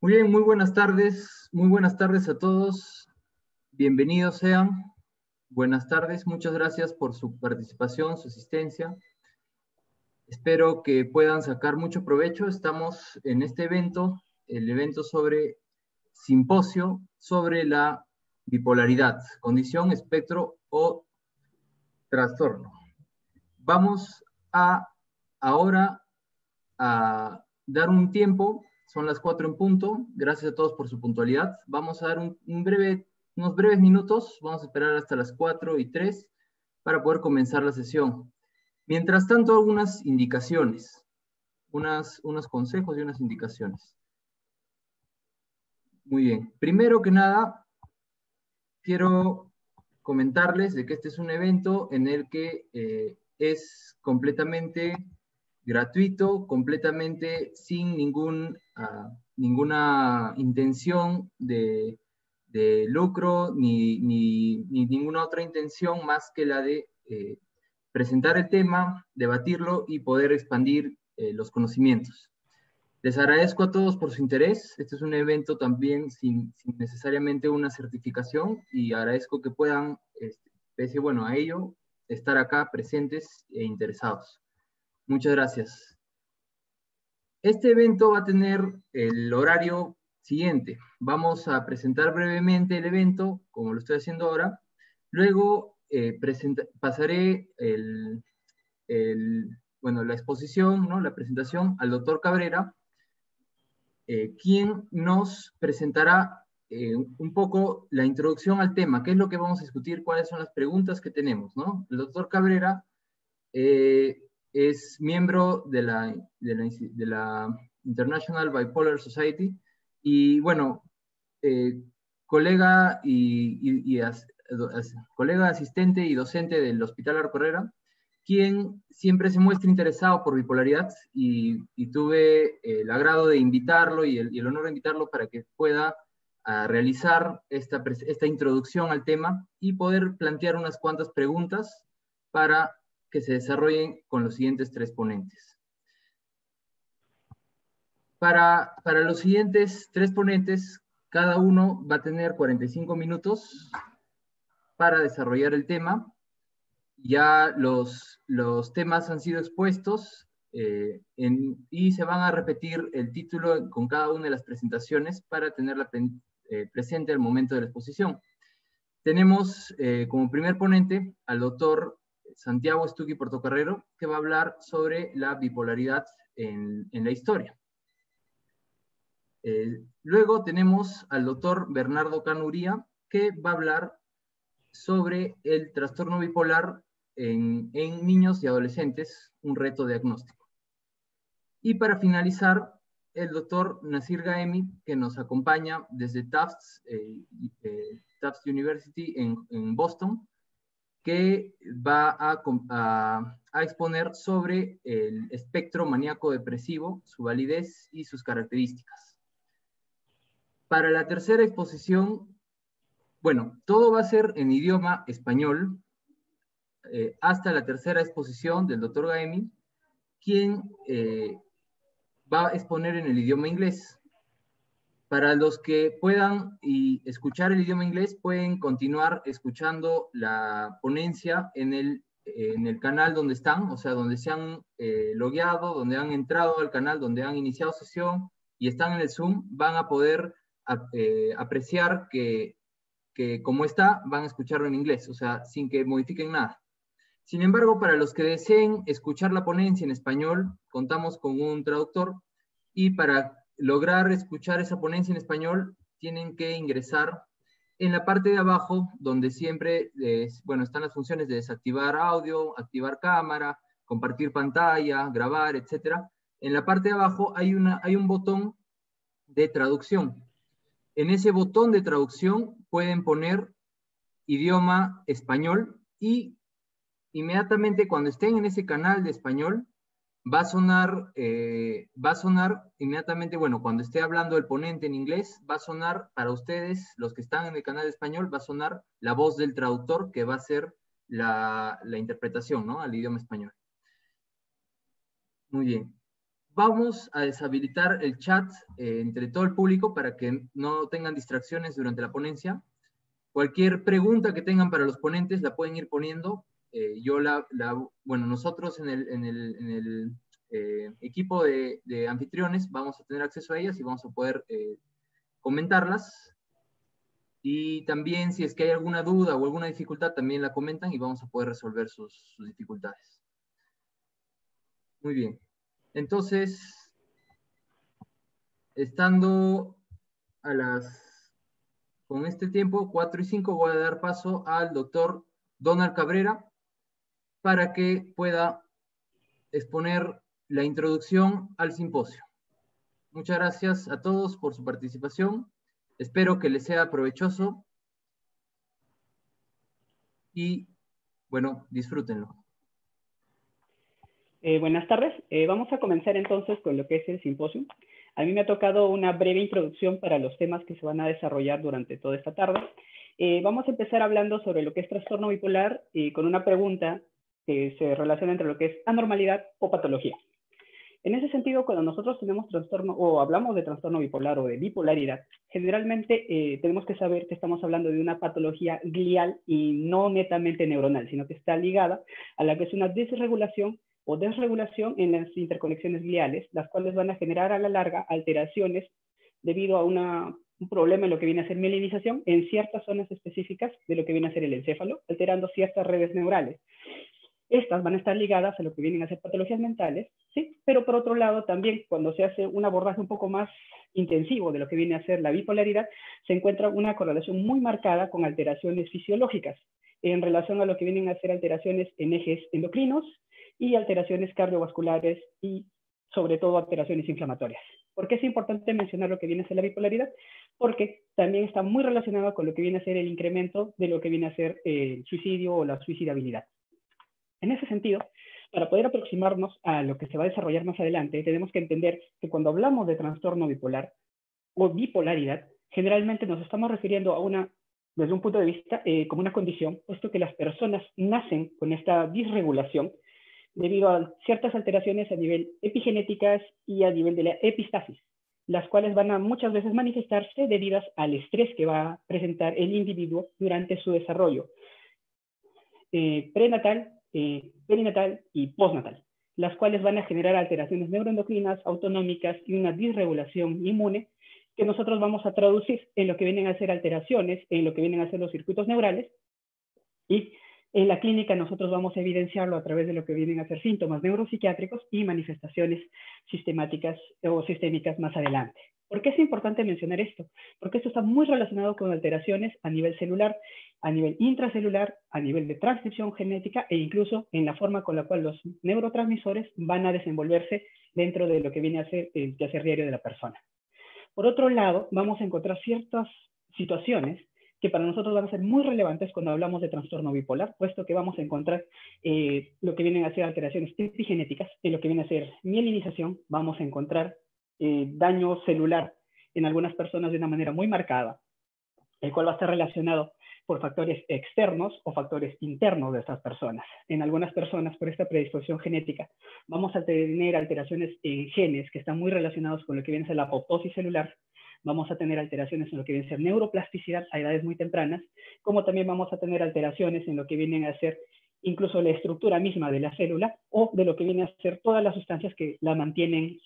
Muy bien, muy buenas tardes. Muy buenas tardes a todos. Bienvenidos sean. Buenas tardes. Muchas gracias por su participación, su asistencia. Espero que puedan sacar mucho provecho. Estamos en este evento, el evento sobre simposio sobre la bipolaridad, condición, espectro o trastorno. Vamos a ahora a dar un tiempo, son las cuatro en punto, gracias a todos por su puntualidad. Vamos a dar unos breves minutos, vamos a esperar hasta las cuatro y tres para poder comenzar la sesión. Mientras tanto, algunas indicaciones, unos consejos y unas indicaciones. Muy bien. Primero que nada, quiero comentarles de que este es un evento en el que eh, es completamente gratuito, completamente sin ningún, ah, ninguna intención de, lucro ni, ninguna otra intención más que la de eh, presentar el tema, debatirlo y poder expandir eh, los conocimientos. Les agradezco a todos por su interés. Este es un evento también sin, necesariamente una certificación y agradezco que puedan, este, pese bueno, a ello, estar acá presentes e interesados. Muchas gracias. Este evento va a tener el horario siguiente. Vamos a presentar brevemente el evento, como lo estoy haciendo ahora. Luego eh, pasaré el, bueno, la exposición, ¿no? la presentación al doctor Cabrera, eh, quien nos presentará eh, un poco la introducción al tema, qué es lo que vamos a discutir, cuáles son las preguntas que tenemos. El doctor Cabrera es miembro de la, de la, International Bipolar Society y bueno, eh, colega, y, colega asistente y docente del Hospital Arcorrera, quien siempre se muestra interesado por bipolaridad y, tuve el agrado de invitarlo y el, honor de invitarlo para que pueda realizar esta, esta introducción al tema y poder plantear unas cuantas preguntas para que se desarrollen con los siguientes tres ponentes. Para, para los siguientes tres ponentes, cada uno va a tener 45 minutos para desarrollar el tema. Ya los, los temas han sido expuestos eh, y se van a repetir el título con cada una de las presentaciones para tenerla eh, presente al momento de la exposición. Tenemos eh, como primer ponente al doctor Santiago Estuqui Portocarrero, que va a hablar sobre la bipolaridad en, la historia. Eh, luego tenemos al doctor Bernardo Canuría, que va a hablar sobre el trastorno bipolar en, niños y adolescentes, un reto diagnóstico. Y para finalizar, el doctor Nasir Gaemi, que nos acompaña desde Tufts, eh, eh, Tufts University en Boston, que va a, exponer sobre el espectro maníaco depresivo, su validez y sus características. Para la tercera exposición, bueno, todo va a ser en idioma español, eh, hasta la tercera exposición del doctor Gaemi, quien eh, va a exponer en el idioma inglés. Para los que puedan y escuchar el idioma inglés, pueden continuar escuchando la ponencia en el, en el canal donde están, o sea, donde se han eh, logueado, donde han entrado al canal, donde han iniciado sesión y están en el Zoom, van a poder eh, apreciar que, que como está, van a escucharlo en inglés, o sea, sin que modifiquen nada. Sin embargo, para los que deseen escuchar la ponencia en español, contamos con un traductor y para lograr escuchar esa ponencia en español, tienen que ingresar en la parte de abajo, donde siempre bueno, están las funciones de desactivar audio, activar cámara, compartir pantalla, grabar, etc. En la parte de abajo hay, una, hay un botón de traducción. En ese botón de traducción pueden poner idioma español y inmediatamente cuando estén en ese canal de español, va a sonar, eh, va sonar inmediatamente, bueno, cuando esté hablando el ponente en inglés, va a sonar para ustedes, los que están en el canal español, va a sonar la voz del traductor que va a ser la, interpretación, ¿no? Al idioma español. Muy bien. vamos a deshabilitar el chat eh, entre todo el público para que no tengan distracciones durante la ponencia. Cualquier pregunta que tengan para los ponentes la pueden ir poniendo. Eh, yo la, bueno, nosotros en el, en el, eh, equipo de, anfitriones vamos a tener acceso a ellas y vamos a poder comentarlas. Y también si es que hay alguna duda o alguna dificultad, también la comentan y vamos a poder resolver sus, sus dificultades. Muy bien. Entonces, estando a las, con este tiempo, 4 y 5, voy a dar paso al doctor Donald Cabrera para que pueda exponer la introducción al simposio. Muchas gracias a todos por su participación. Espero que les sea provechoso y, bueno, disfrútenlo. Eh, buenas tardes. Eh, vamos a comenzar entonces con lo que es el simposio. A mí me ha tocado una breve introducción para los temas que se van a desarrollar durante toda esta tarde. Eh, vamos a empezar hablando sobre lo que es trastorno bipolar y con una pregunta que se relaciona entre lo que es anormalidad o patología. En ese sentido, cuando nosotros tenemos trastorno o hablamos de trastorno bipolar o de bipolaridad, generalmente tenemos que saber que estamos hablando de una patología glial y no netamente neuronal, sino que está ligada a la que es una desregulación o desregulación en las interconexiones gliales, las cuales van a generar a la larga alteraciones debido a un problema en lo que viene a ser mielinización en ciertas zonas específicas de lo que viene a ser el encéfalo, alterando ciertas redes neurales. Estas van a estar ligadas a lo que vienen a ser patologías mentales, ¿sí? Pero por otro lado, también cuando se hace un abordaje un poco más intensivo de lo que viene a ser la bipolaridad, se encuentra una correlación muy marcada con alteraciones fisiológicas en relación a lo que vienen a ser alteraciones en ejes endocrinos, y alteraciones cardiovasculares y sobre todo alteraciones inflamatorias. ¿Por qué es importante mencionar lo que viene a ser la bipolaridad? Porque también está muy relacionada con lo que viene a ser el incremento de lo que viene a ser el suicidio o la suicidabilidad. En ese sentido, para poder aproximarnos a lo que se va a desarrollar más adelante, tenemos que entender que cuando hablamos de trastorno bipolar o bipolaridad, generalmente nos estamos refiriendo a una, desde un punto de vista, eh, como una condición, puesto que las personas nacen con esta disregulación debido a ciertas alteraciones a nivel epigenéticas y a nivel de la epistasis, las cuales van a muchas veces manifestarse debido al estrés que va a presentar el individuo durante su desarrollo eh, prenatal, eh, perinatal y postnatal, las cuales van a generar alteraciones neuroendocrinas, autonómicas y una disregulación inmune que nosotros vamos a traducir en lo que vienen a ser alteraciones, en lo que vienen a ser los circuitos neurales y en la clínica nosotros vamos a evidenciarlo a través de lo que vienen a ser síntomas neuropsiquiátricos y manifestaciones sistemáticas o sistémicas más adelante. ¿Por qué es importante mencionar esto? Porque esto está muy relacionado con alteraciones a nivel celular, a nivel intracelular, a nivel de transcripción genética e incluso en la forma con la cual los neurotransmisores van a desenvolverse dentro de lo que viene a ser el quehacer diario de la persona. Por otro lado, vamos a encontrar ciertas situaciones que para nosotros van a ser muy relevantes cuando hablamos de trastorno bipolar, puesto que vamos a encontrar eh, lo que vienen a ser alteraciones epigenéticas, en lo que viene a ser mielinización, vamos a encontrar eh, daño celular en algunas personas de una manera muy marcada, el cual va a estar relacionado por factores externos o factores internos de estas personas. En algunas personas, por esta predisposición genética, vamos a tener alteraciones en genes que están muy relacionados con lo que viene a ser la apoptosis celular, vamos a tener alteraciones en lo que viene a ser neuroplasticidad a edades muy tempranas, como también vamos a tener alteraciones en lo que vienen a ser incluso la estructura misma de la célula o de lo que viene a ser todas las sustancias que la mantienen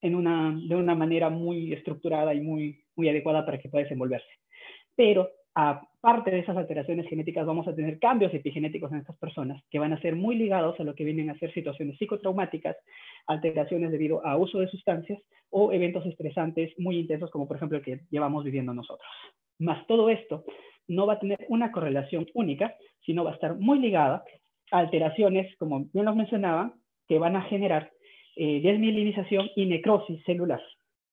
en una, de una manera muy estructurada y muy, muy adecuada para que pueda desenvolverse. Pero aparte de esas alteraciones genéticas, vamos a tener cambios epigenéticos en estas personas que van a ser muy ligados a lo que vienen a ser situaciones psicotraumáticas, alteraciones debido a uso de sustancias o eventos estresantes muy intensos, como por ejemplo el que llevamos viviendo nosotros. Más todo esto no va a tener una correlación única, sino va a estar muy ligada a alteraciones, como bien los mencionaba, que van a generar eh, desmielinización y necrosis celular.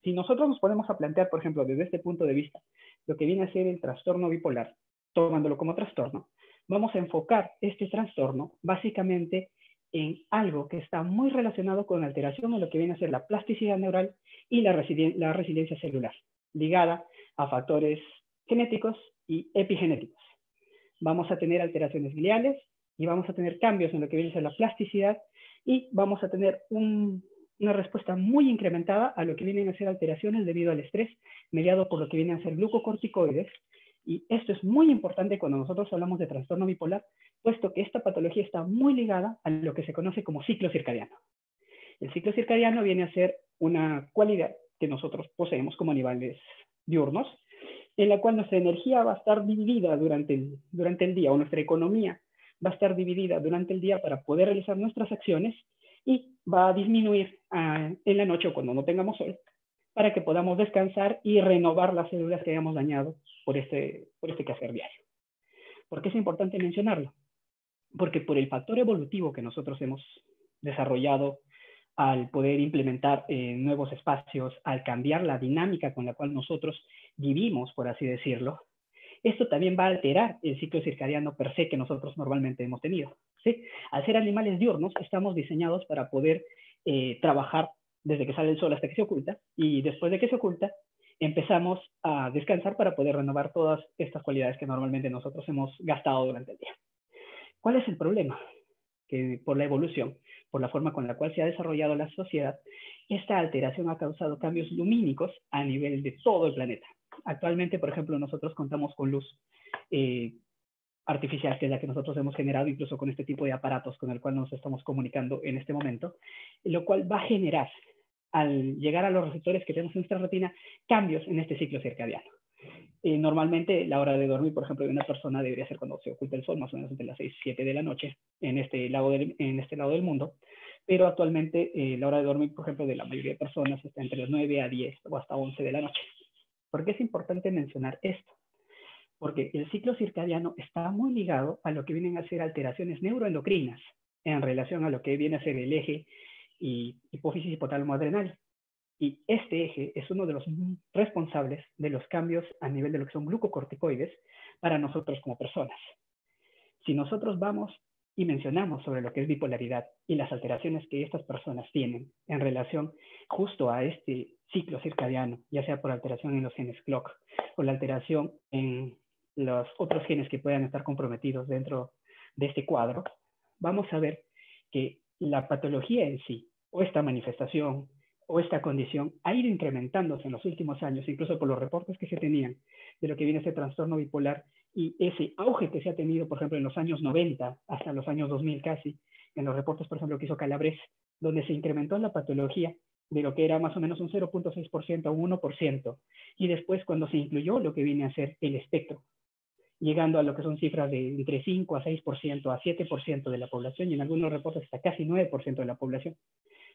Si nosotros nos ponemos a plantear, por ejemplo, desde este punto de vista, lo que viene a ser el trastorno bipolar, tomándolo como trastorno, vamos a enfocar este trastorno básicamente en algo que está muy relacionado con la alteración en lo que viene a ser la plasticidad neural y la, la resiliencia celular, ligada a factores genéticos y epigenéticos. Vamos a tener alteraciones gliales y vamos a tener cambios en lo que viene a ser la plasticidad y vamos a tener un una respuesta muy incrementada a lo que vienen a ser alteraciones debido al estrés, mediado por lo que vienen a ser glucocorticoides. Y esto es muy importante cuando nosotros hablamos de trastorno bipolar, puesto que esta patología está muy ligada a lo que se conoce como ciclo circadiano. El ciclo circadiano viene a ser una cualidad que nosotros poseemos como animales diurnos, en la cual nuestra energía va a estar dividida durante el, durante el día, o nuestra economía va a estar dividida durante el día para poder realizar nuestras acciones y va a disminuir ah, en la noche o cuando no tengamos sol para que podamos descansar y renovar las células que hayamos dañado por este, por este quehacer diario. ¿Por qué es importante mencionarlo? Porque por el factor evolutivo que nosotros hemos desarrollado al poder implementar eh, nuevos espacios, al cambiar la dinámica con la cual nosotros vivimos, por así decirlo, esto también va a alterar el ciclo circadiano per se que nosotros normalmente hemos tenido. Al ser animales diurnos, estamos diseñados para poder eh, trabajar desde que sale el sol hasta que se oculta y después de que se oculta, empezamos a descansar para poder renovar todas estas cualidades que normalmente nosotros hemos gastado durante el día. ¿Cuál es el problema? Que por la evolución, por la forma con la cual se ha desarrollado la sociedad, esta alteración ha causado cambios lumínicos a nivel de todo el planeta. Actualmente, por ejemplo, nosotros contamos con luz eh, artificial, que es la que nosotros hemos generado, incluso con este tipo de aparatos con el cual nos estamos comunicando en este momento, lo cual va a generar, al llegar a los receptores que tenemos en nuestra retina, cambios en este ciclo circadiano. Eh, normalmente la hora de dormir, por ejemplo, de una persona debería ser cuando se oculta el sol, más o menos entre las 6 y 7 de la noche en este lado del, este mundo, pero actualmente eh, la hora de dormir, por ejemplo, de la mayoría de personas está entre las 9 a 10 o hasta 11 de la noche. ¿Por qué es importante mencionar esto? Porque el ciclo circadiano está muy ligado a lo que vienen a ser alteraciones neuroendocrinas en relación a lo que viene a ser el eje y hipófisis hipotálamo adrenal. Y este eje es uno de los responsables de los cambios a nivel de lo que son glucocorticoides para nosotros como personas. Si nosotros vamos y mencionamos sobre lo que es bipolaridad y las alteraciones que estas personas tienen en relación justo a este ciclo circadiano, ya sea por alteración en los genes clock o la alteración en los otros genes que puedan estar comprometidos dentro de este cuadro, vamos a ver que la patología en sí, o esta manifestación, o esta condición, ha ido incrementándose en los últimos años, incluso por los reportes que se tenían de lo que viene ser trastorno bipolar y ese auge que se ha tenido, por ejemplo, en los años 90 hasta los años 2000 casi, en los reportes, por ejemplo, que hizo Calabres, donde se incrementó la patología de lo que era más o menos un 0.6% a un 1%, y después cuando se incluyó lo que viene a ser el espectro, llegando a lo que son cifras de entre 5 a 6% a 7% de la población, y en algunos reportes hasta casi 9% de la población,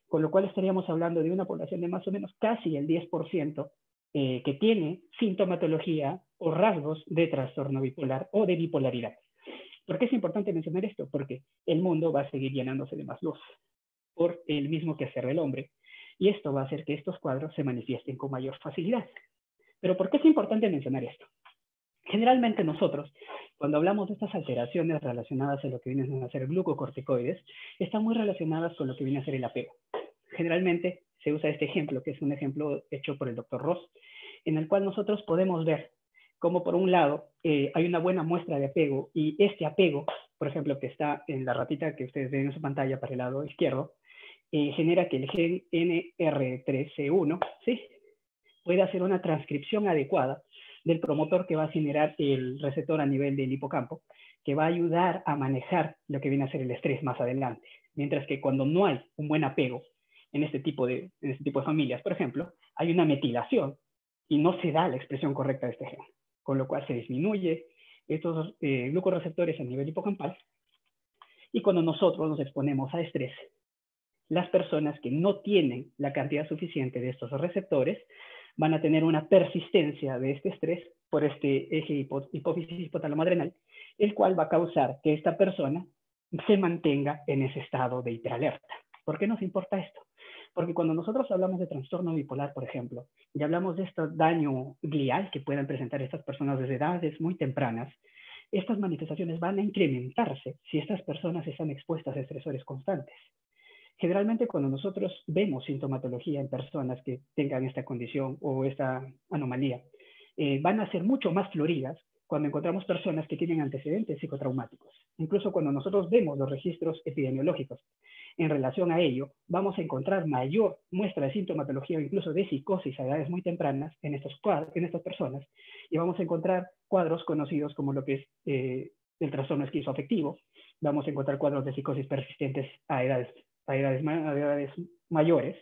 con lo cual estaríamos hablando de una población de más o menos casi el 10% eh, que tiene sintomatología o rasgos de trastorno bipolar o de bipolaridad. ¿Por qué es importante mencionar esto? Porque el mundo va a seguir llenándose de más luz por el mismo quehacer del hombre y esto va a hacer que estos cuadros se manifiesten con mayor facilidad. Pero ¿por qué es importante mencionar esto? Generalmente nosotros, cuando hablamos de estas alteraciones relacionadas a lo que vienen a ser glucocorticoides, están muy relacionadas con lo que viene a ser el apego. Generalmente se usa este ejemplo, que es un ejemplo hecho por el doctor Ross, en el cual nosotros podemos ver cómo por un lado eh, hay una buena muestra de apego y este apego, por ejemplo, que está en la ratita que ustedes ven en su pantalla para el lado izquierdo, eh, genera que el gen NR3C1 ¿sí? pueda hacer una transcripción adecuada del promotor que va a generar el receptor a nivel del hipocampo, que va a ayudar a manejar lo que viene a ser el estrés más adelante. Mientras que cuando no hay un buen apego en este tipo de, en este tipo de familias, por ejemplo, hay una metilación y no se da la expresión correcta de este gen, con lo cual se disminuye estos eh, glucoreceptores a nivel hipocampal y cuando nosotros nos exponemos a estrés, las personas que no tienen la cantidad suficiente de estos receptores van a tener una persistencia de este estrés por este eje hipófisis hipotálamo adrenal, el cual va a causar que esta persona se mantenga en ese estado de hiperalerta. ¿Por qué nos importa esto? Porque cuando nosotros hablamos de trastorno bipolar, por ejemplo, y hablamos de este daño glial que puedan presentar estas personas desde edades muy tempranas, estas manifestaciones van a incrementarse si estas personas están expuestas a estresores constantes. Generalmente cuando nosotros vemos sintomatología en personas que tengan esta condición o esta anomalía, eh, van a ser mucho más floridas cuando encontramos personas que tienen antecedentes psicotraumáticos. Incluso cuando nosotros vemos los registros epidemiológicos en relación a ello, vamos a encontrar mayor muestra de sintomatología o incluso de psicosis a edades muy tempranas en, estos en estas personas y vamos a encontrar cuadros conocidos como lo que es eh, el trastorno esquizoafectivo, vamos a encontrar cuadros de psicosis persistentes a edades, a edades, mayores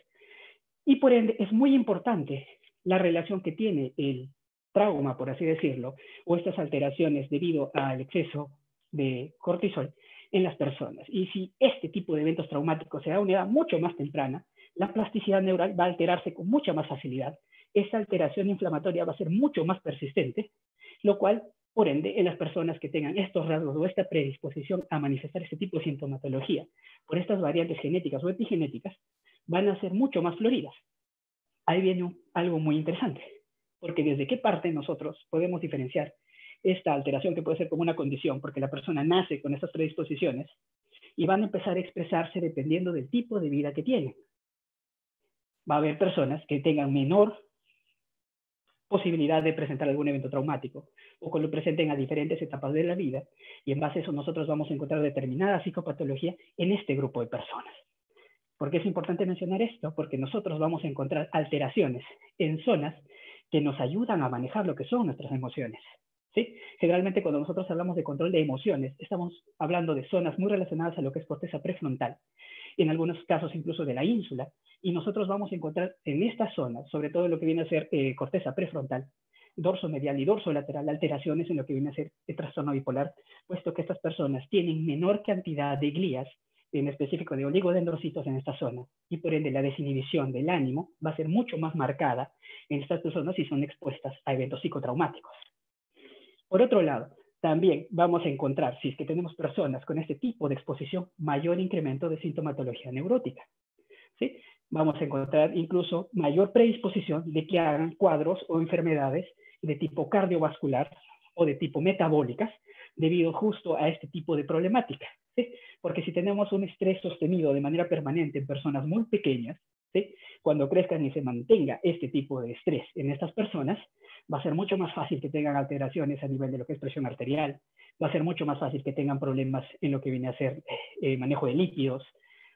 y por ende es muy importante la relación que tiene el trauma, por así decirlo, o estas alteraciones debido al exceso de cortisol en las personas. Y si este tipo de eventos traumáticos se da a una edad mucho más temprana, la plasticidad neural va a alterarse con mucha más facilidad. Esa alteración inflamatoria va a ser mucho más persistente, lo cual, por ende, en las personas que tengan estos rasgos o esta predisposición a manifestar este tipo de sintomatología por estas variantes genéticas o epigenéticas, van a ser mucho más floridas. Ahí viene algo muy interesante, porque desde qué parte nosotros podemos diferenciar esta alteración que puede ser como una condición, porque la persona nace con esas predisposiciones y van a empezar a expresarse dependiendo del tipo de vida que tienen. Va a haber personas que tengan menor posibilidad de presentar algún evento traumático o que lo presenten a diferentes etapas de la vida y en base a eso nosotros vamos a encontrar determinada psicopatología en este grupo de personas. ¿Por qué es importante mencionar esto? Porque nosotros vamos a encontrar alteraciones en zonas que nos ayudan a manejar lo que son nuestras emociones. ¿sí? Generalmente cuando nosotros hablamos de control de emociones, estamos hablando de zonas muy relacionadas a lo que es corteza prefrontal, en algunos casos incluso de la ínsula, y nosotros vamos a encontrar en estas zonas, sobre todo lo que viene a ser eh, corteza prefrontal, dorso medial y dorso lateral, alteraciones en lo que viene a ser el trastorno bipolar, puesto que estas personas tienen menor cantidad de glías, en específico de oligodendrocitos en esta zona, y por ende la desinhibición del ánimo va a ser mucho más marcada en estas personas si son expuestas a eventos psicotraumáticos. Por otro lado, también vamos a encontrar, si es que tenemos personas con este tipo de exposición, mayor incremento de sintomatología neurótica. ¿sí? Vamos a encontrar incluso mayor predisposición de que hagan cuadros o enfermedades de tipo cardiovascular o de tipo metabólicas debido justo a este tipo de problemática. ¿sí? Porque si tenemos un estrés sostenido de manera permanente en personas muy pequeñas, ¿sí? cuando crezcan y se mantenga este tipo de estrés en estas personas, va a ser mucho más fácil que tengan alteraciones a nivel de lo que es presión arterial, va a ser mucho más fácil que tengan problemas en lo que viene a ser eh, manejo de líquidos,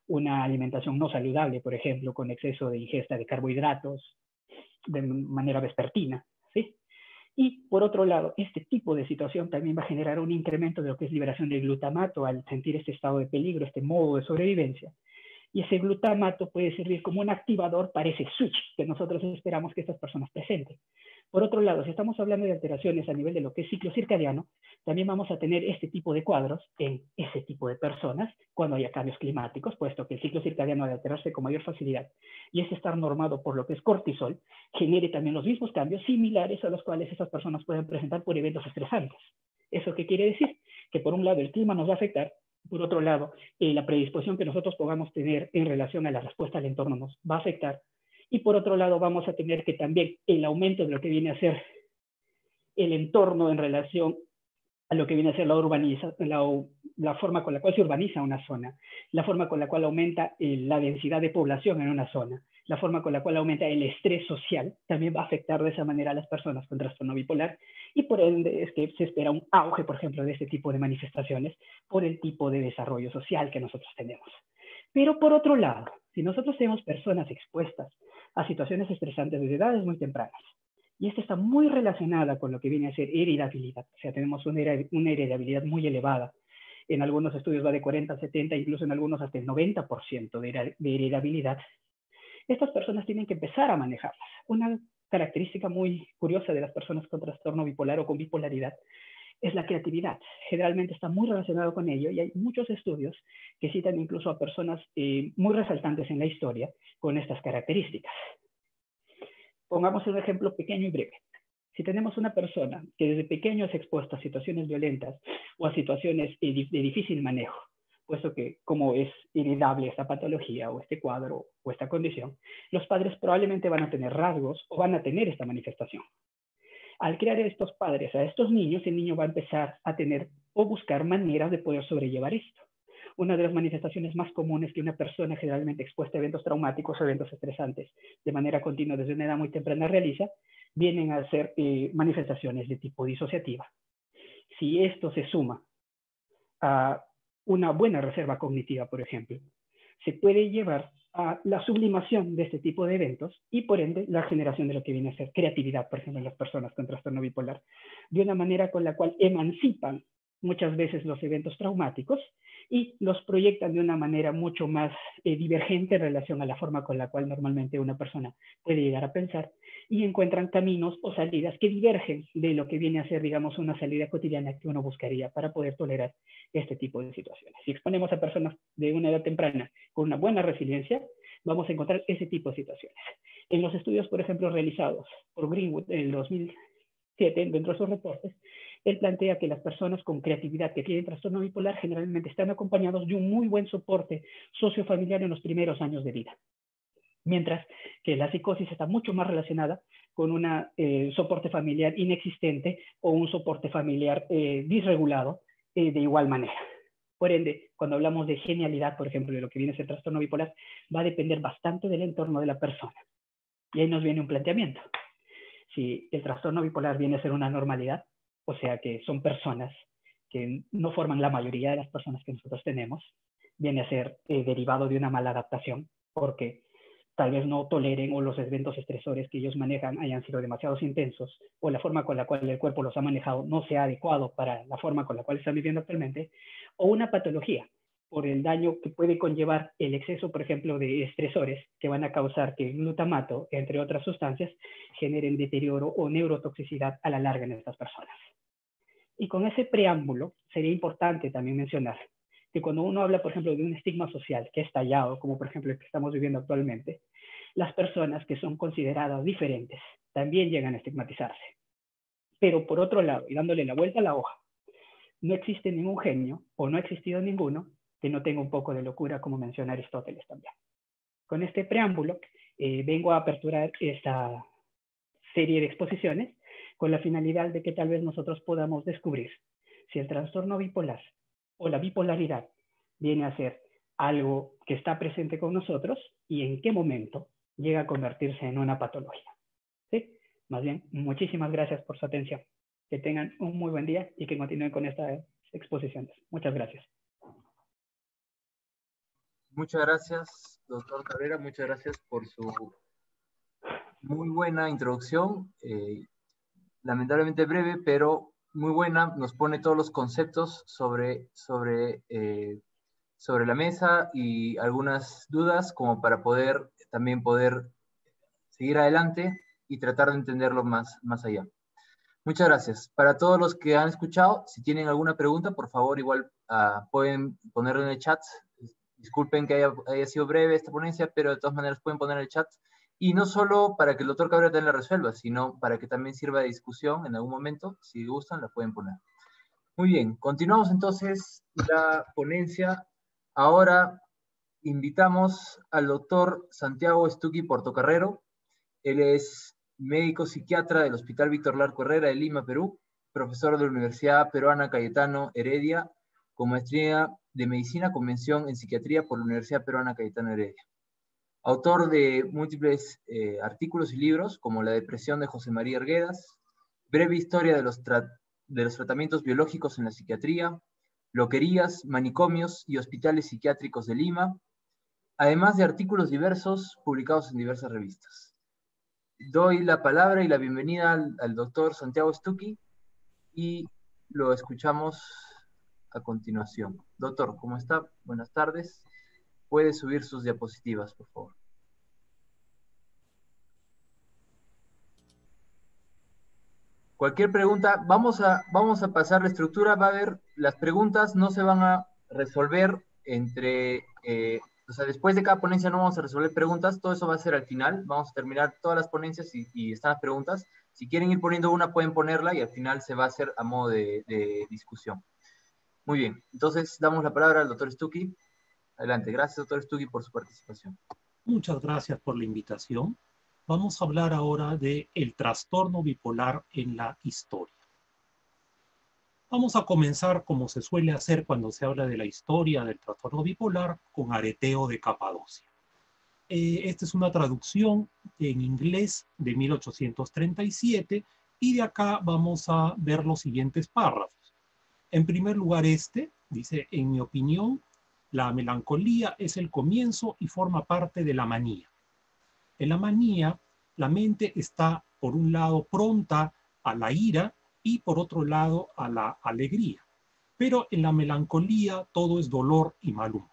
una alimentación no saludable, por ejemplo, con exceso de ingesta de carbohidratos de manera vespertina, ¿sí? Y por otro lado, este tipo de situación también va a generar un incremento de lo que es liberación de glutamato al sentir este estado de peligro, este modo de sobrevivencia. Y ese glutamato puede servir como un activador para ese switch que nosotros esperamos que estas personas presenten. Por otro lado, si estamos hablando de alteraciones a nivel de lo que es ciclo circadiano, también vamos a tener este tipo de cuadros en ese tipo de personas cuando haya cambios climáticos, puesto que el ciclo circadiano va a alterarse con mayor facilidad y ese estar normado por lo que es cortisol genere también los mismos cambios similares a los cuales esas personas pueden presentar por eventos estresantes. ¿Eso qué quiere decir? Que por un lado el clima nos va a afectar, por otro lado eh, la predisposición que nosotros podamos tener en relación a la respuesta al entorno nos va a afectar y por otro lado, vamos a tener que también el aumento de lo que viene a ser el entorno en relación a lo que viene a ser la urbanización, la, forma con la cual se urbaniza una zona, la forma con la cual aumenta eh, la densidad de población en una zona, la forma con la cual aumenta el estrés social, también va a afectar de esa manera a las personas con trastorno bipolar y por ende es que se espera un auge, por ejemplo, de este tipo de manifestaciones por el tipo de desarrollo social que nosotros tenemos. Pero por otro lado, si nosotros tenemos personas expuestas a situaciones estresantes desde edades muy tempranas. Y esto está muy relacionada con lo que viene a ser heredabilidad. O sea, tenemos una, heredabilidad muy elevada. En algunos estudios va de 40 a 70, incluso en algunos hasta el 90% de, de heredabilidad. Estas personas tienen que empezar a manejarlas. Una característica muy curiosa de las personas con trastorno bipolar o con bipolaridad es la creatividad. Generalmente está muy relacionado con ello y hay muchos estudios que citan incluso a personas eh, muy resaltantes en la historia con estas características. Pongamos un ejemplo pequeño y breve. Si tenemos una persona que desde pequeño es expuesta a situaciones violentas o a situaciones de difícil manejo, puesto que como es heredable esta patología o este cuadro o esta condición, los padres probablemente van a tener rasgos o van a tener esta manifestación. Al crear estos padres a estos niños, el niño va a empezar a tener o buscar maneras de poder sobrellevar esto. Una de las manifestaciones más comunes que una persona generalmente expuesta a eventos traumáticos o eventos estresantes de manera continua desde una edad muy temprana realiza, vienen a ser eh, manifestaciones de tipo disociativa. Si esto se suma a una buena reserva cognitiva, por ejemplo, se puede llevar a la sublimación de este tipo de eventos y por ende la generación de lo que viene a ser creatividad, por ejemplo, en las personas con trastorno bipolar, de una manera con la cual emancipan muchas veces los eventos traumáticos y los proyectan de una manera mucho más eh, divergente en relación a la forma con la cual normalmente una persona puede llegar a pensar y encuentran caminos o salidas que divergen de lo que viene a ser, digamos, una salida cotidiana que uno buscaría para poder tolerar este tipo de situaciones. Si exponemos a personas de una edad temprana con una buena resiliencia, vamos a encontrar ese tipo de situaciones. En los estudios, por ejemplo, realizados por Greenwood en el 2007, dentro de sus reportes, él plantea que las personas con creatividad que tienen trastorno bipolar generalmente están acompañados de un muy buen soporte sociofamiliar en los primeros años de vida. Mientras que la psicosis está mucho más relacionada con un eh, soporte familiar inexistente o un soporte familiar eh, disregulado eh, de igual manera. Por ende, cuando hablamos de genialidad, por ejemplo, de lo que viene a ser trastorno bipolar, va a depender bastante del entorno de la persona. Y ahí nos viene un planteamiento. Si el trastorno bipolar viene a ser una normalidad, o sea que son personas que no forman la mayoría de las personas que nosotros tenemos, viene a ser eh, derivado de una mala adaptación, porque tal vez no toleren o los eventos estresores que ellos manejan hayan sido demasiado intensos o la forma con la cual el cuerpo los ha manejado no sea adecuado para la forma con la cual están viviendo actualmente, o una patología por el daño que puede conllevar el exceso, por ejemplo, de estresores que van a causar que el glutamato, entre otras sustancias, generen deterioro o neurotoxicidad a la larga en estas personas. Y con ese preámbulo sería importante también mencionar que cuando uno habla, por ejemplo, de un estigma social que ha estallado, como por ejemplo el que estamos viviendo actualmente, las personas que son consideradas diferentes también llegan a estigmatizarse. Pero por otro lado, y dándole la vuelta a la hoja, no existe ningún genio, o no ha existido ninguno, que no tenga un poco de locura, como menciona Aristóteles también. Con este preámbulo, eh, vengo a aperturar esta serie de exposiciones con la finalidad de que tal vez nosotros podamos descubrir si el trastorno bipolar o la bipolaridad viene a ser algo que está presente con nosotros y en qué momento llega a convertirse en una patología. ¿Sí? Más bien, muchísimas gracias por su atención. Que tengan un muy buen día y que continúen con estas exposiciones. Muchas gracias. Muchas gracias, doctor Carrera. Muchas gracias por su muy buena introducción. Eh, lamentablemente breve, pero muy buena. Nos pone todos los conceptos sobre, sobre, eh, sobre la mesa y algunas dudas como para poder también poder seguir adelante y tratar de entenderlo más, más allá. Muchas gracias. Para todos los que han escuchado, si tienen alguna pregunta, por favor, igual uh, pueden ponerlo en el chat. Disculpen que haya, haya, sido breve esta ponencia, pero de todas maneras pueden poner en el chat y no solo para que el doctor Cabrera también la resuelva, sino para que también sirva de discusión en algún momento. Si gustan, la pueden poner. Muy bien, continuamos entonces la ponencia. Ahora invitamos al doctor Santiago Estuqui Portocarrero. Él es médico psiquiatra del Hospital Víctor Larco Herrera de Lima, Perú, profesor de la Universidad Peruana Cayetano Heredia, con maestría de medicina, convención en psiquiatría por la Universidad Peruana Cayetano Heredia autor de múltiples eh, artículos y libros, como La depresión de José María Arguedas, Breve historia de los, de los tratamientos biológicos en la psiquiatría, Loquerías, manicomios y hospitales psiquiátricos de Lima, además de artículos diversos publicados en diversas revistas. Doy la palabra y la bienvenida al, doctor Santiago Stucchi y lo escuchamos a continuación. Doctor, ¿cómo está? Buenas tardes. Puede subir sus diapositivas, por favor. Cualquier pregunta, vamos a, vamos a pasar la estructura, va a haber, las preguntas no se van a resolver entre, eh, o sea, después de cada ponencia no vamos a resolver preguntas, todo eso va a ser al final, vamos a terminar todas las ponencias y, están las preguntas. Si quieren ir poniendo una, pueden ponerla y al final se va a hacer a modo de, de discusión. Muy bien, entonces damos la palabra al doctor Stucky. Adelante. Gracias, doctor Stugui, por su participación. Muchas gracias por la invitación. Vamos a hablar ahora de el trastorno bipolar en la historia. Vamos a comenzar como se suele hacer cuando se habla de la historia del trastorno bipolar con Areteo de Capadocia. Eh, esta es una traducción en inglés de 1837 y de acá vamos a ver los siguientes párrafos. En primer lugar, este dice, en mi opinión, La melancolía es el comienzo y forma parte de la manía. En la manía, la mente está, por un lado, pronta a la ira y, por otro lado, a la alegría. Pero en la melancolía todo es dolor y mal humor.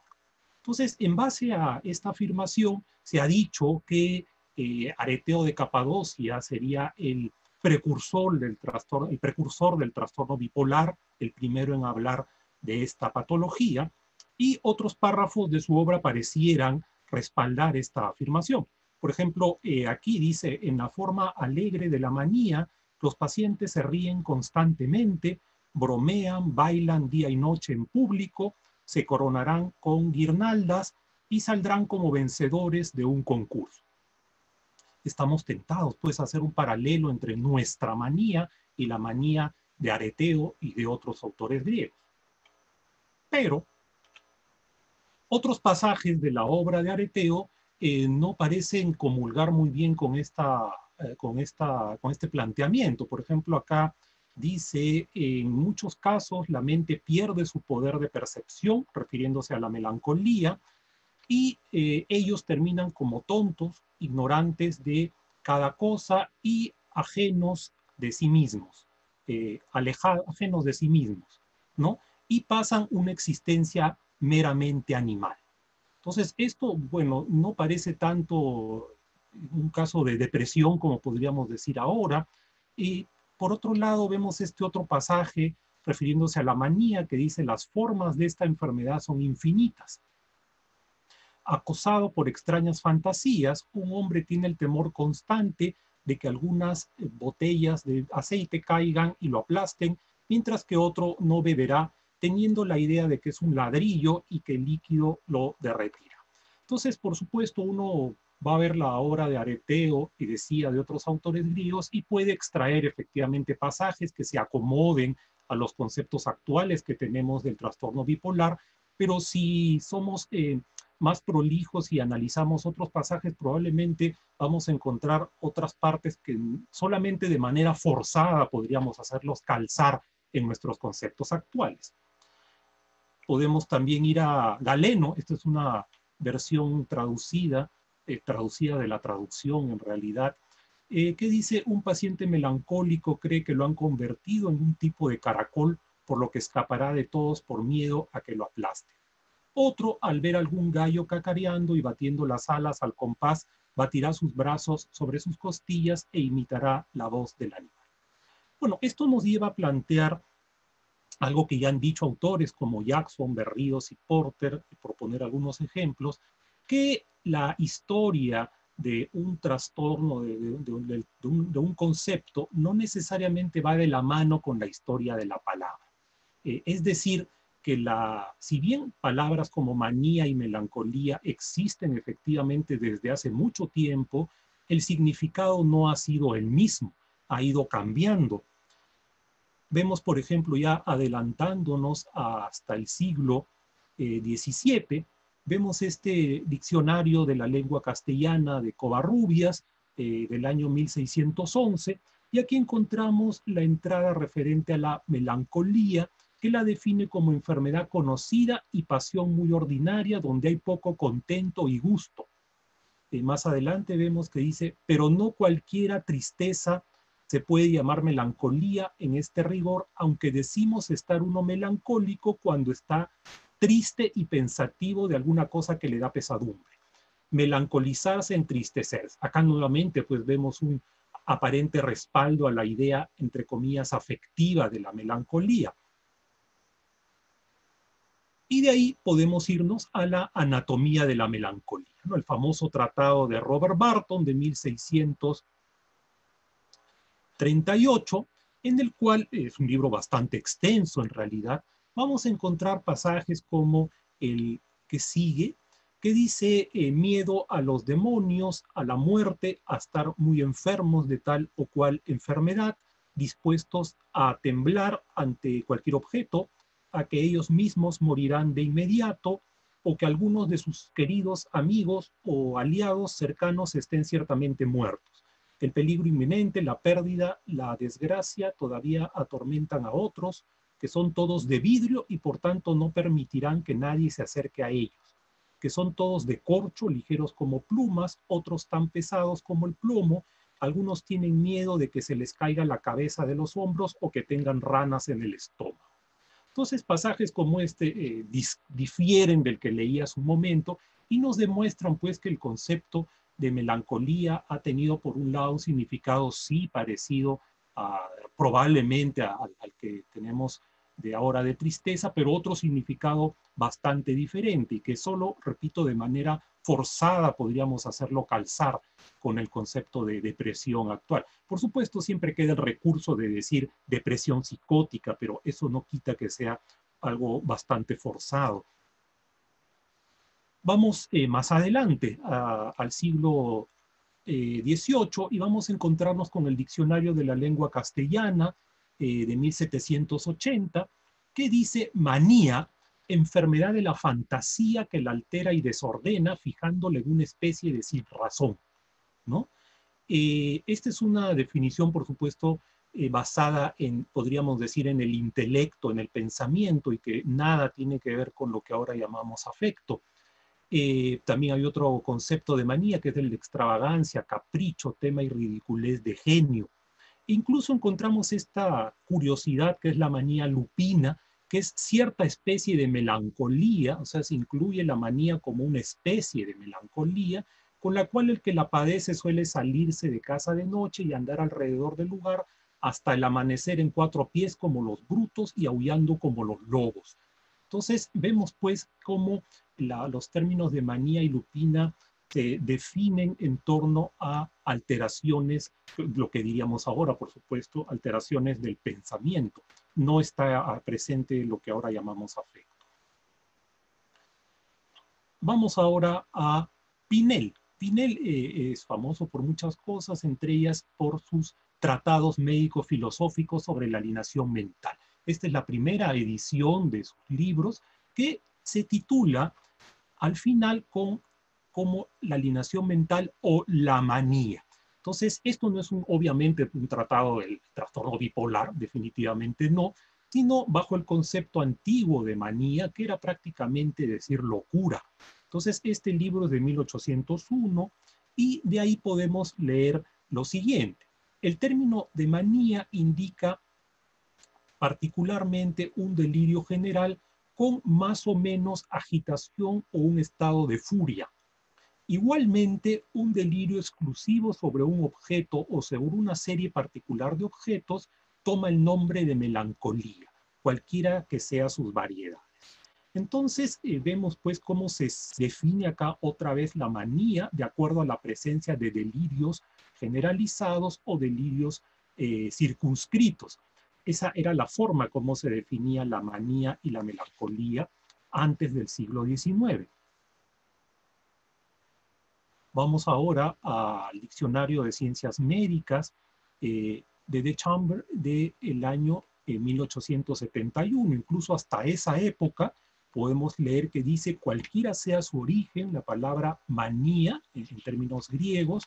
Entonces, en base a esta afirmación, se ha dicho que eh, Areteo de Capadocia sería el precursor del trastorno, el precursor del trastorno bipolar, el primero en hablar de esta patología, y otros párrafos de su obra parecieran respaldar esta afirmación. Por ejemplo, eh, aquí dice, en la forma alegre de la manía, los pacientes se ríen constantemente, bromean, bailan día y noche en público, se coronarán con guirnaldas y saldrán como vencedores de un concurso. Estamos tentados, pues, a hacer un paralelo entre nuestra manía y la manía de Areteo y de otros autores griegos. Pero otros pasajes de la obra de Areteo eh, no parecen comulgar muy bien con, esta, eh, con, esta, con este planteamiento. Por ejemplo, acá dice, en muchos casos la mente pierde su poder de percepción, refiriéndose a la melancolía, y eh, ellos terminan como tontos, ignorantes de cada cosa y ajenos de sí mismos, alejados, ajenos de sí mismos, ¿no? Y pasan una existencia meramente animal. Entonces, esto, bueno, no parece tanto un caso de depresión como podríamos decir ahora. Y por otro lado, vemos este otro pasaje refiriéndose a la manía que dice las formas de esta enfermedad son infinitas. Acosado por extrañas fantasías, un hombre tiene el temor constante de que algunas botellas de aceite caigan y lo aplasten, mientras que otro no beberá teniendo la idea de que es un ladrillo y que el líquido lo derretirá. Entonces, por supuesto, uno va a ver la obra de Areteo y decía de otros autores griegos y puede extraer efectivamente pasajes que se acomoden a los conceptos actuales que tenemos del trastorno bipolar, pero si somos eh, más prolijos y analizamos otros pasajes, probablemente vamos a encontrar otras partes que solamente de manera forzada podríamos hacerlos calzar en nuestros conceptos actuales podemos también ir a Galeno, esta es una versión traducida, eh, traducida de la traducción en realidad, eh, que dice, un paciente melancólico cree que lo han convertido en un tipo de caracol, por lo que escapará de todos por miedo a que lo aplaste. Otro, al ver algún gallo cacareando y batiendo las alas al compás, batirá sus brazos sobre sus costillas e imitará la voz del animal. Bueno, esto nos lleva a plantear algo que ya han dicho autores como Jackson, Berríos y Porter, por poner algunos ejemplos, que la historia de un trastorno, de, un, concepto, no necesariamente va de la mano con la historia de la palabra. Eh, es decir, que la, si bien palabras como manía y melancolía existen efectivamente desde hace mucho tiempo, el significado no ha sido el mismo, ha ido cambiando Vemos, por ejemplo, ya adelantándonos hasta el siglo XVII, eh, vemos este diccionario de la lengua castellana de Covarrubias eh, del año 1611, y aquí encontramos la entrada referente a la melancolía, que la define como enfermedad conocida y pasión muy ordinaria, donde hay poco contento y gusto. Eh, más adelante vemos que dice, pero no cualquiera tristeza se puede llamar melancolía en este rigor, aunque decimos estar uno melancólico cuando está triste y pensativo de alguna cosa que le da pesadumbre. Melancolizarse, entristecerse. Acá nuevamente pues vemos un aparente respaldo a la idea, entre comillas, afectiva de la melancolía. Y de ahí podemos irnos a la anatomía de la melancolía, ¿no? el famoso tratado de Robert Barton de 1600 38, en el cual es un libro bastante extenso en realidad, vamos a encontrar pasajes como el que sigue, que dice eh, miedo a los demonios, a la muerte, a estar muy enfermos de tal o cual enfermedad, dispuestos a temblar ante cualquier objeto, a que ellos mismos morirán de inmediato, o que algunos de sus queridos amigos o aliados cercanos estén ciertamente muertos el peligro inminente, la pérdida, la desgracia todavía atormentan a otros, que son todos de vidrio y por tanto no permitirán que nadie se acerque a ellos, que son todos de corcho, ligeros como plumas, otros tan pesados como el plomo, algunos tienen miedo de que se les caiga la cabeza de los hombros o que tengan ranas en el estómago. Entonces, pasajes como este eh, difieren del que leí hace un momento y nos demuestran pues que el concepto de melancolía ha tenido por un lado un significado sí parecido probablemente al que tenemos de ahora de tristeza, pero otro significado bastante diferente y que solo, repito, de manera forzada podríamos hacerlo calzar con el concepto de depresión actual. Por supuesto, siempre queda el recurso de decir depresión psicótica, pero eso no quita que sea algo bastante forzado. Vamos eh, más adelante al siglo XVIII eh, y vamos a encontrarnos con el Diccionario de la Lengua Castellana eh, de 1780, que dice manía, enfermedad de la fantasía que la altera y desordena, fijándole una especie de sin razón, ¿no? esta es una definición, por supuesto, basada en, podríamos decir, en el intelecto, en el pensamiento y que nada tiene que ver con lo que ahora llamamos afecto. Eh, también hay otro concepto de manía que es el de extravagancia, capricho, tema y ridiculez de genio. incluso encontramos esta curiosidad que es la manía lupina, que es cierta especie de melancolía, o sea, se incluye la manía como una especie de melancolía, con la cual el que la padece suele salirse de casa de noche y andar alrededor del lugar hasta el amanecer en cuatro pies como los brutos y aullando como los lobos. Entonces vemos pues cómo los términos de manía y lupina se definen en torno a alteraciones, lo que diríamos ahora, por supuesto, alteraciones del pensamiento. No está presente lo que ahora llamamos afecto. Vamos ahora a Pinel. Pinel eh, es famoso por muchas cosas, entre ellas por sus tratados médico-filosóficos sobre la alienación mental. Esta es la primera edición de sus libros que se titula al final con como la alienación mental o la manía. Entonces, esto no es un, obviamente un tratado del trastorno bipolar, definitivamente no, sino bajo el concepto antiguo de manía, que era prácticamente decir locura. Entonces, este libro es de 1801 y de ahí podemos leer lo siguiente. El término de manía indica particularmente un delirio general con más o menos agitación o un estado de furia. Igualmente, un delirio exclusivo sobre un objeto o sobre una serie particular de objetos toma el nombre de melancolía, cualquiera que sea sus variedades. Entonces, eh, vemos pues cómo se define acá otra vez la manía de acuerdo a la presencia de delirios generalizados o delirios eh, circunscritos. Esa era la forma como se definía la manía y la melancolía antes del siglo XIX. Vamos ahora al Diccionario de Ciencias Médicas eh, de The Chamber del año 1871. Eh, Incluso hasta esa época podemos leer que dice cualquiera sea su origen, la palabra manía en términos griegos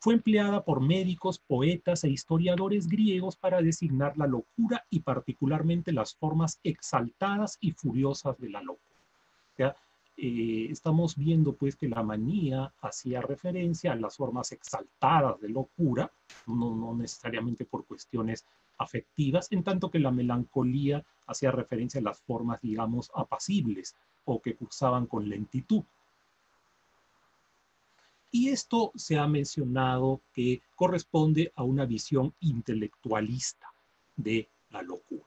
fue empleada por médicos, poetas e historiadores griegos para designar la locura y particularmente las formas exaltadas y furiosas de la locura. Eh, estamos viendo pues que la manía hacía referencia a las formas exaltadas de locura, no, no necesariamente por cuestiones afectivas, en tanto que la melancolía hacía referencia a las formas, digamos, apacibles o que cursaban con lentitud. Y esto se ha mencionado que corresponde a una visión intelectualista de la locura.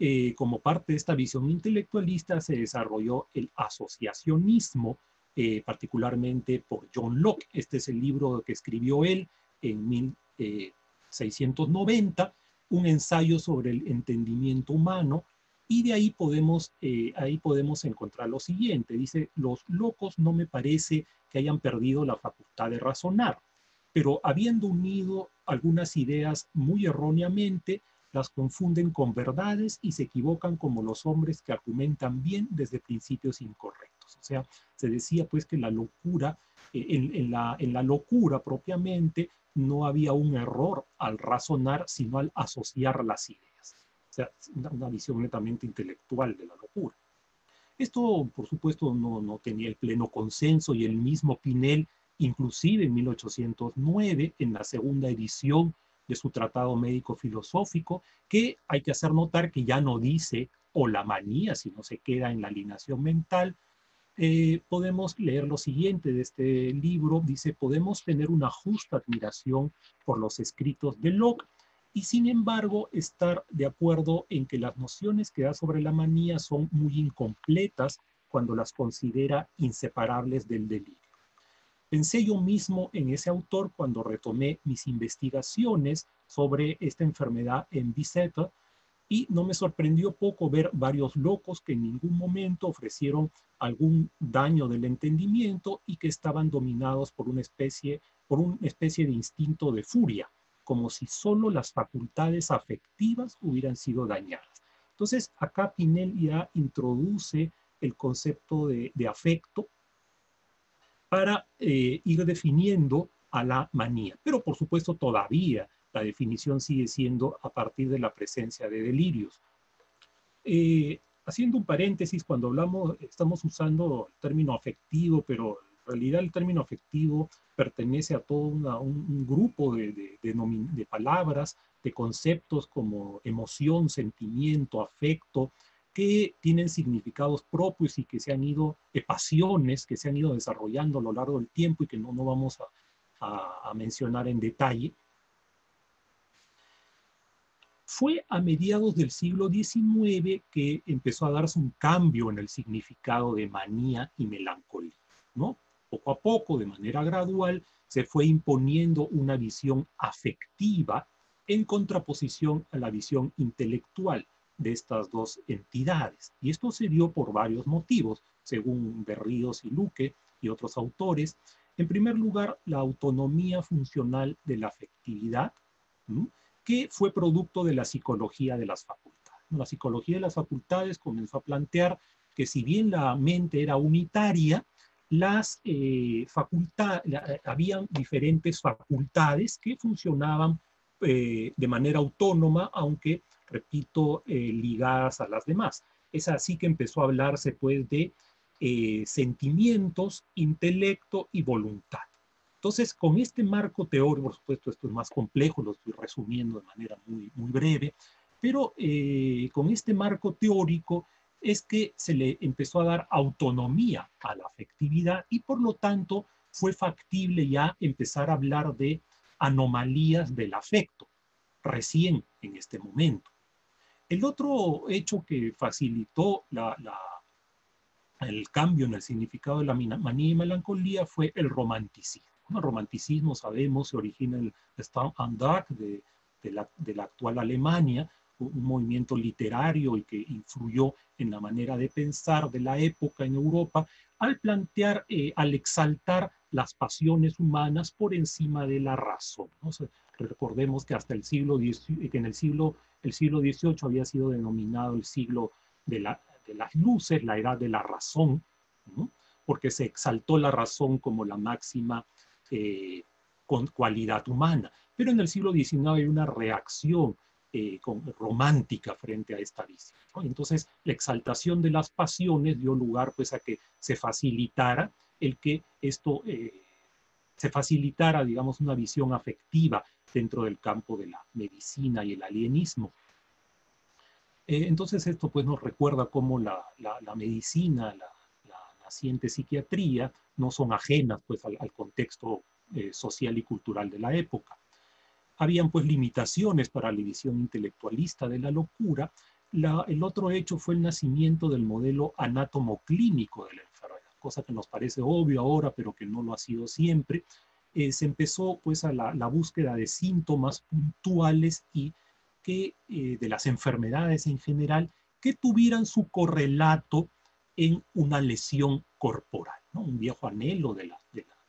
Eh, como parte de esta visión intelectualista se desarrolló el asociacionismo, eh, particularmente por John Locke. Este es el libro que escribió él en 1690, eh, un ensayo sobre el entendimiento humano, y de ahí podemos, ahí podemos encontrar lo siguiente. Dice, los locos no me parece que hayan perdido la facultad de razonar, pero habiendo unido algunas ideas muy erróneamente, las confunden con verdades y se equivocan como los hombres que argumentan bien desde principios incorrectos. O sea, se decía pues que la locura, eh, en, la, en la locura propiamente, no había un error al razonar, sino al asociar las ideas. Una visión netamente intelectual de la locura. Esto, por supuesto, no, no tenía el pleno consenso y el mismo Pinel, inclusive en 1809, en la segunda edición de su tratado médico-filosófico, que hay que hacer notar que ya no dice o la manía, sino se queda en la alineación mental, eh, podemos leer lo siguiente de este libro. Dice, podemos tener una justa admiración por los escritos de Locke y sin embargo estar de acuerdo en que las nociones que da sobre la manía son muy incompletas cuando las considera inseparables del delirio. Pensé yo mismo en ese autor cuando retomé mis investigaciones sobre esta enfermedad en Biceta y no me sorprendió poco ver varios locos que en ningún momento ofrecieron algún daño del entendimiento y que estaban dominados por una especie, por una especie de instinto de furia, como si solo las facultades afectivas hubieran sido dañadas. Entonces, acá Pinel ya introduce el concepto de, afecto para eh, ir definiendo a la manía. Pero por supuesto todavía la definición sigue siendo a partir de la presencia de delirios. Eh, haciendo un paréntesis, cuando hablamos, estamos usando el término afectivo, pero realidad el término afectivo pertenece a todo un, grupo de, palabras, de conceptos como emoción, sentimiento, afecto, que tienen significados propios y que se han ido, pasiones que se han ido desarrollando a lo largo del tiempo y que no, no vamos a mencionar en detalle. Fue a mediados del siglo XIX que empezó a darse un cambio en el significado de manía y melancolía, ¿no? Poco a poco, de manera gradual, se fue imponiendo una visión afectiva en contraposición a la visión intelectual de estas dos entidades. Y esto se dio por varios motivos, según Berríos y Luque y otros autores. En primer lugar, la autonomía funcional de la afectividad, que fue producto de la psicología de las facultades. La psicología de las facultades comenzó a plantear que si bien la mente era unitaria, las eh, facultades, eh, habían diferentes facultades que funcionaban eh, de manera autónoma, aunque, repito, ligadas a las demás. Es así que empezó a hablarse pues de sentimientos, intelecto y voluntad. Entonces, con este marco teórico, por supuesto, esto es más complejo, lo estoy resumiendo de manera muy, muy breve, pero eh, con este marco teórico es que se le empezó a dar autonomía a la afectividad y por lo tanto fue factible ya empezar a hablar de anomalías del afecto, recién en este momento. El otro hecho que facilitó el cambio en el significado de la manía y melancolía fue el romanticismo. El romanticismo, sabemos, se origina en el Standard de, de, la, de la actual Alemania, un movimiento literario y que influyó en la manera de pensar de la época en Europa, al plantear, eh, al exaltar las pasiones humanas por encima de la razón. recordemos que hasta el siglo que en el siglo, el siglo XVIII había sido denominado el siglo de, la, de las luces, la edad de la razón, porque se exaltó la razón como la máxima eh, con cualidad humana. Pero en el siglo XIX hay una reacción eh, romántica frente a esta visión. Entonces, la exaltación de las pasiones dio lugar pues a que se facilitara el que esto, eh, se facilitara, digamos, una visión afectiva dentro del campo de la medicina y el alienismo. entonces, esto pues nos recuerda cómo la, medicina, la, naciente psiquiatría, no son ajenas pues al, contexto eh, social y cultural de la época. Habían pues limitaciones para la visión intelectualista de la locura. el otro hecho fue el nacimiento del modelo anátomo-clínico de la enfermedad, cosa que nos parece obvio ahora, pero que no lo ha sido siempre. Eh, se empezó pues a la, búsqueda de síntomas puntuales y que, eh, de las enfermedades en general que tuvieran su correlato en una lesión corporal, un viejo anhelo de la,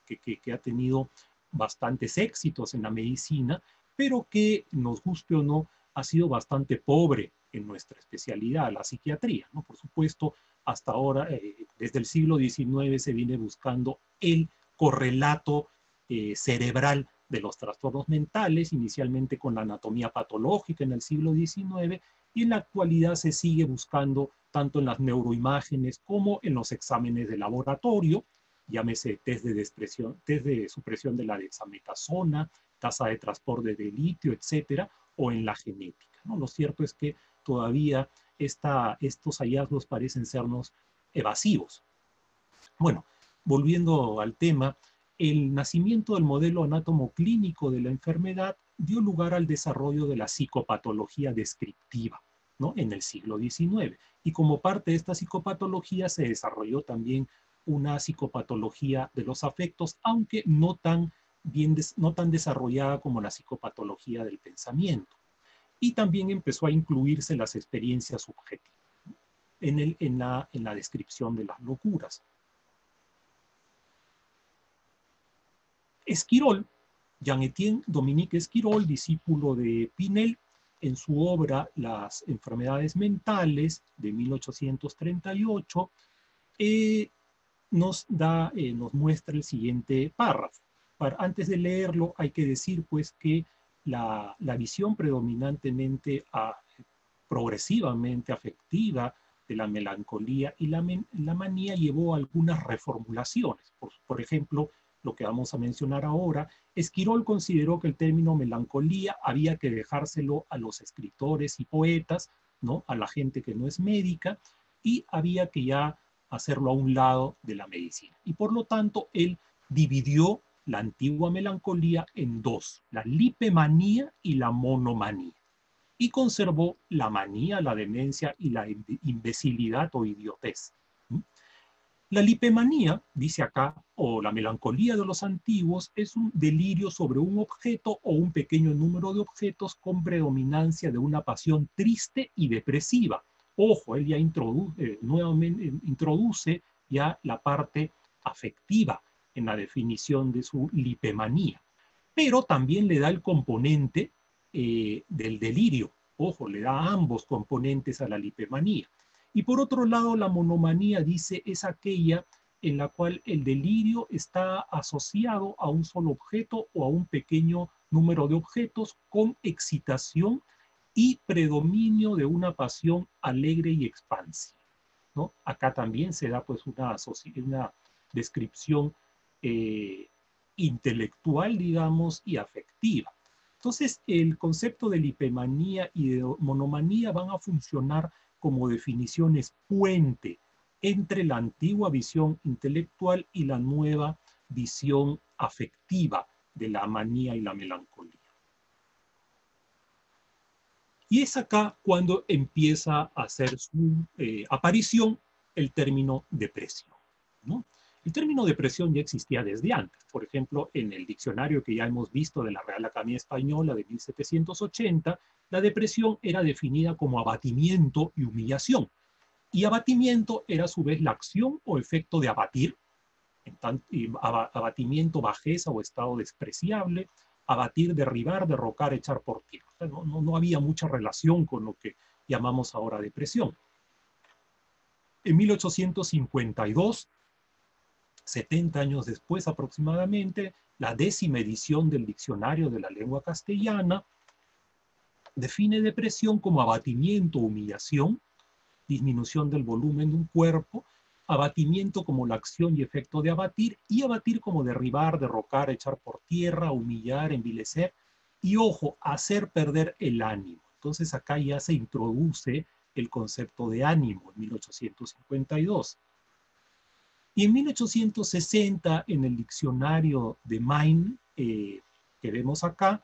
que, ha tenido bastantes éxitos en la medicina, pero que, nos guste o no, ha sido bastante pobre en nuestra especialidad, la psiquiatría. Por supuesto, hasta ahora, eh, desde el siglo XIX, se viene buscando el correlato eh, cerebral de los trastornos mentales, inicialmente con la anatomía patológica en el siglo XIX y en la actualidad se sigue buscando tanto en las neuroimágenes como en los exámenes de laboratorio, llámese test de, test de supresión de la dexametasona, tasa de transporte de litio, etcétera, o en la genética. ¿no? Lo cierto es que todavía esta, estos hallazgos parecen sernos evasivos. Bueno, volviendo al tema, el nacimiento del modelo anátomo clínico de la enfermedad dio lugar al desarrollo de la psicopatología descriptiva ¿no? en el siglo XIX. Y como parte de esta psicopatología se desarrolló también una psicopatología de los afectos, aunque no tan, bien no tan desarrollada como la psicopatología del pensamiento. Y también empezó a incluirse las experiencias subjetivas en, la descripción de las locuras. Esquirol, Jean-Étienne Dominique Esquirol, discípulo de Pinel, en su obra Las enfermedades mentales de 1838, eh, nos, da, eh, nos muestra el siguiente párrafo. Antes de leerlo, hay que decir pues que la, visión predominantemente progresivamente afectiva de la melancolía y la, la manía llevó a algunas reformulaciones. Por, por ejemplo, lo que vamos a mencionar ahora, Esquirol consideró que el término melancolía había que dejárselo a los escritores y poetas, ¿no? a la gente que no es médica, y había que ya hacerlo a un lado de la medicina. Y por lo tanto, él dividió la antigua melancolía en dos, la lipemanía y la monomanía. Y conservó la manía, la demencia y la imbecilidad o idiotez. La lipemanía, dice acá, o la melancolía de los antiguos, es un delirio sobre un objeto o un pequeño número de objetos con predominancia de una pasión triste y depresiva. Ojo, él ya introduce, eh, nuevamente eh, introduce ya la parte afectiva en la definición de su lipemanía, pero también le da el componente eh, del delirio. Ojo, le da ambos componentes a la lipemanía. Y por otro lado, la monomanía dice es aquella en la cual el delirio está asociado a un solo objeto o a un pequeño número de objetos con excitación y predominio de una pasión alegre y expansiva. ¿no? Acá también se da pues una, una descripción eh, intelectual, digamos, y afectiva. Entonces, el concepto de lipemanía y de monomanía van a funcionar como definiciones puente entre la antigua visión intelectual y la nueva visión afectiva de la manía y la melancolía. Y es acá cuando empieza a hacer su eh, aparición el término depresión. ¿no? El término depresión ya existía desde antes. Por ejemplo, en el diccionario que ya hemos visto de la Real Academia Española de 1780, la depresión era definida como abatimiento y humillación. Y abatimiento era a su vez la acción o efecto de abatir, abatimiento, bajeza o estado despreciable, abatir, derribar, derrocar, echar por tierra. no, no había mucha relación con lo que llamamos ahora depresión. En 1852, 70 años después aproximadamente, la décima edición del Diccionario de la Lengua Castellana define depresión como abatimiento, humillación, disminución del volumen de un cuerpo, abatimiento como la acción y efecto de abatir, y abatir como derribar, derrocar, echar por tierra, humillar, envilecer, y ojo, hacer perder el ánimo. Entonces acá ya se introduce el concepto de ánimo en 1852. Y en 1860, en el diccionario de Maine, eh, que vemos acá,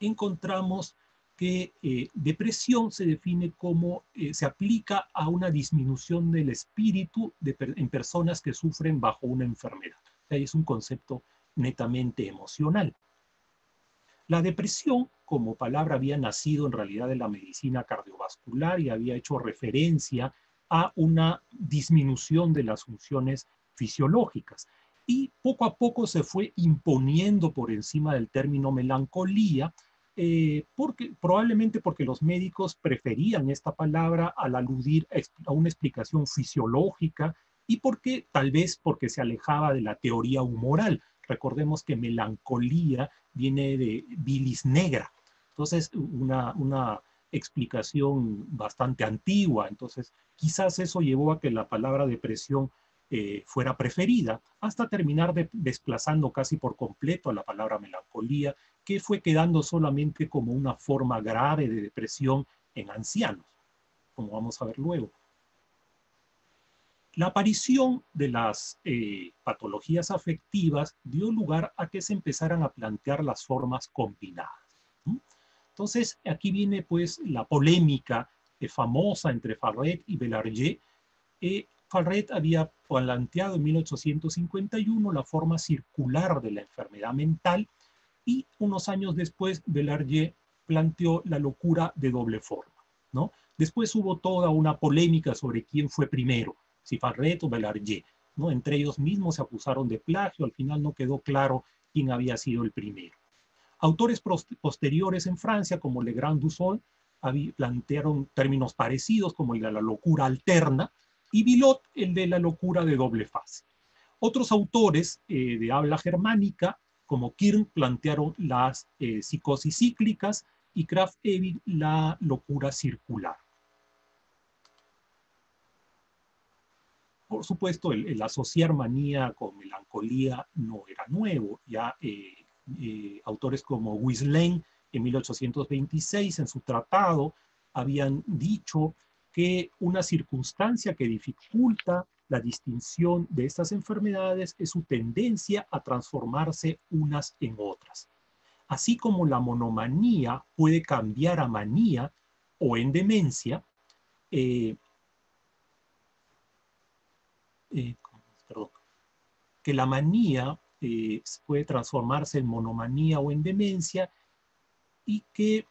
encontramos que eh, depresión se define como eh, se aplica a una disminución del espíritu en personas que sufren bajo una enfermedad. es un concepto netamente emocional. La depresión, como palabra, había nacido en realidad de la medicina cardiovascular y había hecho referencia a una disminución de las funciones fisiológicas. Y poco a poco se fue imponiendo por encima del término melancolía, eh, porque, probablemente porque los médicos preferían esta palabra al aludir a una explicación fisiológica y porque tal vez porque se alejaba de la teoría humoral. Recordemos que melancolía viene de bilis negra. Entonces, una, una explicación bastante antigua, entonces quizás eso llevó a que la palabra depresión eh, fuera preferida, hasta terminar desplazando casi por completo a la palabra melancolía, que fue quedando solamente como una forma grave de depresión en ancianos, como vamos a ver luego. La aparición de las eh, patologías afectivas dio lugar a que se empezaran a plantear las formas combinadas. Entonces, aquí viene pues la polémica eh, famosa entre Farret y Belargé. Eh, Farret había planteado en 1851 la forma circular de la enfermedad mental y unos años después Belargé planteó la locura de doble forma. ¿no? Después hubo toda una polémica sobre quién fue primero, si Farret o Belargé. ¿no? Entre ellos mismos se acusaron de plagio, al final no quedó claro quién había sido el primero. Autores posteriores en Francia, como Legrand Dusson, plantearon términos parecidos como el de la locura alterna y Bilot el de la locura de doble fase. Otros autores eh, de habla germánica, como Kirn, plantearon las eh, psicosis cíclicas y Kraft-Ebing la locura circular. Por supuesto, el, asociar manía con melancolía no era nuevo. Ya eh, eh, autores como Wislen en 1826 en su tratado habían dicho que una circunstancia que dificulta la distinción de estas enfermedades es su tendencia a transformarse unas en otras. Así como la monomanía puede cambiar a manía o en demencia, eh, eh, que la manía eh, puede transformarse en monomanía o en demencia y que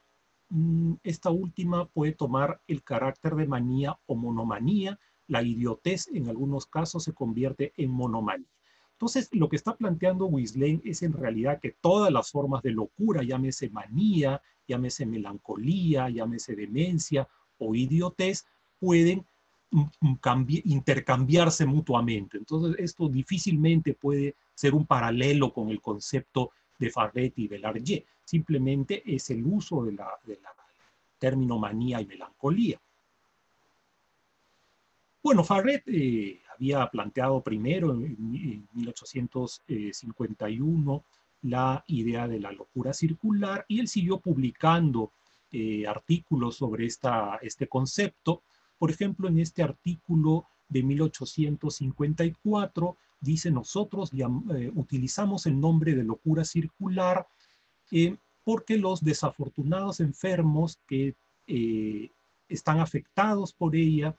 mm, esta última puede tomar el carácter de manía o monomanía. La idiotez en algunos casos se convierte en monomanía. Entonces, lo que está planteando Wislen es en realidad que todas las formas de locura, llámese manía, llámese melancolía, llámese demencia o idiotez, pueden intercambiarse mutuamente. Entonces, esto difícilmente puede ser un paralelo con el concepto de Farret y Belargé. Simplemente es el uso de la, término manía y melancolía. Bueno, Farret eh, había planteado primero en, 1851 la idea de la locura circular y él siguió publicando eh, artículos sobre esta, este concepto por ejemplo, en este artículo de 1854 dice nosotros eh, utilizamos el nombre de locura circular eh, porque los desafortunados enfermos que eh, están afectados por ella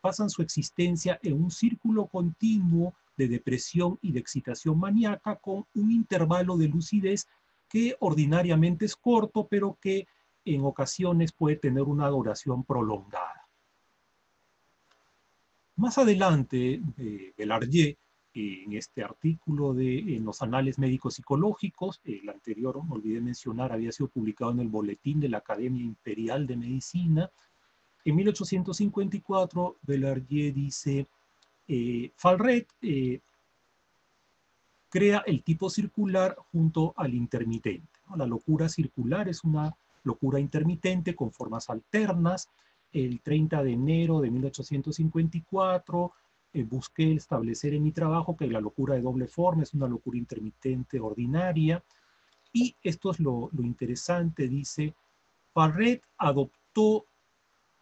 pasan su existencia en un círculo continuo de depresión y de excitación maníaca con un intervalo de lucidez que ordinariamente es corto, pero que en ocasiones puede tener una duración prolongada. Más adelante, eh, en este artículo de en los anales médicos psicológicos, el anterior, me olvidé mencionar, había sido publicado en el Boletín de la Academia Imperial de Medicina. En 1854, Belardier dice, eh, Falret eh, crea el tipo circular junto al intermitente. La locura circular es una locura intermitente con formas alternas, el 30 de enero de 1854 eh, busqué establecer en mi trabajo que la locura de doble forma es una locura intermitente ordinaria. Y esto es lo, interesante, dice, Farret adoptó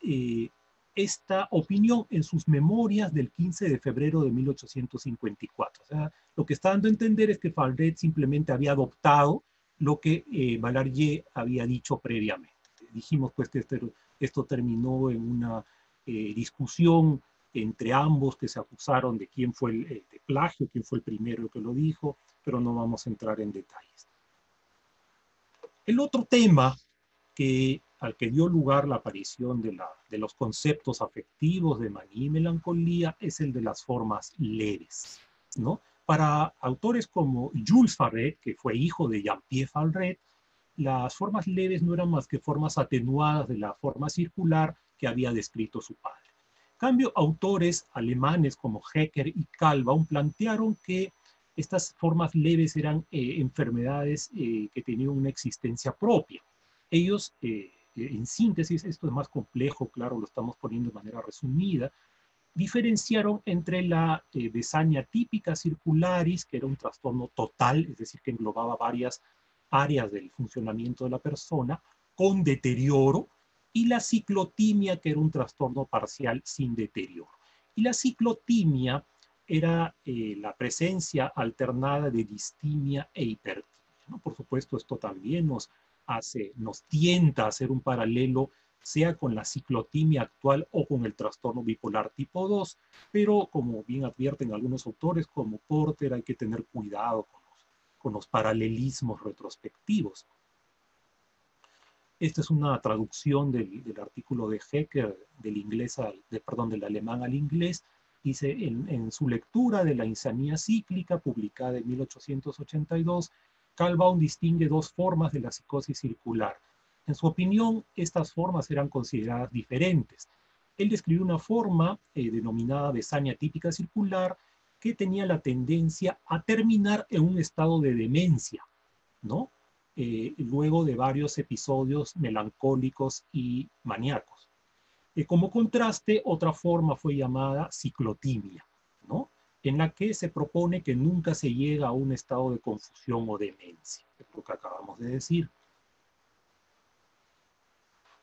eh, esta opinión en sus memorias del 15 de febrero de 1854. O sea, lo que está dando a entender es que Farret simplemente había adoptado lo que eh, había dicho previamente. Dijimos pues que este esto terminó en una eh, discusión entre ambos que se acusaron de quién fue el de plagio, quién fue el primero que lo dijo, pero no vamos a entrar en detalles. El otro tema que, al que dio lugar la aparición de, la, de los conceptos afectivos de manía y melancolía es el de las formas leves. ¿no? Para autores como Jules Farret, que fue hijo de Jean-Pierre Farret, las formas leves no eran más que formas atenuadas de la forma circular que había descrito su padre. Cambio, autores alemanes como Hecker y Kalbaum plantearon que estas formas leves eran eh, enfermedades eh, que tenían una existencia propia. Ellos eh, en síntesis, esto es más complejo, claro, lo estamos poniendo de manera resumida, diferenciaron entre la eh, besaña típica circularis, que era un trastorno total, es decir, que englobaba varias áreas del funcionamiento de la persona, con deterioro, y la ciclotimia, que era un trastorno parcial sin deterioro. Y la ciclotimia era eh, la presencia alternada de distimia e hipertimia. ¿no? Por supuesto, esto también nos hace, nos tienta a hacer un paralelo sea con la ciclotimia actual o con el trastorno bipolar tipo 2, pero como bien advierten algunos autores como Porter, hay que tener cuidado con los, paralelismos retrospectivos. Esta es una traducción del, artículo de Hecker del, inglés de, perdón, del alemán al inglés. Dice, en, su lectura de la insanía cíclica, publicada en 1882, Calbaum distingue dos formas de la psicosis circular, en su opinión, estas formas eran consideradas diferentes. Él describió una forma eh, denominada besaña típica circular que tenía la tendencia a terminar en un estado de demencia, ¿no? Eh, luego de varios episodios melancólicos y maníacos. Eh, como contraste, otra forma fue llamada ciclotimia, ¿no? en la que se propone que nunca se llega a un estado de confusión o demencia, lo que acabamos de decir.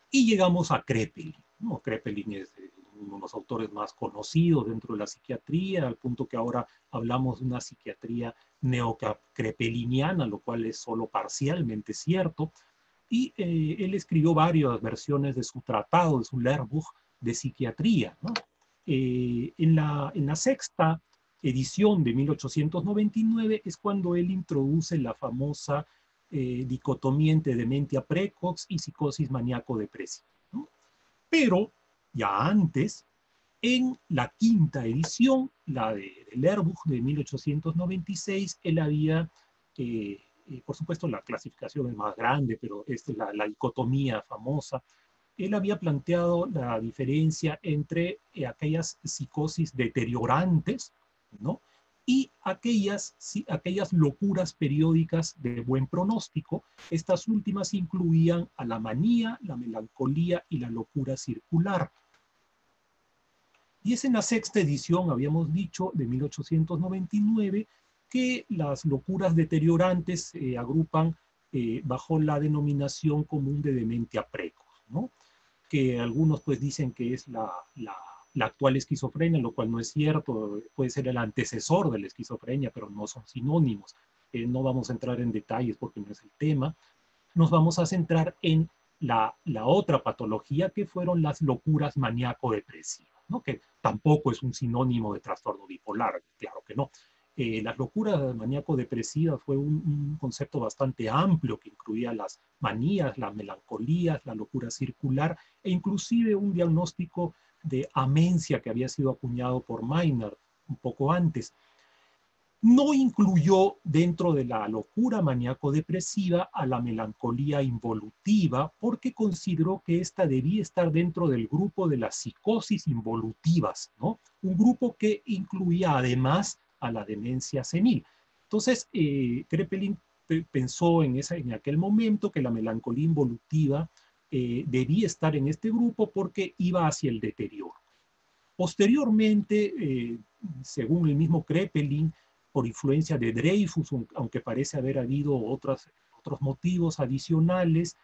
Y llegamos a Krepelin. ¿no? Krepelin es uno de los autores más conocidos dentro de la psiquiatría, al punto que ahora hablamos de una psiquiatría neocrepeliniana, lo cual es solo parcialmente cierto. Y eh, él escribió varias versiones de su tratado, de su Lehrbuch de psiquiatría. Eh, en, la, en la sexta edición de 1899 es cuando él introduce la famosa eh, dicotomía entre dementia precox y psicosis maníaco-depresiva. Pero ya antes, en la quinta edición, la de, de Lehrbuch de 1896, él había, eh, eh, por supuesto la clasificación es más grande, pero es la, la dicotomía famosa, él había planteado la diferencia entre aquellas psicosis deteriorantes, ¿no? y aquellas, aquellas locuras periódicas de buen pronóstico. Estas últimas incluían a la manía, la melancolía y la locura circular. Y es en la sexta edición, habíamos dicho, de 1899, que las locuras deteriorantes se agrupan eh, bajo la denominación común de dementia precoz, ¿no? que algunos pues dicen que es la la actual esquizofrenia, lo cual no es cierto, puede ser el antecesor de la esquizofrenia, pero no son sinónimos. Eh, no vamos a entrar en detalles porque no es el tema. Nos vamos a centrar en la, la otra patología que fueron las locuras maníaco-depresivas, que tampoco es un sinónimo de trastorno bipolar, claro que no. Eh, las locuras maníaco-depresivas fue un, un, concepto bastante amplio que incluía las manías, las melancolías, la locura circular e inclusive un diagnóstico de amencia que había sido acuñado por Maynard un poco antes. No incluyó dentro de la locura maníaco-depresiva a la melancolía involutiva porque consideró que ésta debía estar dentro del grupo de las psicosis involutivas, ¿no? Un grupo que incluía además a la demencia senil. Entonces, eh, Krepelin pensó en, esa, en aquel momento que la melancolía involutiva eh, debía estar en este grupo porque iba hacia el deterioro. Posteriormente, eh, según el mismo Krepelin, por influencia de Dreyfus, aunque parece haber habido otros motivos adicionales,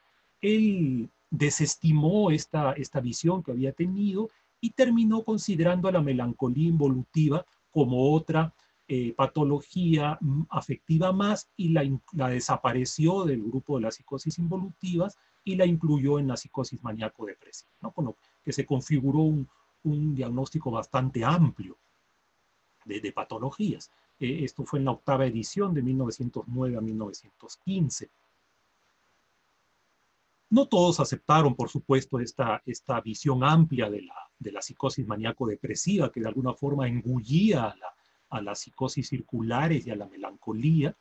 él desestimó esta, esta visión que había tenido y terminó considerando a la melancolía involutiva como otra eh, patología mm, afectiva más y la, la, desapareció del grupo de las psicosis involutivas y la incluyó en la psicosis maníaco-depresiva, con lo que se configuró un, un diagnóstico bastante amplio de, patologías. Eh, esto fue en la octava edición de 1909 a 1915. No todos aceptaron, por supuesto, esta, esta visión amplia de la, de la psicosis maníaco-depresiva, que de alguna forma engullía a, la, las psicosis circulares y a la melancolía,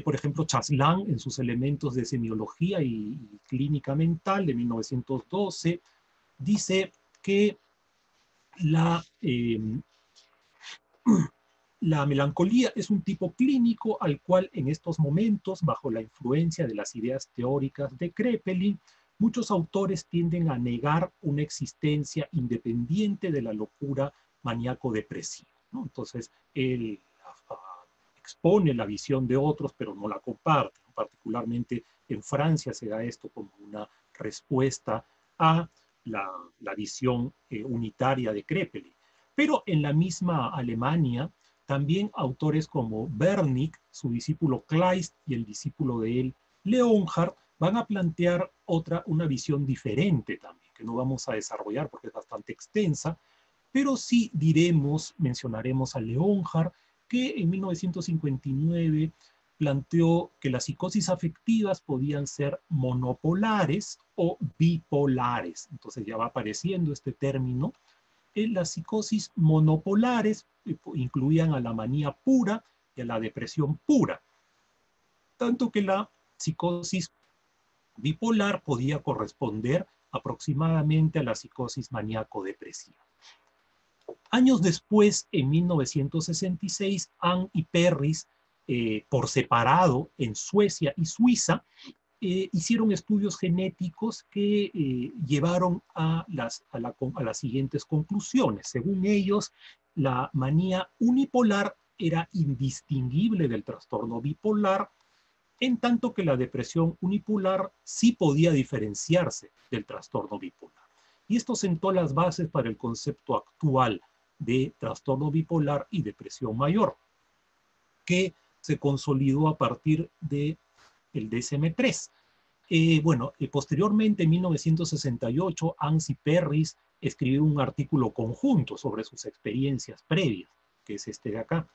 por ejemplo, Chaslan, en sus elementos de semiología y, clínica mental de 1912, dice que la, em, la melancolía es un tipo clínico al cual en estos momentos, bajo la influencia de las ideas teóricas de Krepelin, muchos autores tienden a negar una existencia independiente de la locura maníaco-depresiva. Entonces, él ah, expone la visión de otros, pero no la comparte. Particularmente en Francia se da esto como una respuesta a la, visión eh, unitaria de Krepelin. Pero en la misma Alemania, también autores como Bernick, su discípulo Kleist y el discípulo de él, Leonhardt, van a plantear otra, una visión diferente también, que no vamos a desarrollar porque es bastante extensa, pero sí diremos, mencionaremos a Leonhardt, que en 1959 planteó que las psicosis afectivas podían ser monopolares o bipolares. Entonces ya va apareciendo este término. Las psicosis monopolares eh, incluían a la manía pura y a la depresión pura. Tanto que la psicosis bipolar podía corresponder aproximadamente a la psicosis maníaco-depresiva. Años después, en 1966, Ann y Perris eh, por separado en Suecia y Suiza, eh, hicieron estudios genéticos que eh, llevaron a las, a, las siguientes conclusiones. Según ellos, la manía unipolar era indistinguible del trastorno bipolar, en tanto que la depresión unipolar sí podía diferenciarse del trastorno bipolar. Y esto sentó las bases para el concepto actual de trastorno bipolar y depresión mayor, que se consolidó a partir del el DSM-3. Eh, bueno, eh, posteriormente, en 1968, Ansi Perris escribió un artículo conjunto sobre sus experiencias previas, que es este de acá.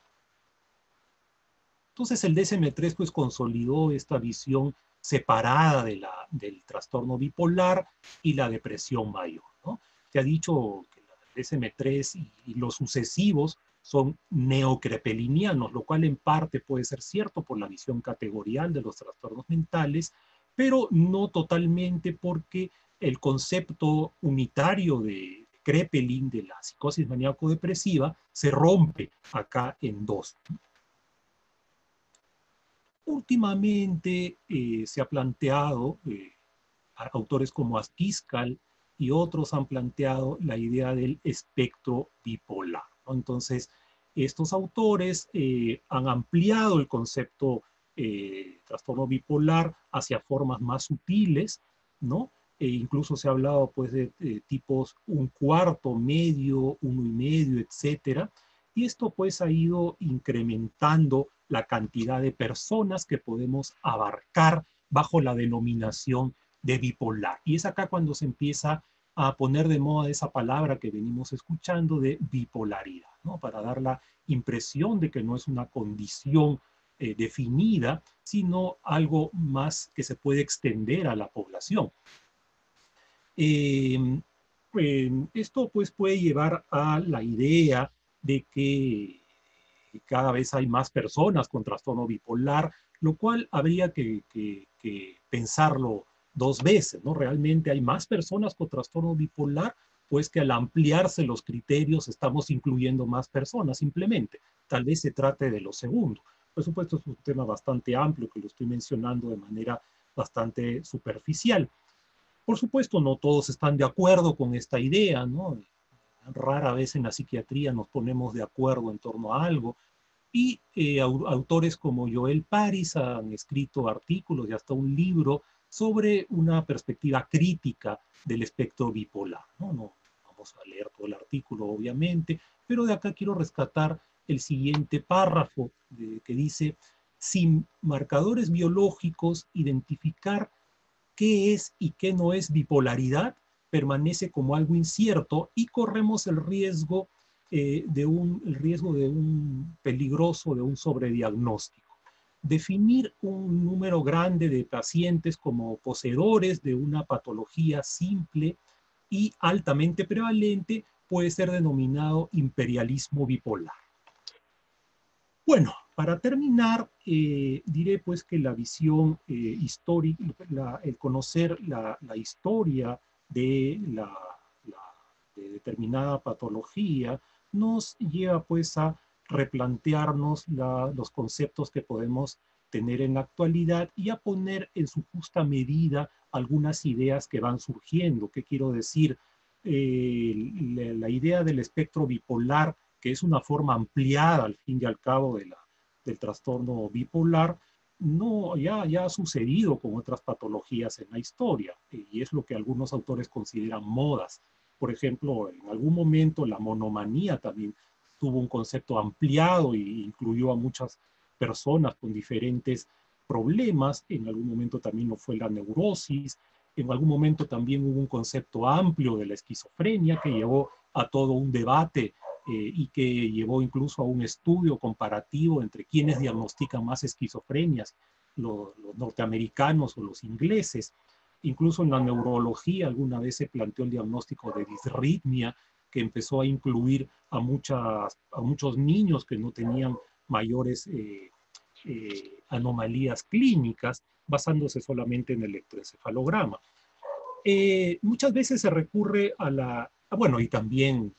Entonces, el DSM-3 pues consolidó esta visión separada de la, del trastorno bipolar y la depresión mayor. ¿no? Se ha dicho que el DSM-3 y los sucesivos son neocrepelinianos, lo cual en parte puede ser cierto por la visión categorial de los trastornos mentales, pero no totalmente porque el concepto unitario de Krepelin de la psicosis maníaco-depresiva se rompe acá en dos. Últimamente eh, se ha planteado, eh, autores como Asquiskal y otros han planteado la idea del espectro bipolar. Entonces, estos autores eh, han ampliado el concepto eh, trastorno bipolar hacia formas más sutiles, ¿no? E incluso se ha hablado pues de, tipos un cuarto, medio, uno y medio, etcétera. Y esto pues ha ido incrementando la cantidad de personas que podemos abarcar bajo la denominación de bipolar. Y es acá cuando se empieza a poner de moda esa palabra que venimos escuchando de bipolaridad, ¿no? para dar la impresión de que no es una condición eh, definida, sino algo más que se puede extender a la población. Em, em, esto pues puede llevar a la idea de que cada vez hay más personas con trastorno bipolar, lo cual habría que, que pensarlo dos veces, ¿no? Realmente hay más personas con trastorno bipolar, pues que al ampliarse los criterios estamos incluyendo más personas simplemente. Tal vez se trate de lo segundo. Por supuesto, es un tema bastante amplio que lo estoy mencionando de manera bastante superficial. Por supuesto, no todos están de acuerdo con esta idea, ¿no? Rara vez en la psiquiatría nos ponemos de acuerdo en torno a algo. Y eh, autores como Joel Paris han escrito artículos y hasta un libro sobre una perspectiva crítica del espectro bipolar. ¿no? no vamos a leer todo el artículo, obviamente, pero de acá quiero rescatar el siguiente párrafo que dice, sin marcadores biológicos, identificar qué es y qué no es bipolaridad permanece como algo incierto y corremos el riesgo, eh, de un, el riesgo de un peligroso, de un sobrediagnóstico definir un número grande de pacientes como poseedores de una patología simple y altamente prevalente puede ser denominado imperialismo bipolar. Bueno, para terminar, eh, diré pues que la visión eh, histórica, el conocer la, historia de, la, de determinada patología nos lleva pues a replantearnos los conceptos que podemos tener en la actualidad y a poner en su justa medida algunas ideas que van surgiendo. ¿Qué quiero decir? Eh, la, idea del espectro bipolar, que es una forma ampliada al fin y al cabo de la, del trastorno bipolar, no, ya, ya ha sucedido con otras patologías en la historia, y es lo que algunos autores consideran modas. Por ejemplo, en algún momento la monomanía también tuvo un concepto ampliado e incluyó a muchas personas con diferentes problemas. En algún momento también no fue la neurosis. En algún momento también hubo un concepto amplio de la esquizofrenia que llevó a todo un debate eh, y que llevó incluso a un estudio comparativo entre quienes diagnostican más esquizofrenias, los, norteamericanos o los ingleses. Incluso en la neurología alguna vez se planteó el diagnóstico de disritmia, que empezó a incluir a, muchas, a muchos niños que no tenían mayores eh, eh, anomalías clínicas, basándose solamente en el electroencefalograma. muchas veces se recurre a la, bueno, y también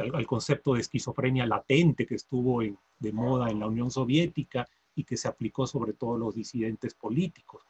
al, concepto de esquizofrenia latente que estuvo de moda en la Unión Soviética y que se aplicó sobre todo a los disidentes políticos.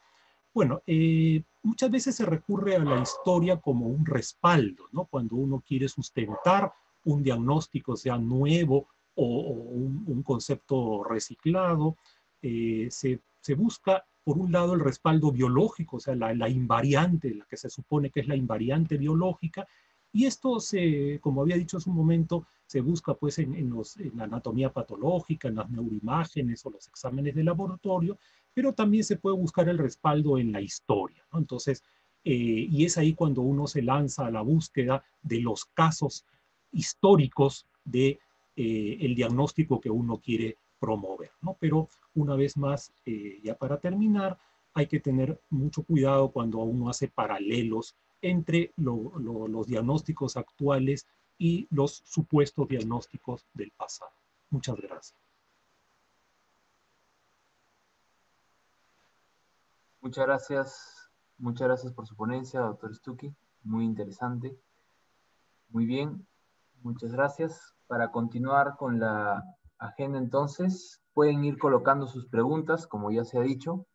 Bueno, eh, muchas veces se recurre a la historia como un respaldo, ¿no? Cuando uno quiere sustentar un diagnóstico, sea nuevo o, un, concepto reciclado, eh, se, busca, por un lado, el respaldo biológico, o sea, la, la, invariante, la que se supone que es la invariante biológica, y esto, se, como había dicho hace un momento, se busca pues en, la anatomía patológica, en las neuroimágenes o los exámenes de laboratorio, pero también se puede buscar el respaldo en la historia. Entonces, eh, y es ahí cuando uno se lanza a la búsqueda de los casos históricos de eh, el diagnóstico que uno quiere promover. ¿no? Pero una vez más, eh, ya para terminar, hay que tener mucho cuidado cuando uno hace paralelos entre los diagnósticos actuales y los supuestos diagnósticos del pasado. Muchas gracias. Muchas gracias, muchas gracias por su ponencia, doctor Stucky. Muy interesante. Muy bien, muchas gracias. Para continuar con la agenda entonces, pueden ir colocando sus preguntas, como ya se ha dicho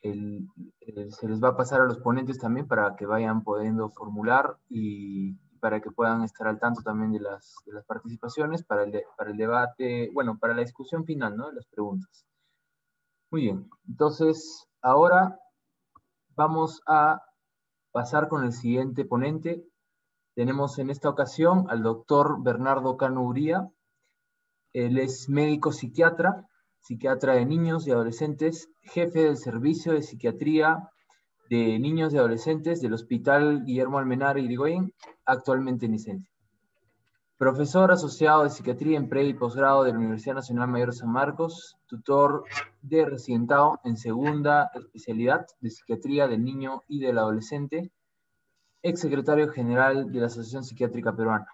se les va a pasar a los ponentes también para que vayan pudiendo formular y para que puedan estar al tanto también de las, participaciones para el, para el debate, bueno, para la discusión final, ¿no? De las preguntas. Muy bien, entonces ahora vamos a pasar con el siguiente ponente. Tenemos en esta ocasión al doctor Bernardo Cano Uría. Él es médico psiquiatra, psiquiatra de niños y adolescentes, jefe del Servicio de Psiquiatría de Niños y Adolescentes del Hospital Guillermo Almenar Irigoyen, actualmente en licencia. Profesor asociado de Psiquiatría en pre y posgrado de la Universidad Nacional Mayor San Marcos, tutor de residentado en segunda especialidad de Psiquiatría del Niño y del Adolescente, ex secretario general de la Asociación Psiquiátrica Peruana.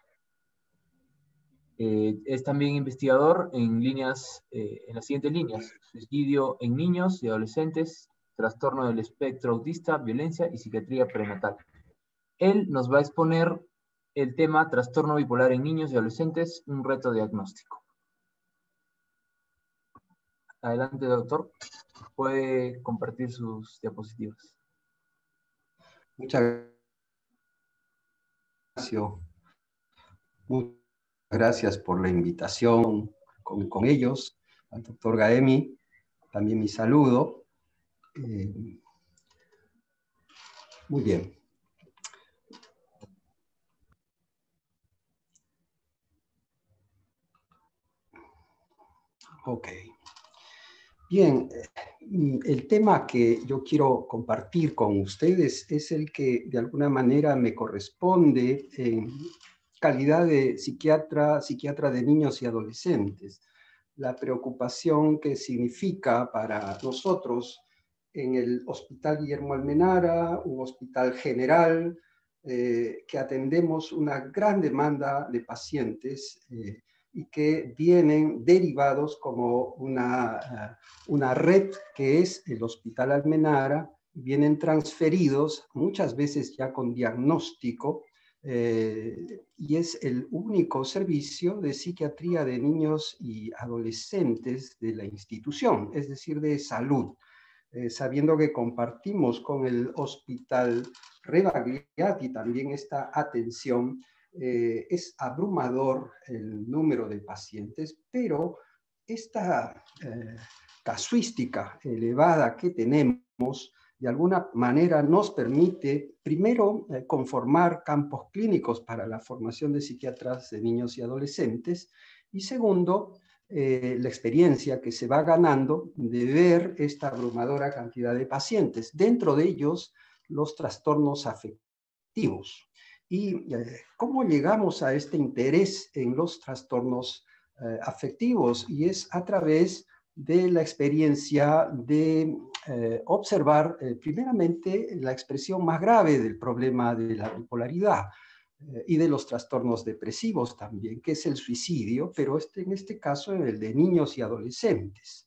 Eh, es también investigador en líneas, eh, en las siguientes líneas, suicidio en niños y adolescentes, trastorno del espectro autista, violencia y psiquiatría prenatal. Él nos va a exponer el tema trastorno bipolar en niños y adolescentes, un reto diagnóstico. Adelante, doctor. Puede compartir sus diapositivas. Muchas gracias gracias por la invitación con, ellos, al doctor Gaemi, también mi saludo. Eh, muy bien. Ok. Bien, eh, el tema que yo quiero compartir con ustedes es el que de alguna manera me corresponde en calidad de psiquiatra, psiquiatra de niños y adolescentes, la preocupación que significa para nosotros en el Hospital Guillermo Almenara, un hospital general, eh, que atendemos una gran demanda de pacientes eh, y que vienen derivados como una, eh, una red que es el Hospital Almenara, vienen transferidos muchas veces ya con diagnóstico eh, y es el único servicio de psiquiatría de niños y adolescentes de la institución, es decir, de salud, eh, sabiendo que compartimos con el Hospital Rebagliati también esta atención. Eh, es abrumador el número de pacientes, pero esta casuística elevada que tenemos de alguna manera nos permite, primero, eh, conformar campos clínicos para la formación de psiquiatras de niños y adolescentes, y segundo, eh, la experiencia que se va ganando de ver esta abrumadora cantidad de pacientes, dentro de ellos los trastornos afectivos. ¿Y eh, cómo llegamos a este interés en los trastornos afectivos? Y es a través de la experiencia de eh, observar eh, primeramente la expresión más grave del problema de la bipolaridad eh, y de los trastornos depresivos también, que es el suicidio, pero este, en este caso el de niños y adolescentes.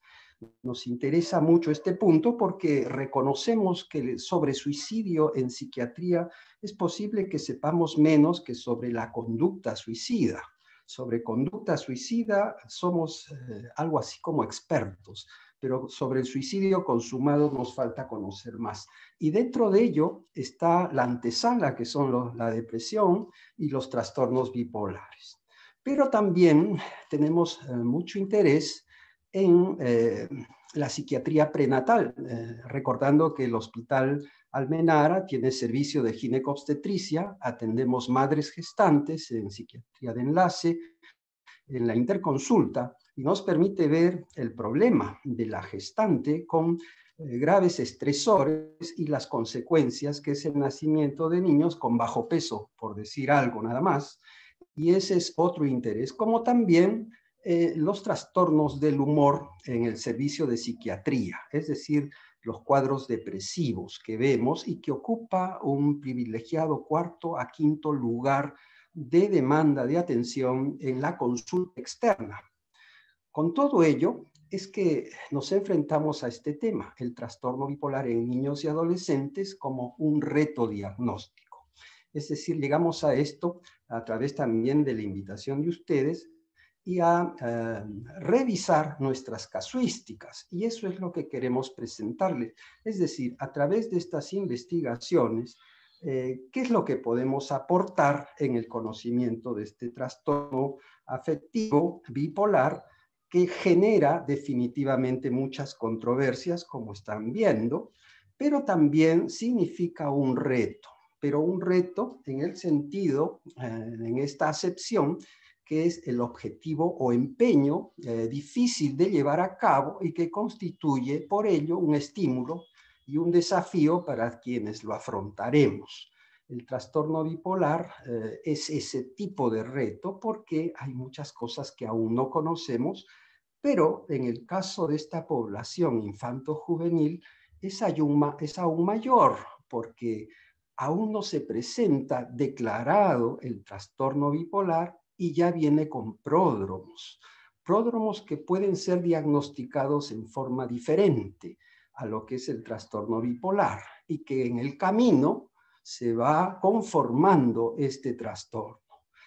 Nos interesa mucho este punto porque reconocemos que sobre suicidio en psiquiatría es posible que sepamos menos que sobre la conducta suicida sobre conducta suicida somos eh, algo así como expertos, pero sobre el suicidio consumado nos falta conocer más. Y dentro de ello está la antesala, que son la depresión y los trastornos bipolares. Pero también tenemos eh, mucho interés en eh, la psiquiatría prenatal, recordando que el Hospital Almenara tiene servicio de ginecobstetricia, atendemos madres gestantes en psiquiatría de enlace, en la interconsulta, y nos permite ver el problema de la gestante con eh, graves estresores y las consecuencias que es el nacimiento de niños con bajo peso, por decir algo nada más. Y ese es otro interés, como también eh, los trastornos del humor en el servicio de psiquiatría, es decir, los cuadros depresivos que vemos y que ocupa un privilegiado cuarto a quinto lugar de demanda de atención en la consulta externa. Con todo ello, es que nos enfrentamos a este tema, el trastorno bipolar en niños y adolescentes, como un reto diagnóstico. Es decir, llegamos a esto a través también de la invitación de ustedes y a eh, revisar nuestras casuísticas. Y eso es lo que queremos presentarles. Es decir, a través de estas investigaciones, eh, ¿qué es lo que podemos aportar en el conocimiento de este trastorno afectivo bipolar que genera definitivamente muchas controversias, como están viendo, pero también significa un reto, pero un reto en el sentido, eh, en esta acepción, que es el objetivo o empeño eh, difícil de llevar a cabo y que constituye por ello un estímulo y un desafío para quienes lo afrontaremos. El trastorno bipolar eh, es ese tipo de reto porque hay muchas cosas que aún no conocemos, pero en el caso de esta población infanto-juvenil es, es aún mayor porque aún no se presenta declarado el trastorno bipolar y ya viene con pródromos. Pródromos que pueden ser diagnosticados en forma diferente a lo que es el trastorno bipolar y que en el camino se va conformando este trastorno.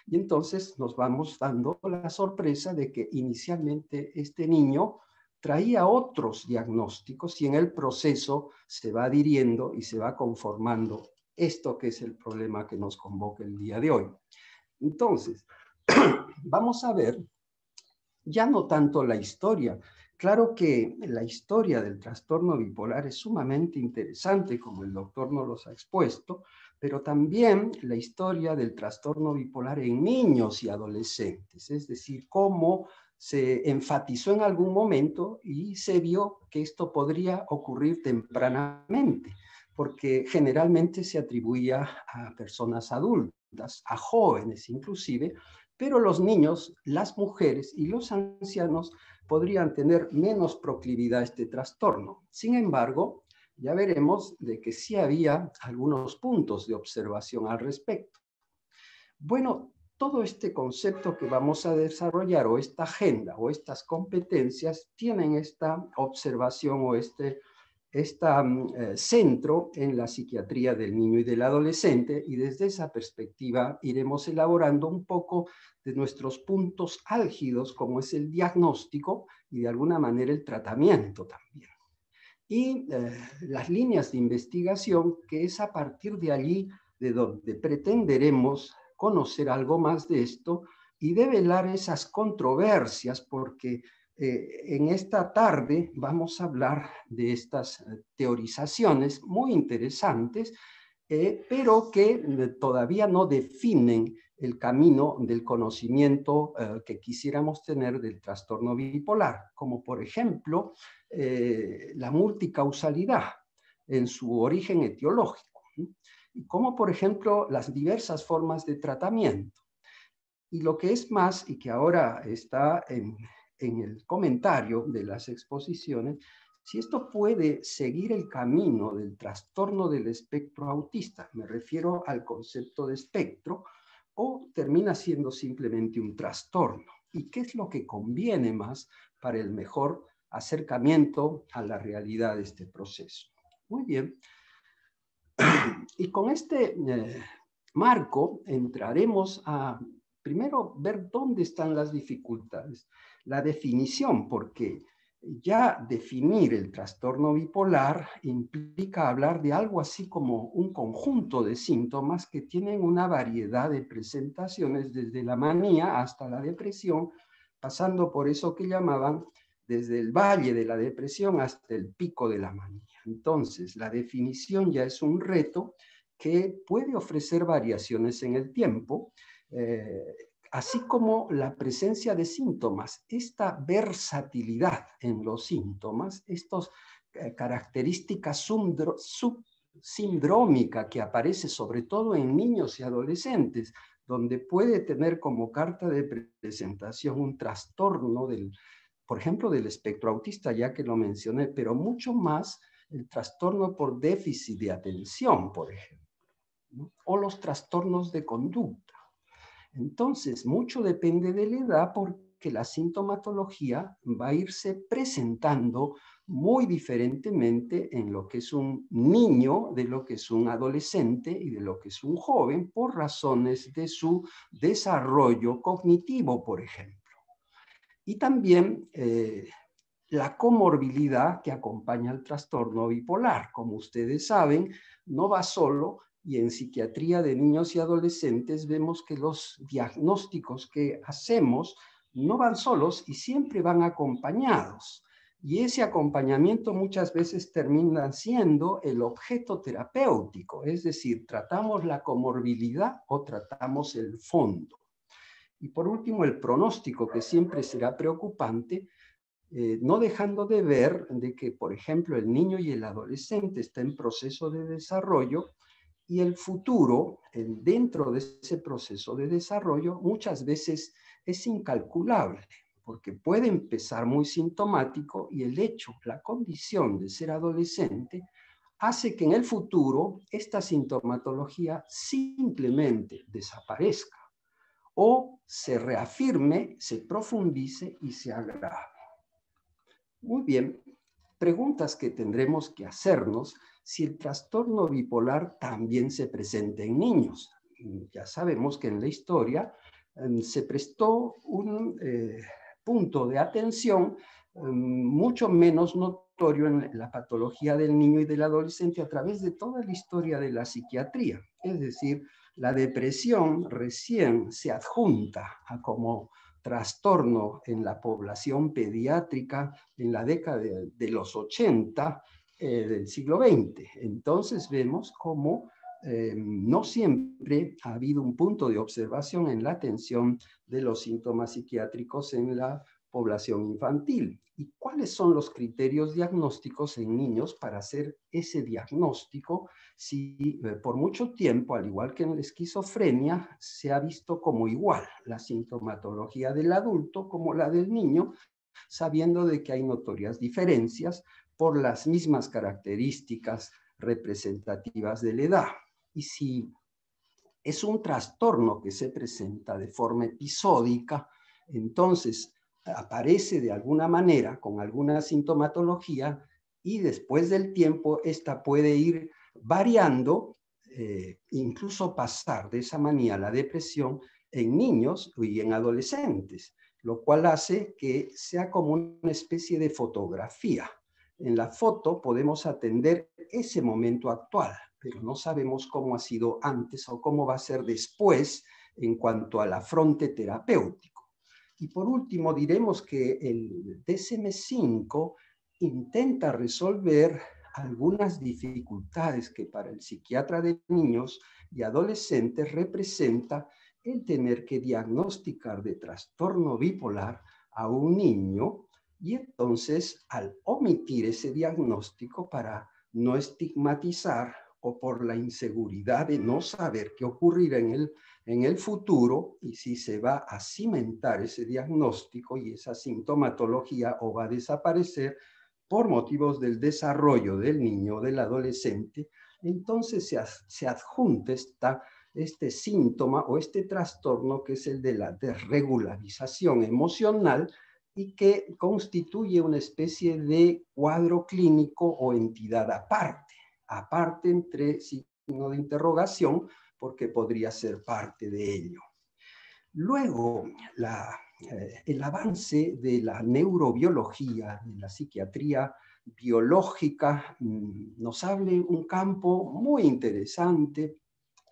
Y entonces nos vamos dando la sorpresa de que inicialmente este niño traía otros diagnósticos y en el proceso se va adhiriendo y se va conformando esto que es el problema que nos convoca el día de hoy. Entonces, vamos a ver ya no tanto la historia. Claro que la historia del trastorno bipolar es sumamente interesante, como el doctor nos los ha expuesto, pero también la historia del trastorno bipolar en niños y adolescentes, es decir, cómo se enfatizó en algún momento y se vio que esto podría ocurrir tempranamente, porque generalmente se atribuía a personas adultas, a jóvenes inclusive, pero los niños, las mujeres y los ancianos podrían tener menos proclividad a este trastorno. Sin embargo, ya veremos de que sí había algunos puntos de observación al respecto. Bueno, todo este concepto que vamos a desarrollar o esta agenda o estas competencias tienen esta observación o este este centro en la psiquiatría del niño y del adolescente y desde esa perspectiva iremos elaborando un poco de nuestros puntos álgidos como es el diagnóstico y de alguna manera el tratamiento también. Y eh, las líneas de investigación que es a partir de allí de donde pretenderemos conocer algo más de esto y develar esas controversias porque eh, en esta tarde vamos a hablar de estas eh, teorizaciones muy interesantes, eh, pero que todavía no definen el camino del conocimiento que quisiéramos tener del trastorno bipolar, como por ejemplo la multicausalidad en su origen etiológico, y como por ejemplo las diversas formas de tratamiento. Y lo que es más, y que ahora está en, en el comentario de las exposiciones si esto puede seguir el camino del trastorno del espectro autista, me refiero al concepto de espectro, o termina siendo simplemente un trastorno. ¿Y qué es lo que conviene más para el mejor acercamiento a la realidad de este proceso? Muy bien. Y con este eh, marco entraremos a primero ver dónde están las dificultades la definición, porque ya definir el trastorno bipolar implica hablar de algo así como un conjunto de síntomas que tienen una variedad de presentaciones desde la manía hasta la depresión, pasando por eso que llamaban desde el valle de la depresión hasta el pico de la manía. Entonces, la definición ya es un reto que puede ofrecer variaciones en el tiempo. Eh, así como la presencia de síntomas, esta versatilidad en los síntomas, estas eh, características subsindrómicas que aparece sobre todo en niños y adolescentes, donde puede tener como carta de presentación un trastorno del, por ejemplo, del espectro autista, ya que lo mencioné, pero mucho más el trastorno por déficit de atención, por ejemplo, o los trastornos de conducta entonces, mucho depende de la edad porque la sintomatología va a irse presentando muy diferentemente en lo que es un niño, de lo que es un adolescente y de lo que es un joven por razones de su desarrollo cognitivo, por ejemplo. Y también eh, la comorbilidad que acompaña al trastorno bipolar. Como ustedes saben, no va solo y en psiquiatría de niños y adolescentes vemos que los diagnósticos que hacemos no van solos y siempre van acompañados. Y ese acompañamiento muchas veces termina siendo el objeto terapéutico, es decir, tratamos la comorbilidad o tratamos el fondo. Y por último, el pronóstico, que siempre será preocupante, eh, no dejando de ver de que, por ejemplo, el niño y el adolescente está en proceso de desarrollo y el futuro, dentro de ese proceso de desarrollo, muchas veces es incalculable, porque puede empezar muy sintomático y el hecho, la condición de ser adolescente, hace que en el futuro esta sintomatología simplemente desaparezca o se reafirme, se profundice y se agrave. Muy bien, preguntas que tendremos que hacernos si el trastorno bipolar también se presenta en niños. Ya sabemos que en la historia em, se prestó un eh, punto de atención em, mucho menos notorio en la patología del niño y del adolescente a través de toda la historia de la psiquiatría. Es decir, la depresión recién se adjunta a como trastorno en la población pediátrica en la década de, de los 80 eh, del siglo XX. Entonces vemos cómo eh, no siempre ha habido un punto de observación en la atención de los síntomas psiquiátricos en la población infantil. ¿Y cuáles son los criterios diagnósticos en niños para hacer ese diagnóstico si eh, por mucho tiempo, al igual que en la esquizofrenia, se ha visto como igual la sintomatología del adulto como la del niño, sabiendo de que hay notorias diferencias por las mismas características representativas de la edad. Y si es un trastorno que se presenta de forma episódica, entonces aparece de alguna manera con alguna sintomatología y después del tiempo esta puede ir variando, eh, incluso pasar de esa manía a la depresión en niños y en adolescentes, lo cual hace que sea como una especie de fotografía. En la foto podemos atender ese momento actual, pero no sabemos cómo ha sido antes o cómo va a ser después en cuanto al afronte terapéutico. Y por último, diremos que el DSM-5 intenta resolver algunas dificultades que para el psiquiatra de niños y adolescentes representa el tener que diagnosticar de trastorno bipolar a un niño y entonces al omitir ese diagnóstico para no estigmatizar o por la inseguridad de no saber qué ocurrirá en el, en el futuro y si se va a cimentar ese diagnóstico y esa sintomatología o va a desaparecer por motivos del desarrollo del niño o del adolescente, entonces se, se adjunta esta, este síntoma o este trastorno que es el de la desregularización emocional y que constituye una especie de cuadro clínico o entidad aparte aparte entre signo de interrogación, porque podría ser parte de ello. Luego, eh, el avance de la neurobiología, de la psiquiatría biológica, mm, nos abre un campo muy interesante,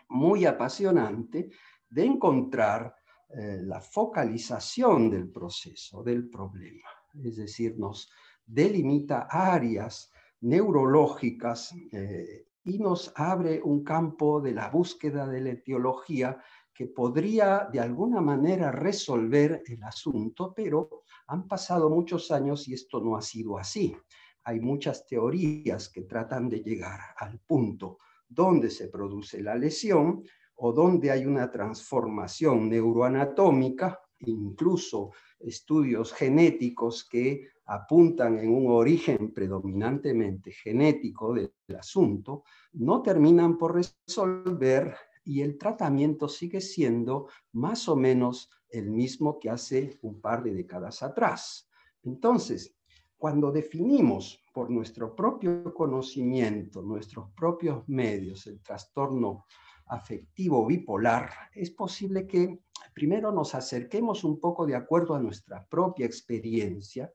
muy apasionante, de encontrar eh, la focalización del proceso, del problema. Es decir, nos delimita áreas neurológicas eh, y nos abre un campo de la búsqueda de la etiología que podría de alguna manera resolver el asunto, pero han pasado muchos años y esto no ha sido así. Hay muchas teorías que tratan de llegar al punto donde se produce la lesión o donde hay una transformación neuroanatómica, incluso estudios genéticos que apuntan en un origen predominantemente genético del asunto, no terminan por resolver y el tratamiento sigue siendo más o menos el mismo que hace un par de décadas atrás. Entonces, cuando definimos por nuestro propio conocimiento, nuestros propios medios, el trastorno afectivo bipolar, es posible que primero nos acerquemos un poco de acuerdo a nuestra propia experiencia,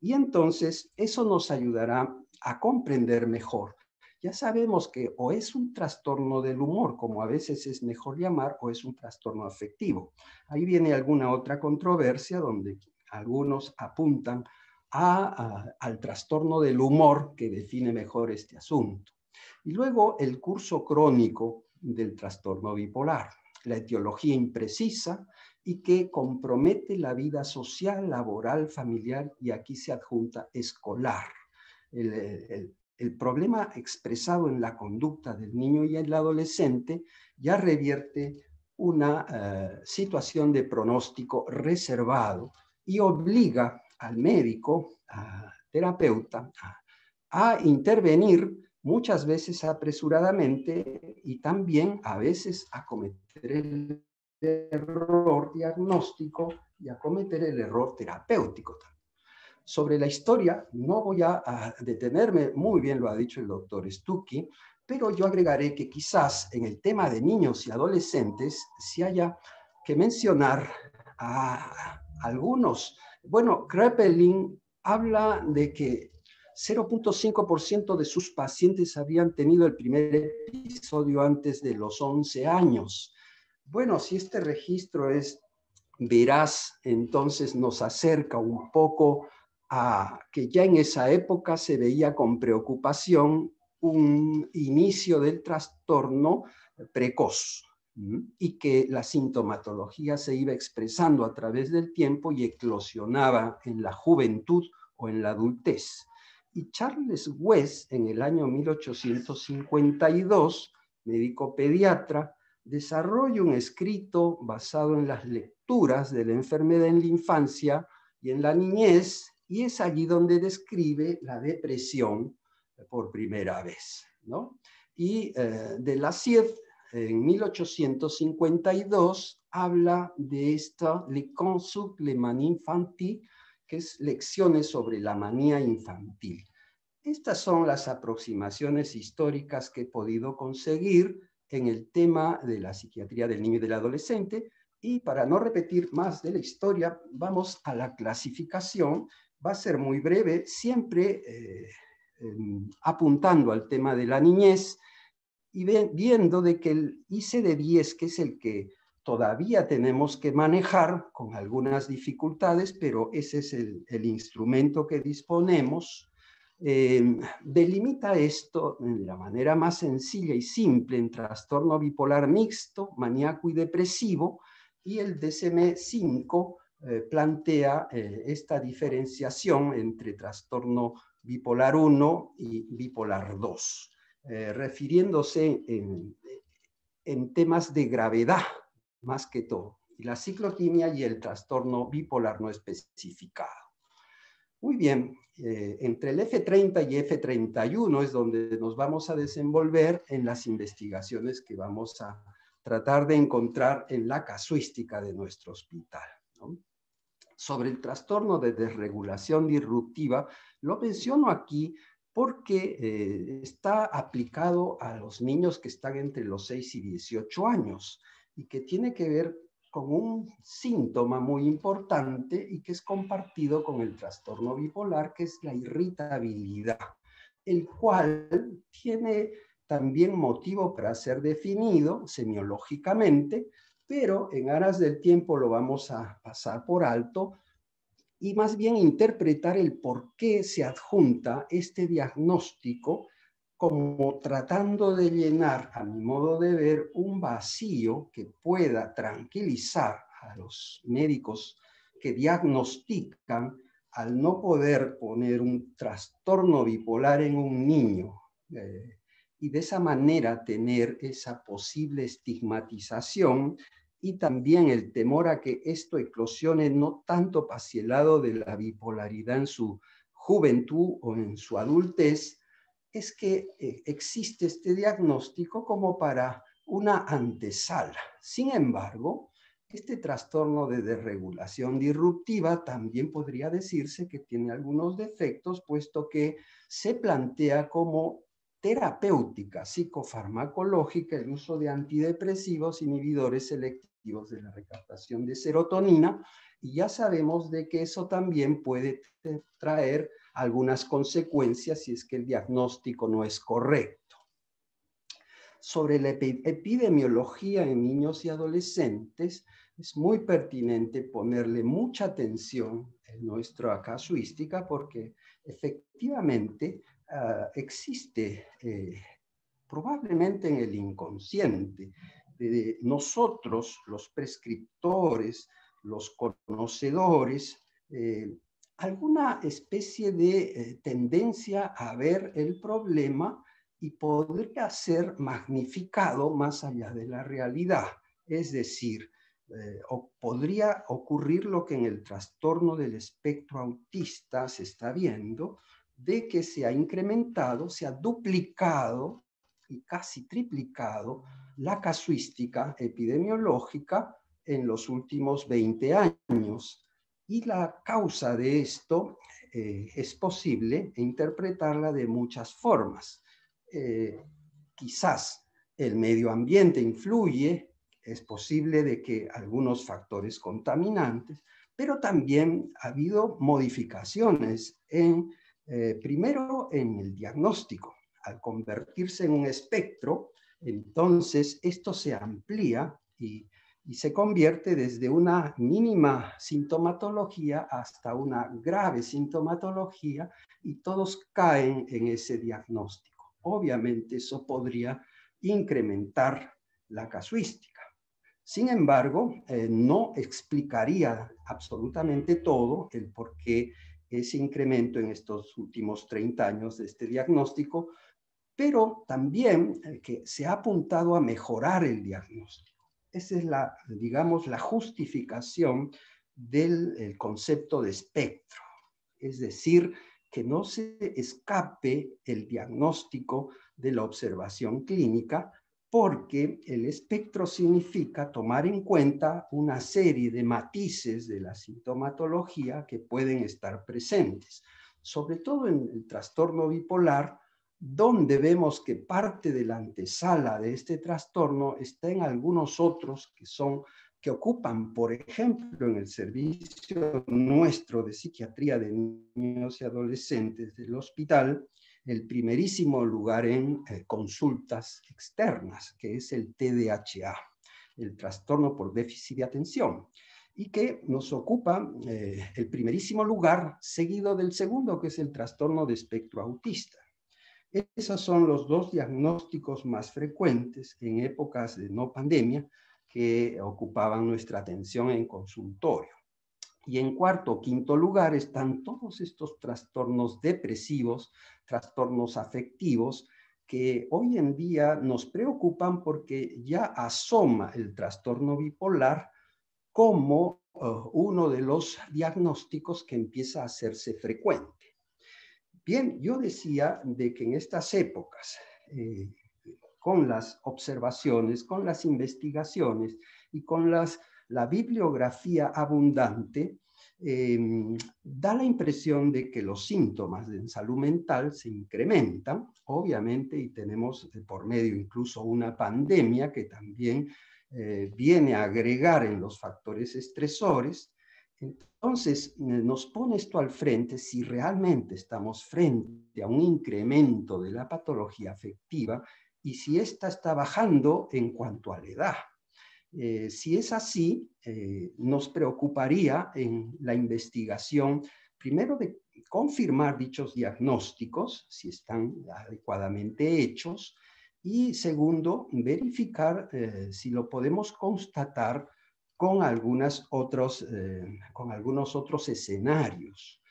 y entonces eso nos ayudará a comprender mejor. Ya sabemos que o es un trastorno del humor, como a veces es mejor llamar, o es un trastorno afectivo. Ahí viene alguna otra controversia donde algunos apuntan al trastorno del humor que define mejor este asunto. Y luego el curso crónico del trastorno bipolar, la etiología imprecisa, y que compromete la vida social, laboral, familiar y aquí se adjunta escolar. El, problema expresado en la conducta del niño y el adolescente ya revierte una eh, situación de pronóstico reservado y obliga al médico, al terapeuta, a, a intervenir muchas veces apresuradamente y también a veces a cometer el error diagnóstico y a cometer el error terapéutico. Sobre la historia, no voy a, detenerme, muy bien lo ha dicho el doctor Stucky, pero yo agregaré que quizás en el tema de niños y adolescentes se haya que mencionar a algunos. Bueno, Kreppelin habla de que 0.5% de sus pacientes habían tenido el primer episodio antes de los 11 años. Bueno, si este registro es veraz, entonces nos acerca un poco a que ya en esa época se veía con preocupación un inicio del trastorno precoz y que la sintomatología se iba expresando a través del tiempo y eclosionaba en la juventud o en la adultez. Y Charles West, en el año 1852, médico pediatra, desarrolla un escrito basado en las lecturas de la enfermedad en la infancia y en la niñez, y es allí donde describe la depresión por primera vez. ¿no? Y eh, de la CIED, en 1852, habla de esta Le Consup le Manie Infantil, que es lecciones sobre la manía infantil. Estas son las aproximaciones históricas que he podido conseguir en el tema de la psiquiatría del niño y del adolescente. Y para no repetir más de la historia, vamos a la clasificación. Va a ser muy breve, siempre eh, apuntando al tema de la niñez y viendo de que el ICD-10, que es el que todavía tenemos que manejar con algunas dificultades, pero ese es el, instrumento que disponemos, eh, delimita esto de la manera más sencilla y simple en trastorno bipolar mixto, maníaco y depresivo, y el DSM-5 eh, plantea eh, esta diferenciación entre trastorno bipolar 1 y bipolar 2, refiriéndose en, en temas de gravedad más que todo, y la ciclotimia y el trastorno bipolar no especificado. Muy bien, eh, entre el F30 y F31 es donde nos vamos a desenvolver en las investigaciones que vamos a tratar de encontrar en la casuística de nuestro hospital. Sobre el trastorno de desregulación disruptiva, lo menciono aquí porque eh, está aplicado a los niños que están entre los 6 y 18 años y que tiene que ver con un síntoma muy importante y que es compartido con el trastorno bipolar, que es la irritabilidad, el cual tiene también motivo para ser definido semiológicamente, pero en aras del tiempo lo vamos a pasar por alto y más bien interpretar el por qué se adjunta este diagnóstico como tratando de llenar, a mi modo de ver, un vacío que pueda tranquilizar a los médicos que diagnostican al no poder poner un trastorno bipolar en un niño eh, y de esa manera tener esa posible estigmatización y también el temor a que esto eclosione no tanto hacia lado de la bipolaridad en su juventud o en su adultez, es que eh, existe este diagnóstico como para una antesala. Sin embargo, este trastorno de desregulación disruptiva también podría decirse que tiene algunos defectos, puesto que se plantea como terapéutica psicofarmacológica el uso de antidepresivos inhibidores selectivos de la recaptación de serotonina, y ya sabemos de que eso también puede traer algunas consecuencias si es que el diagnóstico no es correcto. Sobre la epidemiología en niños y adolescentes, es muy pertinente ponerle mucha atención en nuestra casuística porque efectivamente ah, existe eh, probablemente en el inconsciente de nosotros, los prescriptores, los conocedores, eh, alguna especie de eh, tendencia a ver el problema y podría ser magnificado más allá de la realidad. Es decir, eh, podría ocurrir lo que en el trastorno del espectro autista se está viendo, de que se ha incrementado, se ha duplicado y casi triplicado la casuística epidemiológica en los últimos 20 años. Y la causa de esto eh, es posible interpretarla de muchas formas. Eh, quizás el medio ambiente influye, es posible de que algunos factores contaminantes, pero también ha habido modificaciones en, eh, primero en el diagnóstico. Al convertirse en un espectro, entonces esto se amplía y y se convierte desde una mínima sintomatología hasta una grave sintomatología y todos caen en ese diagnóstico. Obviamente eso podría incrementar la casuística. Sin embargo, eh, no explicaría absolutamente todo el por qué ese incremento en estos últimos 30 años de este diagnóstico, pero también eh, que se ha apuntado a mejorar el diagnóstico. Esa es la, digamos, la justificación del concepto de espectro. Es decir, que no se escape el diagnóstico de la observación clínica, porque el espectro significa tomar en cuenta una serie de matices de la sintomatología que pueden estar presentes. sobre todo en el trastorno bipolar, donde vemos que parte de la antesala de este trastorno está en algunos otros que son que ocupan, por ejemplo, en el servicio nuestro de psiquiatría de niños y adolescentes del hospital, el primerísimo lugar en eh, consultas externas, que es el TDAH, el trastorno por déficit de atención, y que nos ocupa eh, el primerísimo lugar, seguido del segundo, que es el trastorno de espectro autista. Esos son los dos diagnósticos más frecuentes en épocas de no pandemia que ocupaban nuestra atención en consultorio. Y en cuarto o quinto lugar están todos estos trastornos depresivos, trastornos afectivos, que hoy en día nos preocupan porque ya asoma el trastorno bipolar como uh, uno de los diagnósticos que empieza a hacerse frecuente. Bien, yo decía de que en estas épocas, eh, con las observaciones, con las investigaciones y con las, la bibliografía abundante, em, da la impresión de que los síntomas de salud mental se incrementan, obviamente, y tenemos por medio incluso una pandemia que también eh, viene a agregar en los factores estresores, entonces, eh, nos pone esto al frente si realmente estamos frente a un incremento de la patología afectiva y si ésta está bajando en cuanto a la edad. Eh, si es así, eh, nos preocuparía en la investigación, primero de confirmar dichos diagnósticos, si están adecuadamente hechos, y segundo, verificar si lo podemos constatar con, algunas otros, eh, con algunos otros escenarios,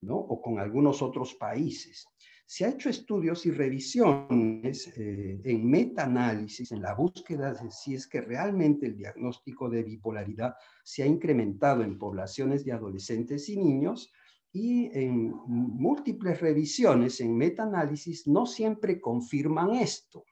¿no? O con algunos otros países. Se ha hecho estudios y revisiones eh, en metaanálisis, en la búsqueda de si es que realmente el diagnóstico de bipolaridad se ha incrementado en poblaciones de adolescentes y niños, y en múltiples revisiones en metaanálisis no siempre confirman esto.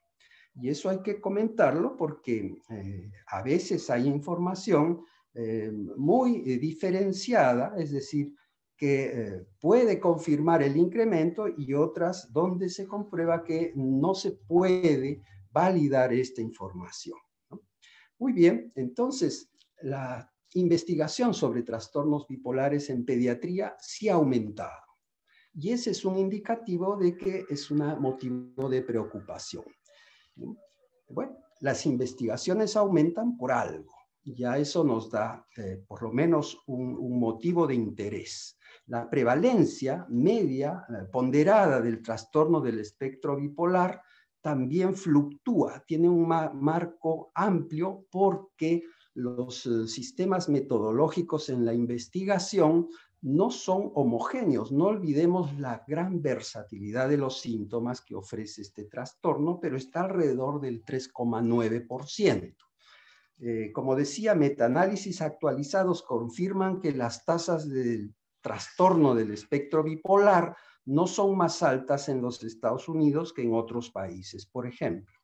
Y eso hay que comentarlo porque eh, a veces hay información eh, muy eh, diferenciada, es decir, que puede confirmar el incremento y otras donde se comprueba que no se puede validar esta información. Muy bien, entonces la investigación sobre trastornos bipolares en pediatría sí ha aumentado. Y ese es un indicativo de que es un motivo de preocupación. Bueno, las investigaciones aumentan por algo. Ya eso nos da eh, por lo menos un, motivo de interés. La prevalencia media eh, ponderada del trastorno del espectro bipolar también fluctúa, tiene un marco amplio porque los eh, sistemas metodológicos en la investigación no son homogéneos. No olvidemos la gran versatilidad de los síntomas que ofrece este trastorno, pero está alrededor del 3,9%. Eh, como decía, metaanálisis actualizados confirman que las tasas del trastorno del espectro bipolar no son más altas en los Estados Unidos que en otros países, por ejemplo.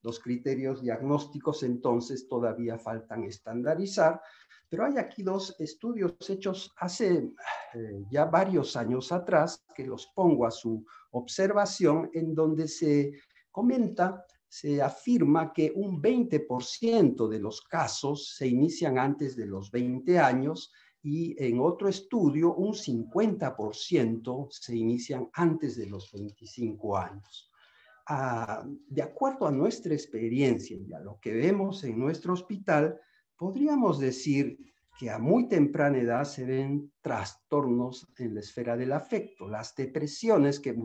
Los criterios diagnósticos entonces todavía faltan estandarizar pero hay aquí dos estudios hechos hace eh, ya varios años atrás, que los pongo a su observación, en donde se comenta, se afirma que un 20% de los casos se inician antes de los 20 años y en otro estudio un 50% se inician antes de los 25 años. Ah, de acuerdo a nuestra experiencia y a lo que vemos en nuestro hospital, podríamos decir que a muy temprana edad se ven trastornos en la esfera del afecto, las depresiones que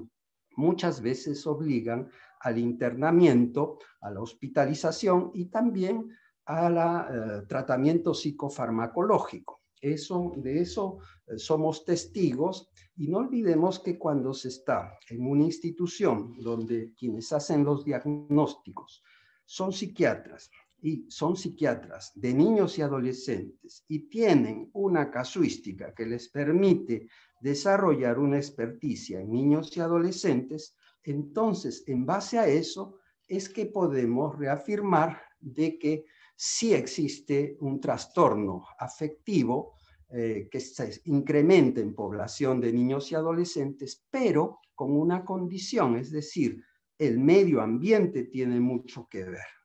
muchas veces obligan al internamiento, a la hospitalización y también al eh, tratamiento psicofarmacológico. Eso, de eso eh, somos testigos y no olvidemos que cuando se está en una institución donde quienes hacen los diagnósticos son psiquiatras, y son psiquiatras de niños y adolescentes y tienen una casuística que les permite desarrollar una experticia en niños y adolescentes, entonces en base a eso es que podemos reafirmar de que sí existe un trastorno afectivo eh, que se incremente en población de niños y adolescentes, pero con una condición, es decir, el medio ambiente tiene mucho que ver.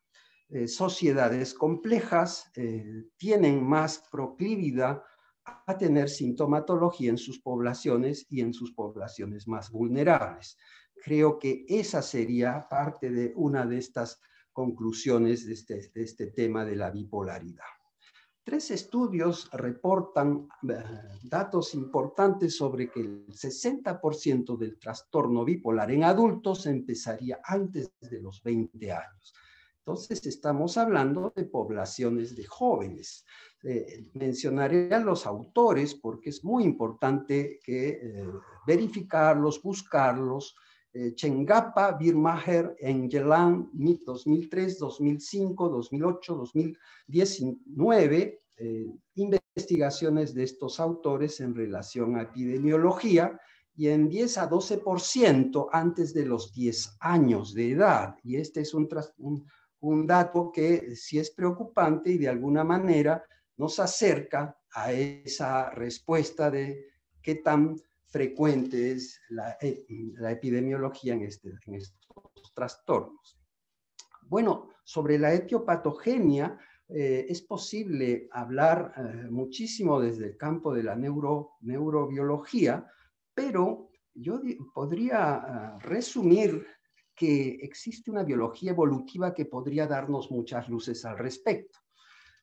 Eh, sociedades complejas eh, tienen más proclividad a tener sintomatología en sus poblaciones y en sus poblaciones más vulnerables. Creo que esa sería parte de una de estas conclusiones de este, este tema de la bipolaridad. Tres estudios reportan eh, datos importantes sobre que el 60% del trastorno bipolar en adultos empezaría antes de los 20 años. Entonces, estamos hablando de poblaciones de jóvenes. Eh, mencionaré a los autores porque es muy importante eh, verificarlos, buscarlos. Eh, Chengapa, Birmacher, Engelan, 2003, 2005, 2008, 2019, investigaciones de estos autores en relación a epidemiología y en 10 a 12% antes de los 10 años de edad. Y este es un, un un dato que sí es preocupante y de alguna manera nos acerca a esa respuesta de qué tan frecuente es la, eh, epidemiología en, este, en, estos trastornos. Bueno, sobre la etiopatogenia eh, es posible hablar eh, muchísimo desde el campo de la neuro, neurobiología, pero yo podría ah, resumir que existe una biología evolutiva que podría darnos muchas luces al respecto.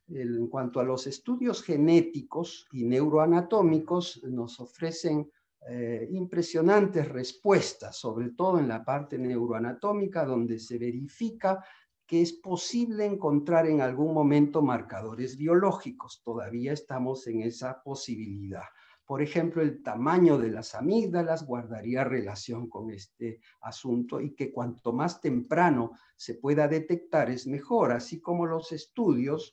En cuanto a los estudios genéticos y neuroanatómicos, nos ofrecen eh, impresionantes respuestas, sobre todo en la parte neuroanatómica, donde se verifica que es posible encontrar en algún momento marcadores biológicos. Todavía estamos en esa posibilidad. Por ejemplo, el tamaño de las amígdalas guardaría relación con este asunto y que cuanto más temprano se pueda detectar es mejor, así como los estudios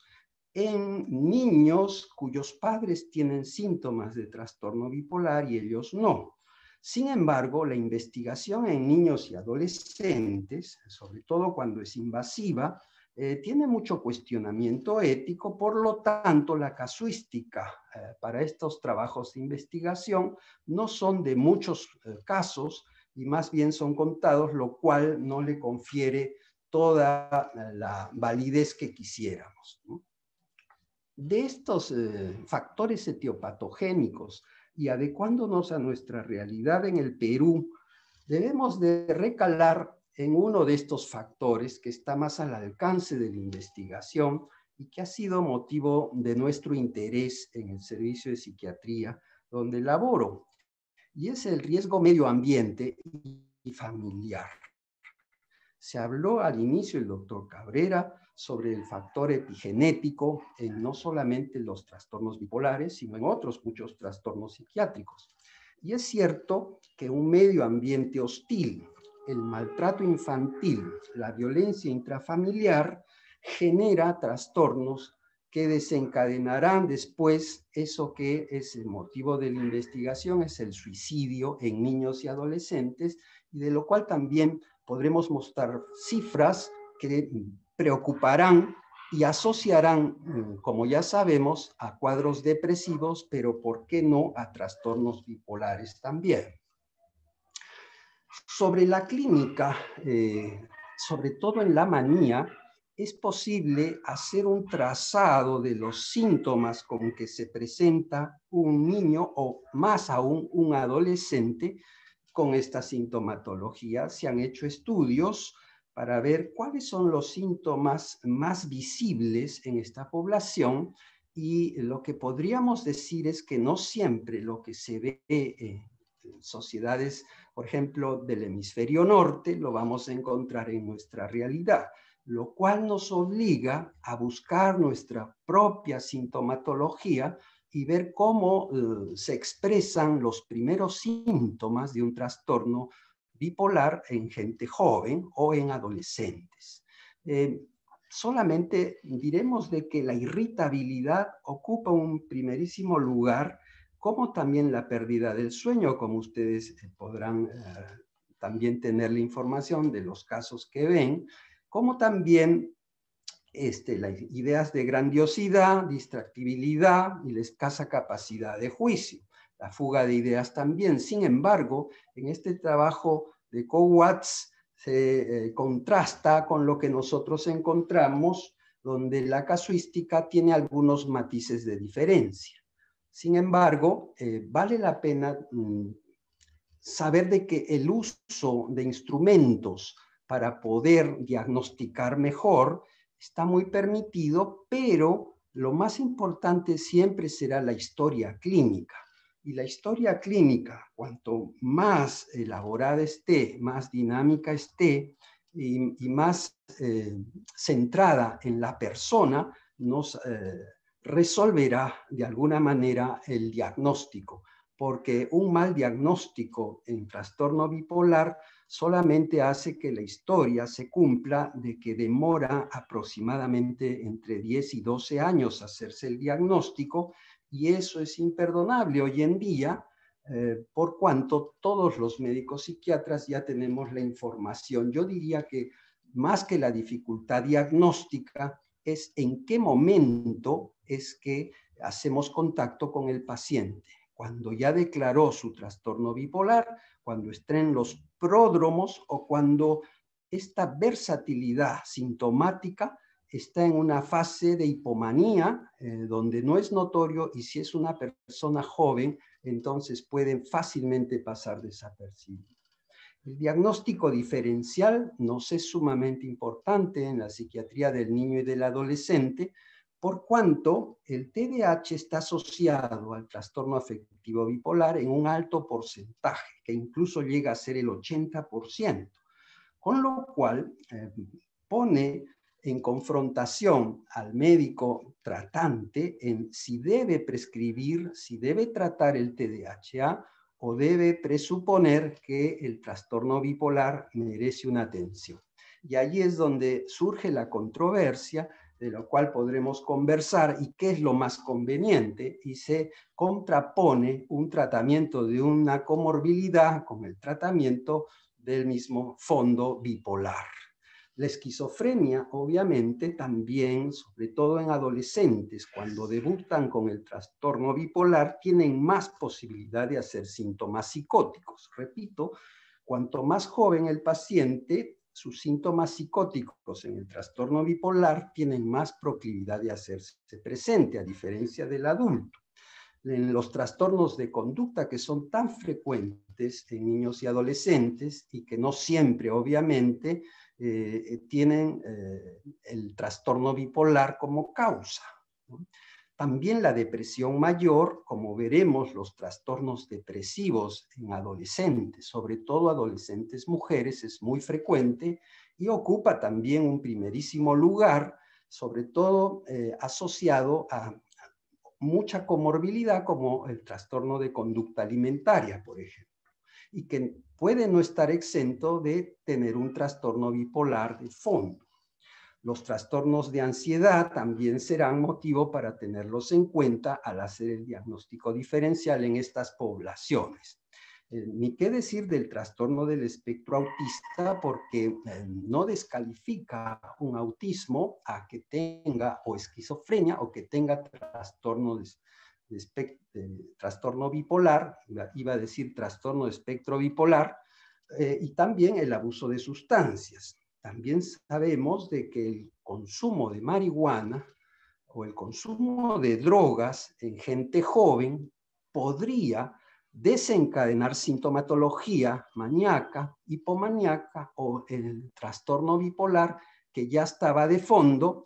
en niños cuyos padres tienen síntomas de trastorno bipolar y ellos no. Sin embargo, la investigación en niños y adolescentes, sobre todo cuando es invasiva, eh, tiene mucho cuestionamiento ético, por lo tanto la casuística eh, para estos trabajos de investigación no son de muchos eh, casos y más bien son contados, lo cual no le confiere toda la validez que quisiéramos. De estos factores etiopatogénicos y adecuándonos a nuestra realidad en el Perú, debemos de recalar en uno de estos factores que está más al alcance de la investigación y que ha sido motivo de nuestro interés en el servicio de psiquiatría donde laboro, y es el riesgo medio ambiente y familiar. Se habló al inicio el doctor Cabrera sobre el factor epigenético en no solamente los trastornos bipolares, sino en otros muchos trastornos psiquiátricos. Y es cierto que un medio ambiente hostil el maltrato infantil, la violencia intrafamiliar, genera trastornos que desencadenarán después eso que es el motivo de la investigación, es el suicidio en niños y adolescentes, y de lo cual también podremos mostrar cifras que preocuparán y asociarán, mm, como ya sabemos, a cuadros depresivos, pero ¿por qué no a trastornos bipolares también? Sobre la clínica, eh, sobre todo en la manía, es posible hacer un trazado de los síntomas con que se presenta un niño o más aún un adolescente con esta sintomatología. Se han hecho estudios para ver cuáles son los síntomas más visibles en esta población y lo que podríamos decir es que no siempre lo que se ve en sociedades por ejemplo, del hemisferio norte, lo vamos a encontrar en nuestra realidad, lo cual nos obliga a buscar nuestra propia sintomatología y ver cómo eh, se expresan los primeros síntomas de un trastorno bipolar en gente joven o en adolescentes. Eh, solamente diremos de que la irritabilidad ocupa un primerísimo lugar como también la pérdida del sueño, como ustedes eh, podrán eh, también tener la información de los casos que ven, como también este, las ideas de grandiosidad, distractibilidad y la escasa capacidad de juicio. La fuga de ideas también. Sin embargo, en este trabajo de Kowatz se eh, contrasta con lo que nosotros encontramos, donde la casuística tiene algunos matices de diferencia. Sin embargo, eh, vale la pena mm, saber de que el uso de instrumentos para poder diagnosticar mejor está muy permitido, pero lo más importante siempre será la historia clínica. Y la historia clínica, cuanto más elaborada esté, más dinámica esté y, más eh, centrada en la persona, nos eh, resolverá de alguna manera el diagnóstico, porque un mal diagnóstico en trastorno bipolar solamente hace que la historia se cumpla de que demora aproximadamente entre 10 y 12 años hacerse el diagnóstico y eso es imperdonable hoy en día eh, por cuanto todos los médicos psiquiatras ya tenemos la información. Yo diría que más que la dificultad diagnóstica es en qué momento es que hacemos contacto con el paciente. Cuando ya declaró su trastorno bipolar, cuando estén los pródromos o cuando esta versatilidad sintomática está en una fase de hipomanía eh, donde no es notorio y si es una persona joven, entonces pueden fácilmente pasar desapercibido. El diagnóstico diferencial nos es sumamente importante en la psiquiatría del niño y del adolescente por cuanto el TDAH está asociado al trastorno afectivo bipolar en un alto porcentaje, que incluso llega a ser el 80%, con lo cual eh, pone en confrontación al médico tratante en si debe prescribir, si debe tratar el TDAH o debe presuponer que el trastorno bipolar merece una atención. Y allí es donde surge la controversia de lo cual podremos conversar y qué es lo más conveniente, y se contrapone un tratamiento de una comorbilidad con el tratamiento del mismo fondo bipolar. La esquizofrenia, obviamente, también, sobre todo en adolescentes, cuando debutan con el trastorno bipolar, tienen más posibilidad de hacer síntomas psicóticos. Repito, cuanto más joven el paciente, sus síntomas psicóticos en el trastorno bipolar tienen más proclividad de hacerse presente, a diferencia del adulto. En los trastornos de conducta que son tan frecuentes en niños y adolescentes y que no siempre, obviamente, eh, tienen eh, el trastorno bipolar como causa. También la depresión mayor, como veremos, los trastornos depresivos en adolescentes, sobre todo adolescentes mujeres, es muy frecuente y ocupa también un primerísimo lugar, sobre todo eh, asociado a mucha comorbilidad como el trastorno de conducta alimentaria, por ejemplo, y que puede no estar exento de tener un trastorno bipolar de fondo. Los trastornos de ansiedad también serán motivo para tenerlos en cuenta al hacer el diagnóstico diferencial en estas poblaciones. Eh, ni qué decir del trastorno del espectro autista, porque eh, no descalifica un autismo a que tenga o esquizofrenia o que tenga trastorno de, trastorno bipolar, iba a decir trastorno de espectro bipolar, eh, y también el abuso de sustancias. También sabemos de que el consumo de marihuana o el consumo de drogas en gente joven podría desencadenar sintomatología maníaca, hipomaníaca o el trastorno bipolar que ya estaba de fondo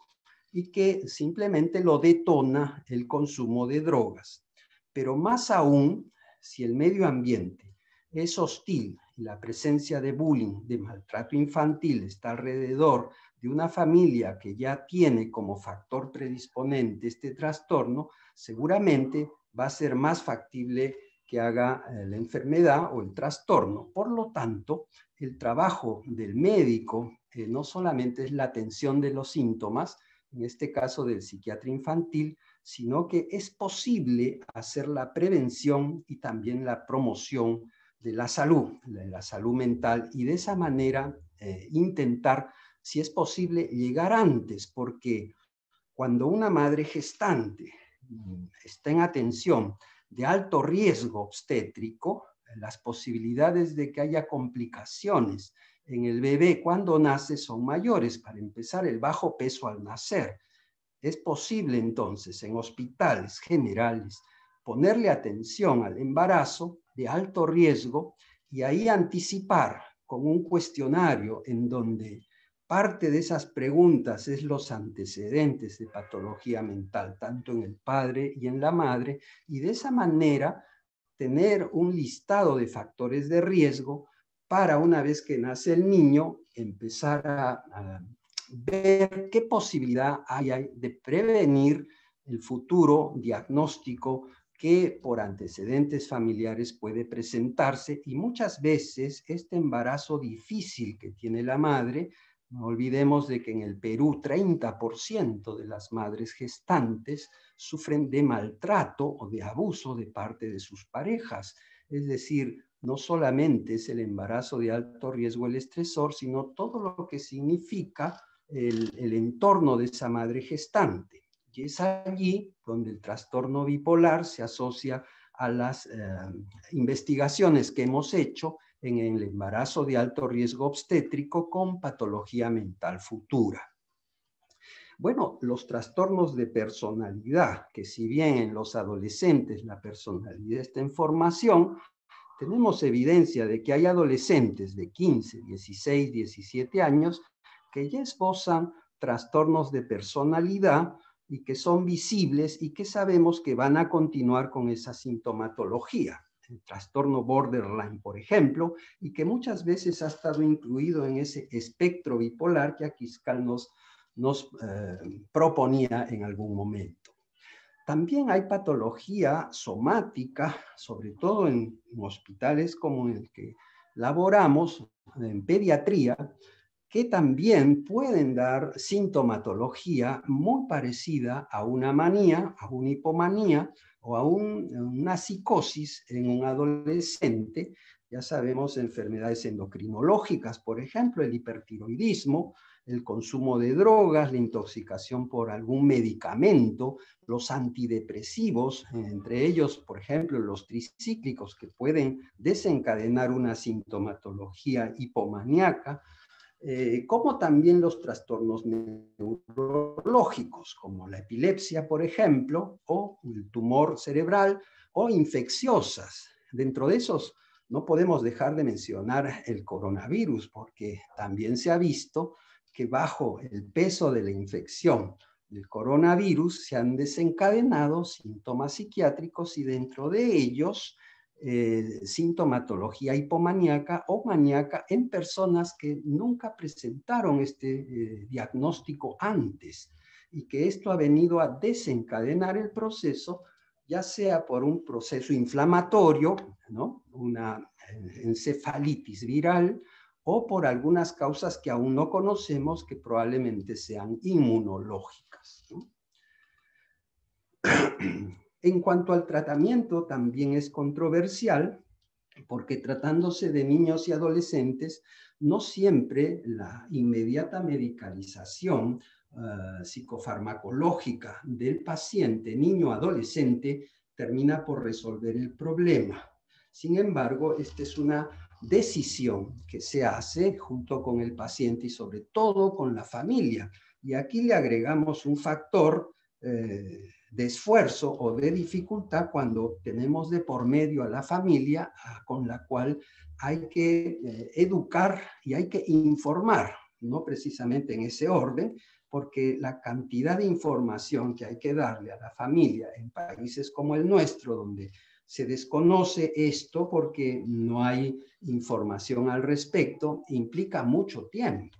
y que simplemente lo detona el consumo de drogas. Pero más aún, si el medio ambiente es hostil la presencia de bullying, de maltrato infantil está alrededor de una familia que ya tiene como factor predisponente este trastorno, seguramente va a ser más factible que haga eh, la enfermedad o el trastorno. Por lo tanto, el trabajo del médico eh, no solamente es la atención de los síntomas, en este caso del psiquiatra infantil, sino que es posible hacer la prevención y también la promoción de la salud, de la salud mental, y de esa manera eh, intentar si es posible llegar antes, porque cuando una madre gestante mm, está en atención de alto riesgo obstétrico, las posibilidades de que haya complicaciones en el bebé cuando nace son mayores. Para empezar, el bajo peso al nacer. Es posible entonces en hospitales generales ponerle atención al embarazo de alto riesgo y ahí anticipar con un cuestionario en donde parte de esas preguntas es los antecedentes de patología mental, tanto en el padre y en la madre, y de esa manera tener un listado de factores de riesgo para una vez que nace el niño empezar a, ver qué posibilidad hay de prevenir el futuro diagnóstico que por antecedentes familiares puede presentarse y muchas veces este embarazo difícil que tiene la madre, no olvidemos de que en el Perú 30% de las madres gestantes sufren de maltrato o de abuso de parte de sus parejas. Es decir, no solamente es el embarazo de alto riesgo el estresor, sino todo lo que significa el, el entorno de esa madre gestante. Y es allí donde el trastorno bipolar se asocia a las eh, investigaciones que hemos hecho en el embarazo de alto riesgo obstétrico con patología mental futura. Bueno, los trastornos de personalidad, que si bien en los adolescentes la personalidad está en formación, tenemos evidencia de que hay adolescentes de 15, 16, 17 años que ya esbozan trastornos de personalidad y que son visibles y que sabemos que van a continuar con esa sintomatología. El trastorno borderline, por ejemplo, y que muchas veces ha estado incluido en ese espectro bipolar que Aquiscal nos, eh, proponía en algún momento. También hay patología somática, sobre todo en hospitales como el que laboramos, en pediatría, que también pueden dar sintomatología muy parecida a una manía, a una hipomanía o a una psicosis en un adolescente. Ya sabemos enfermedades endocrinológicas, por ejemplo, el hipertiroidismo, el consumo de drogas, la intoxicación por algún medicamento, los antidepresivos, entre ellos, por ejemplo, los tricíclicos que pueden desencadenar una sintomatología hipomaníaca, eh, como también los trastornos neurológicos, como la epilepsia, por ejemplo, o el tumor cerebral, o infecciosas. Dentro de esos no podemos dejar de mencionar el coronavirus, porque también se ha visto que bajo el peso de la infección del coronavirus se han desencadenado síntomas psiquiátricos y dentro de ellos eh, sintomatología hipomaníaca o maníaca en personas que nunca presentaron este eh, diagnóstico antes y que esto ha venido a desencadenar el proceso, ya sea por un proceso inflamatorio, ¿no? una eh, encefalitis viral, o por algunas causas que aún no conocemos que probablemente sean inmunológicas. En cuanto al tratamiento, también es controversial porque tratándose de niños y adolescentes, no siempre la inmediata medicalización ah, psicofarmacológica del paciente niño adolescente termina por resolver el problema. Sin embargo, esta es una decisión que se hace junto con el paciente y sobre todo con la familia. Y aquí le agregamos un factor eh, de esfuerzo o de dificultad cuando tenemos de por medio a la familia ah, con la cual hay que eh, educar y hay que informar, no precisamente en ese orden, porque la cantidad de información que hay que darle a la familia en países como el nuestro, donde se desconoce esto porque no hay información al respecto, implica mucho tiempo.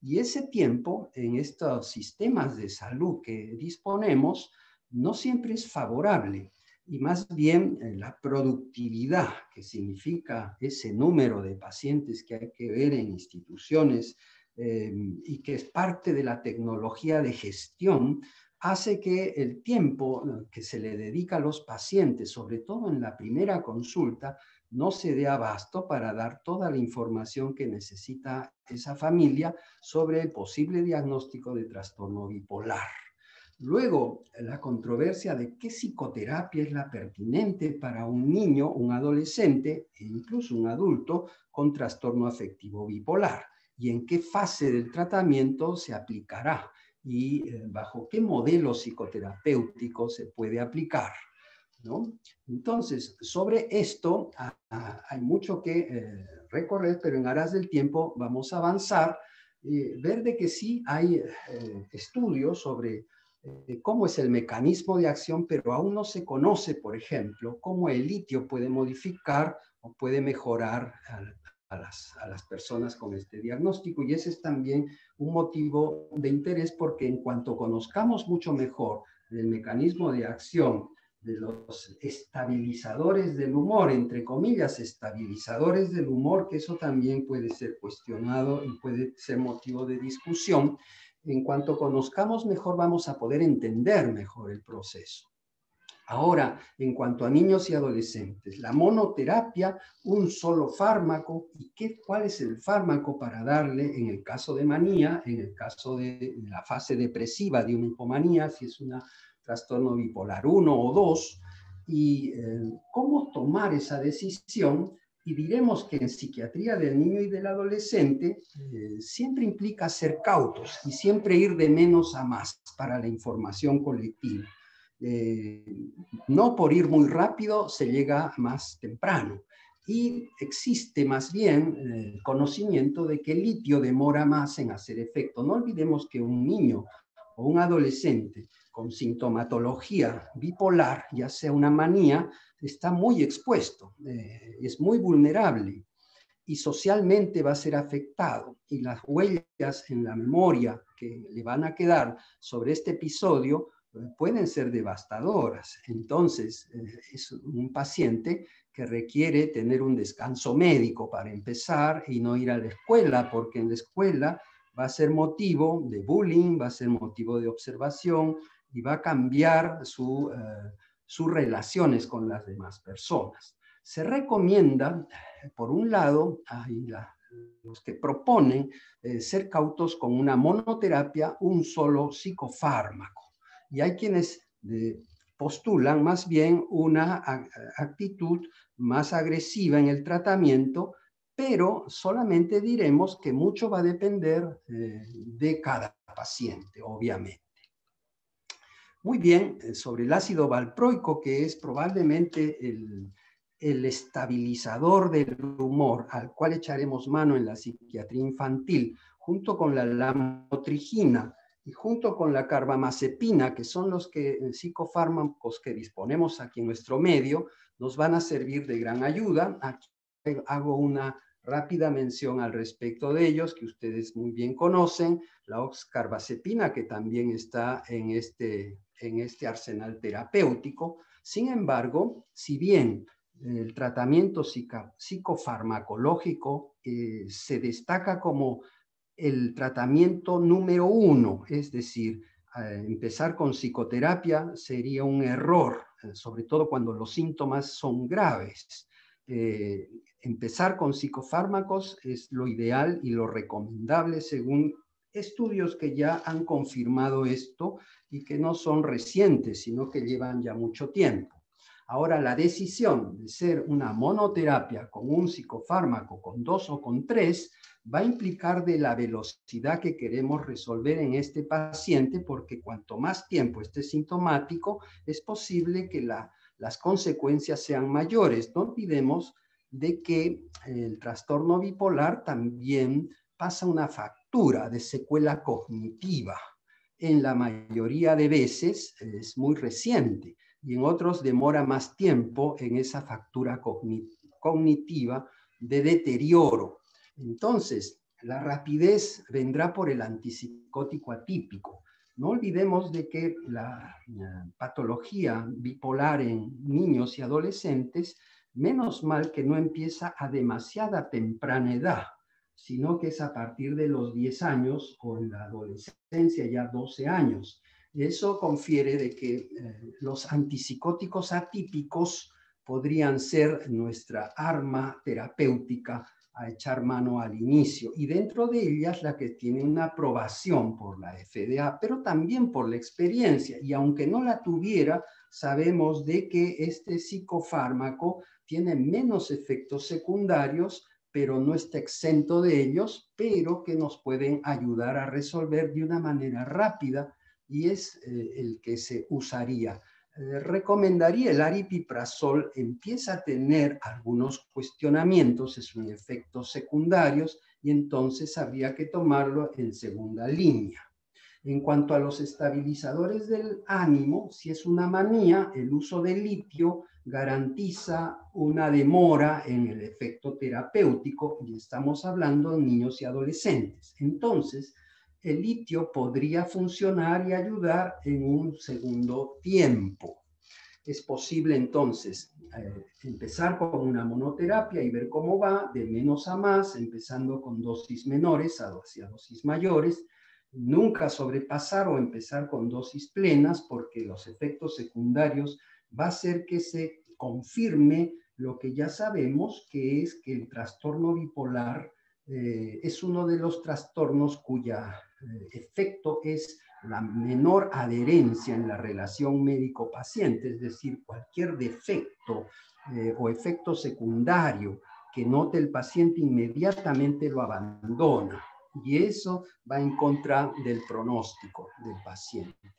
Y ese tiempo en estos sistemas de salud que disponemos no siempre es favorable y más bien eh, la productividad, que significa ese número de pacientes que hay que ver en instituciones em, y que es parte de la tecnología de gestión, hace que el tiempo que se le dedica a los pacientes, sobre todo en la primera consulta, no se dé abasto para dar toda la información que necesita esa familia sobre el posible diagnóstico de trastorno bipolar. Luego, la controversia de qué psicoterapia es la pertinente para un niño, un adolescente e incluso un adulto con trastorno afectivo bipolar y en qué fase del tratamiento se aplicará y eh, bajo qué modelo psicoterapéutico se puede aplicar. ¿no? Entonces, sobre esto hay mucho que eh, recorrer, pero en aras del tiempo vamos a avanzar, eh, ver de que sí hay estudios sobre cómo es el mecanismo de acción, pero aún no se conoce, por ejemplo, cómo el litio puede modificar o puede mejorar a las, las, personas con este diagnóstico. Y ese es también un motivo de interés porque en cuanto conozcamos mucho mejor el mecanismo de acción de los estabilizadores del humor, entre comillas, estabilizadores del humor, que eso también puede ser cuestionado y puede ser motivo de discusión, en cuanto conozcamos mejor vamos a poder entender mejor el proceso. Ahora, en cuanto a niños y adolescentes, la monoterapia, un solo fármaco, ¿y qué, cuál es el fármaco para darle en el caso de manía, en el caso de la fase depresiva de una hipomanía, si es un trastorno bipolar 1 o 2, y eh, cómo tomar esa decisión? Y diremos que en psiquiatría del niño y del adolescente eh, siempre implica ser cautos y siempre ir de menos a más para la información colectiva. Eh, no por ir muy rápido se llega más temprano. Y existe más bien el conocimiento de que el litio demora más en hacer efecto. No olvidemos que un niño o un adolescente con sintomatología bipolar, ya sea una manía, está muy expuesto, eh, es muy vulnerable y socialmente va a ser afectado. Y las huellas en la memoria que le van a quedar sobre este episodio pueden ser devastadoras. Entonces, eh, es un paciente que requiere tener un descanso médico para empezar y no ir a la escuela, porque en la escuela va a ser motivo de bullying, va a ser motivo de observación y va a cambiar su, eh, sus relaciones con las demás personas. Se recomienda, por un lado, los que proponen eh, ser cautos con una monoterapia, un solo psicofármaco y hay quienes eh, postulan más bien una actitud más agresiva en el tratamiento, pero solamente diremos que mucho va a depender de cada paciente, obviamente. Muy bien, eh, sobre el ácido valproico, que es probablemente el, estabilizador del humor al cual echaremos mano en la psiquiatría infantil, junto con la lamotrigina, y junto con la carbamazepina, que son los que, eh, psicofármacos que disponemos aquí en nuestro medio, nos van a servir de gran ayuda. Aquí hago una rápida mención al respecto de ellos, que ustedes muy bien conocen, la oxcarbazepina, que también está en este, en este arsenal terapéutico. Sin embargo, si bien el tratamiento psicofarmacológico eh, se destaca como el tratamiento número uno, es decir, empezar con psicoterapia sería un error, eh, sobre todo cuando los síntomas son graves. Eh, empezar con psicofármacos es lo ideal y lo recomendable según estudios que ya han confirmado esto y que no son recientes, sino que llevan ya mucho tiempo. Ahora, la decisión de ser una monoterapia con un psicofármaco, con dos o con tres, va a implicar de la velocidad que queremos resolver en este paciente, porque cuanto más tiempo esté sintomático, es posible que las consecuencias sean mayores. No olvidemos de que el trastorno bipolar también pasa una factura de secuela cognitiva. En la mayoría de veces es muy reciente y en otros demora más tiempo en esa factura cognitiva de deterioro entonces, la rapidez vendrá por el antipsicótico atípico. No olvidemos de que la, patología bipolar en niños y adolescentes, menos mal que no empieza a demasiada temprana edad, sino que es a partir de los 10 años o en la adolescencia ya 12 años. Eso confiere de que eh, los antipsicóticos atípicos podrían ser nuestra arma terapéutica a echar mano al inicio. Y dentro de ellas la que tiene una aprobación por la FDA, pero también por la experiencia. Y aunque no la tuviera, sabemos de que este psicofármaco tiene menos efectos secundarios, pero no está exento de ellos, pero que nos pueden ayudar a resolver de una manera rápida y es eh, el que se usaría. Eh, recomendaría el aripiprazol, empieza a tener algunos cuestionamientos, es un efecto secundarios y entonces habría que tomarlo en segunda línea. En cuanto a los estabilizadores del ánimo, si es una manía, el uso de litio garantiza una demora en el efecto terapéutico y estamos hablando de niños y adolescentes. Entonces, el litio podría funcionar y ayudar en un segundo tiempo. Es posible entonces eh, empezar con una monoterapia y ver cómo va de menos a más, empezando con dosis menores hacia dosis mayores, nunca sobrepasar o empezar con dosis plenas porque los efectos secundarios va a ser que se confirme lo que ya sabemos, que es que el trastorno bipolar eh, es uno de los trastornos cuya efecto es la menor adherencia en la relación médico-paciente, es decir, cualquier defecto eh, o efecto secundario que note el paciente inmediatamente lo abandona y eso va en contra del pronóstico del paciente.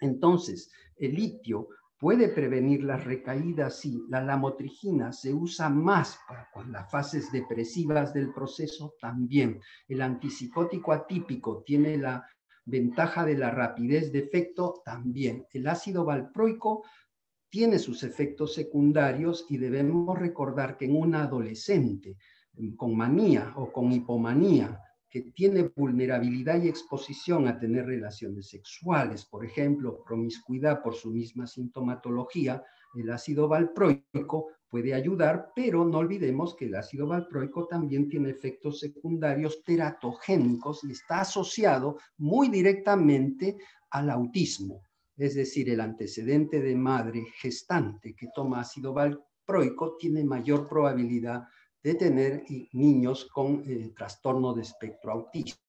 Entonces, el litio puede prevenir las recaídas, sí. La lamotrigina se usa más para las fases depresivas del proceso también. El antipsicótico atípico tiene la ventaja de la rapidez de efecto también. El ácido valproico tiene sus efectos secundarios y debemos recordar que en un adolescente con manía o con hipomanía que tiene vulnerabilidad y exposición a tener relaciones sexuales, por ejemplo, promiscuidad por su misma sintomatología, el ácido valproico puede ayudar, pero no olvidemos que el ácido valproico también tiene efectos secundarios teratogénicos y está asociado muy directamente al autismo. Es decir, el antecedente de madre gestante que toma ácido valproico tiene mayor probabilidad de tener niños con eh, trastorno de espectro autista.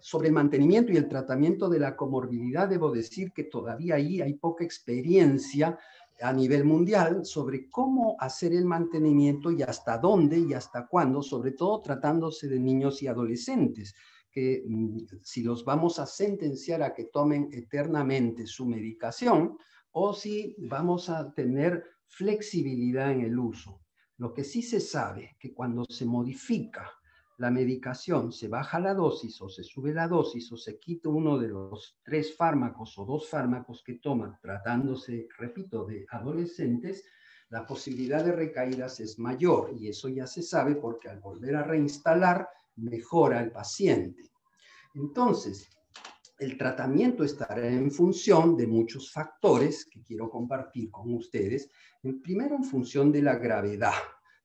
Sobre el mantenimiento y el tratamiento de la comorbilidad, debo decir que todavía ahí hay poca experiencia a nivel mundial sobre cómo hacer el mantenimiento y hasta dónde y hasta cuándo, sobre todo tratándose de niños y adolescentes, que mm, si los vamos a sentenciar a que tomen eternamente su medicación o si vamos a tener flexibilidad en el uso. Lo que sí se sabe que cuando se modifica la medicación, se baja la dosis o se sube la dosis o se quita uno de los tres fármacos o dos fármacos que toman, tratándose, repito, de adolescentes, la posibilidad de recaídas es mayor y eso ya se sabe porque al volver a reinstalar mejora el paciente. Entonces, el tratamiento estará en función de muchos factores que quiero compartir con ustedes. Primero, en función de la gravedad,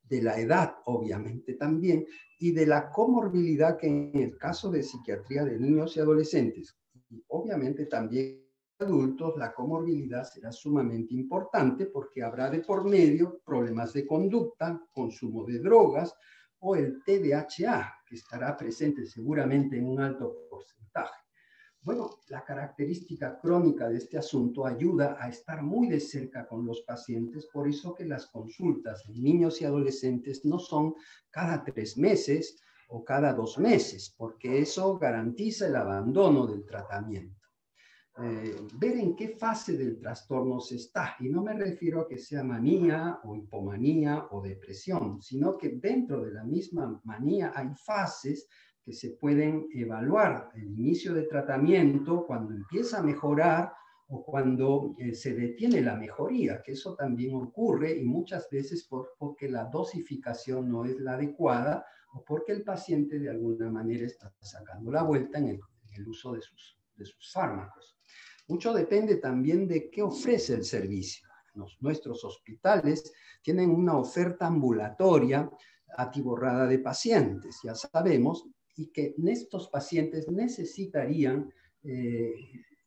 de la edad, obviamente también, y de la comorbilidad que en el caso de psiquiatría de niños y adolescentes, y obviamente también adultos, la comorbilidad será sumamente importante porque habrá de por medio problemas de conducta, consumo de drogas o el TDAH, que estará presente seguramente en un alto porcentaje. Bueno, la característica crónica de este asunto ayuda a estar muy de cerca con los pacientes, por eso que las consultas en niños y adolescentes no son cada tres meses o cada dos meses, porque eso garantiza el abandono del tratamiento. Eh, ver en qué fase del trastorno se está, y no me refiero a que sea manía o hipomanía o depresión, sino que dentro de la misma manía hay fases que se pueden evaluar el inicio de tratamiento cuando empieza a mejorar o cuando eh, se detiene la mejoría, que eso también ocurre y muchas veces por, porque la dosificación no es la adecuada o porque el paciente de alguna manera está sacando la vuelta en el, uso de sus, de sus fármacos. Mucho depende también de qué ofrece el servicio. nuestros hospitales tienen una oferta ambulatoria atiborrada de pacientes. Ya sabemos y que estos pacientes necesitarían eh,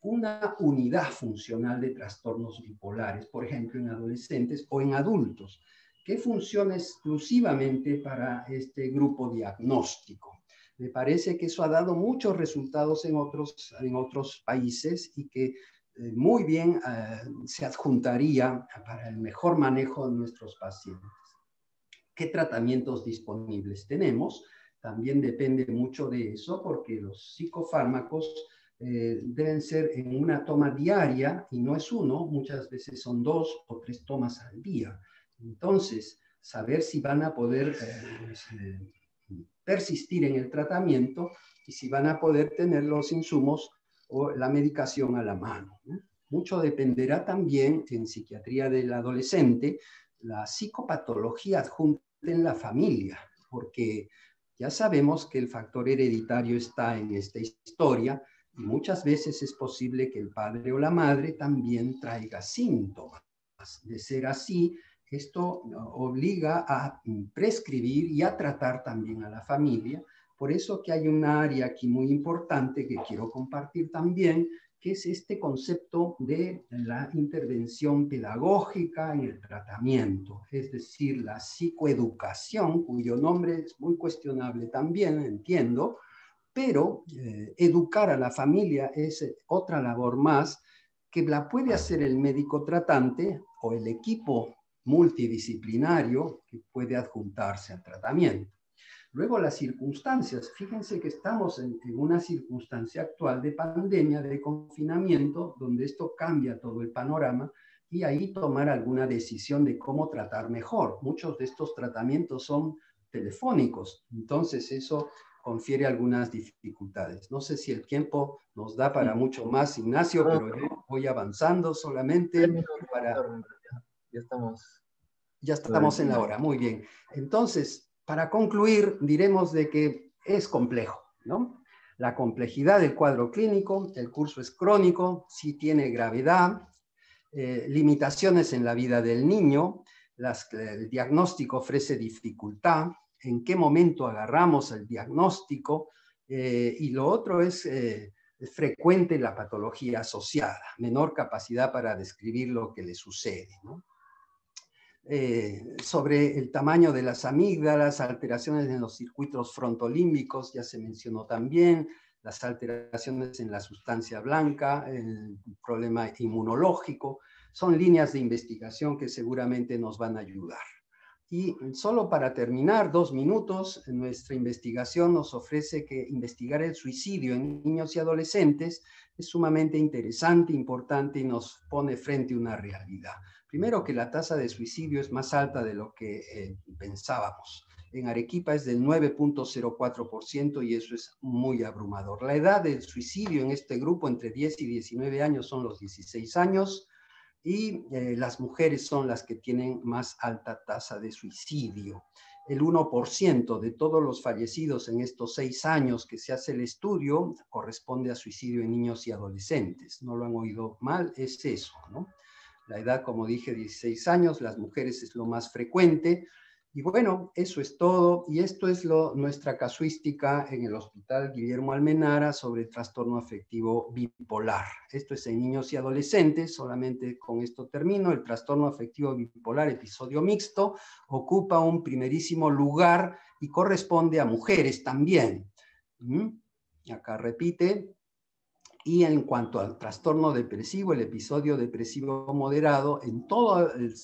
una unidad funcional de trastornos bipolares, por ejemplo, en adolescentes o en adultos, que funciona exclusivamente para este grupo diagnóstico. Me parece que eso ha dado muchos resultados en otros, en otros países y que eh, muy bien eh, se adjuntaría para el mejor manejo de nuestros pacientes. ¿Qué tratamientos disponibles tenemos? También depende mucho de eso porque los psicofármacos eh, deben ser en una toma diaria y no es uno, muchas veces son dos o tres tomas al día. Entonces, saber si van a poder pues, persistir en el tratamiento y si van a poder tener los insumos o la medicación a la mano. Mucho dependerá también en psiquiatría del adolescente la psicopatología adjunta en la familia, porque ya sabemos que el factor hereditario está en esta historia y muchas veces es posible que el padre o la madre también traiga síntomas. De ser así, esto obliga a prescribir y a tratar también a la familia por eso que hay un área aquí muy importante que quiero compartir también, que es este concepto de la intervención pedagógica en el tratamiento, es decir, la psicoeducación, cuyo nombre es muy cuestionable también, entiendo, pero eh, educar a la familia es otra labor más que la puede hacer el médico tratante o el equipo multidisciplinario que puede adjuntarse al tratamiento. Luego las circunstancias. Fíjense que estamos en, una circunstancia actual de pandemia, de confinamiento, donde esto cambia todo el panorama y ahí tomar alguna decisión de cómo tratar mejor. Muchos de estos tratamientos son telefónicos, entonces eso confiere algunas dificultades. No sé si el tiempo nos da para mucho más, Ignacio, pero yo voy avanzando solamente para... Ya estamos. Ya estamos en la hora, muy bien. Entonces, para concluir, diremos de que es complejo, ¿no? La complejidad del cuadro clínico, el curso es crónico, sí tiene gravedad, eh, limitaciones en la vida del niño, el diagnóstico ofrece dificultad, en qué momento agarramos el diagnóstico, eh, y lo otro es eh, frecuente la patología asociada, menor capacidad para describir lo que le sucede. ¿no? Eh, sobre el tamaño de las amígdalas, alteraciones en los circuitos frontolímbicos, ya se mencionó también, las alteraciones en la sustancia blanca, el problema inmunológico, son líneas de investigación que seguramente nos van a ayudar. Y solo para terminar, dos minutos, nuestra investigación nos ofrece que investigar el suicidio en niños y adolescentes es sumamente interesante, importante y nos pone frente a una realidad. Primero que la tasa de suicidio es más alta de lo que eh, pensábamos. En Arequipa es del 9.04% y eso es muy abrumador. La edad del suicidio en este grupo entre 10 y 19 años son los 16 años y eh, las mujeres son las que tienen más alta tasa de suicidio. El 1% de todos los fallecidos en estos seis años que se hace el estudio corresponde a suicidio en niños y adolescentes. No lo han oído mal, es eso, ¿no? La edad, como dije, 16 años, las mujeres es lo más frecuente. Y bueno, eso es todo. Y esto es lo, nuestra casuística en el Hospital Guillermo Almenara sobre el trastorno afectivo bipolar. Esto es en niños y adolescentes. Solamente con esto termino. El trastorno afectivo bipolar, episodio mixto, ocupa un primerísimo lugar y corresponde a mujeres también. ¿Mm? Acá repite, y en cuanto al trastorno depresivo, el episodio depresivo moderado, en todo el,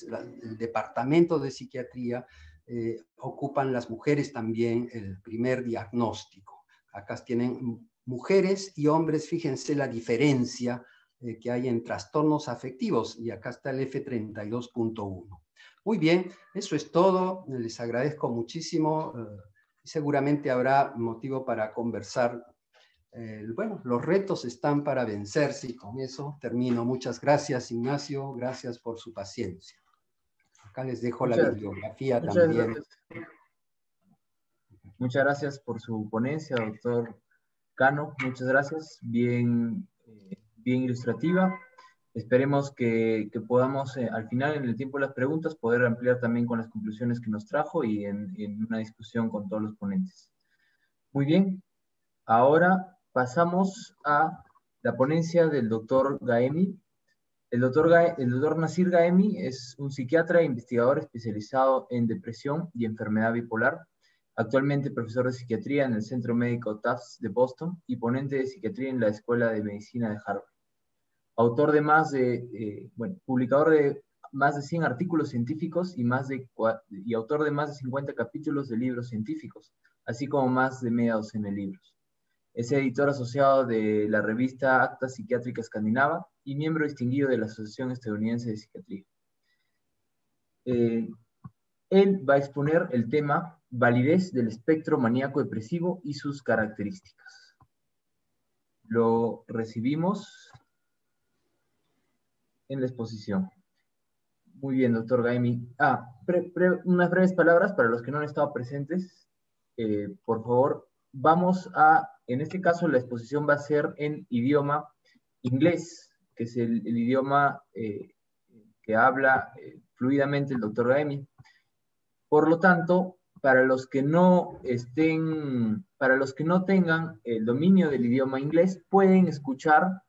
departamento de psiquiatría eh, ocupan las mujeres también el primer diagnóstico. Acá tienen mujeres y hombres, fíjense la diferencia eh, que hay en trastornos afectivos y acá está el F32.1. Muy bien, eso es todo. Les agradezco muchísimo. Eh, seguramente habrá motivo para conversar bueno, los retos están para vencerse y con eso termino. Muchas gracias, Ignacio. Gracias por su paciencia. Acá les dejo la bibliografía también. Muchas gracias por su ponencia, doctor Cano. Muchas gracias. Bien, eh, bien ilustrativa. Esperemos que, podamos eh, al final, en el tiempo de las preguntas, poder ampliar también con las conclusiones que nos trajo y en, en una discusión con todos los ponentes. Muy bien. Ahora pasamos a la ponencia del doctor Gaemi. El doctor, el doctor Nasir Gaemi es un psiquiatra e investigador especializado en depresión y enfermedad bipolar, actualmente profesor de psiquiatría en el Centro Médico Tufts de Boston y ponente de psiquiatría en la Escuela de Medicina de Harvard. Autor de más de, eh, bueno, publicador de más de 100 artículos científicos y, más de, y autor de más de 50 capítulos de libros científicos, así como más de media docena de libros. Es editor asociado de la revista Acta Psiquiátrica Escandinava y miembro distinguido de la Asociación Estadounidense de Psiquiatría. Eh, él va a exponer el tema validez del espectro maníaco depresivo y sus características. Lo recibimos en la exposición. Muy bien, doctor Gaimi. Ah, unas breves palabras para los que no han estado presentes. Eh, por favor, vamos a, en este caso la exposición va a ser en idioma inglés, que es el, idioma eh, que habla eh, fluidamente el doctor Gaimi. Por lo tanto, para los que no estén, para los que no tengan el dominio del idioma inglés, pueden escuchar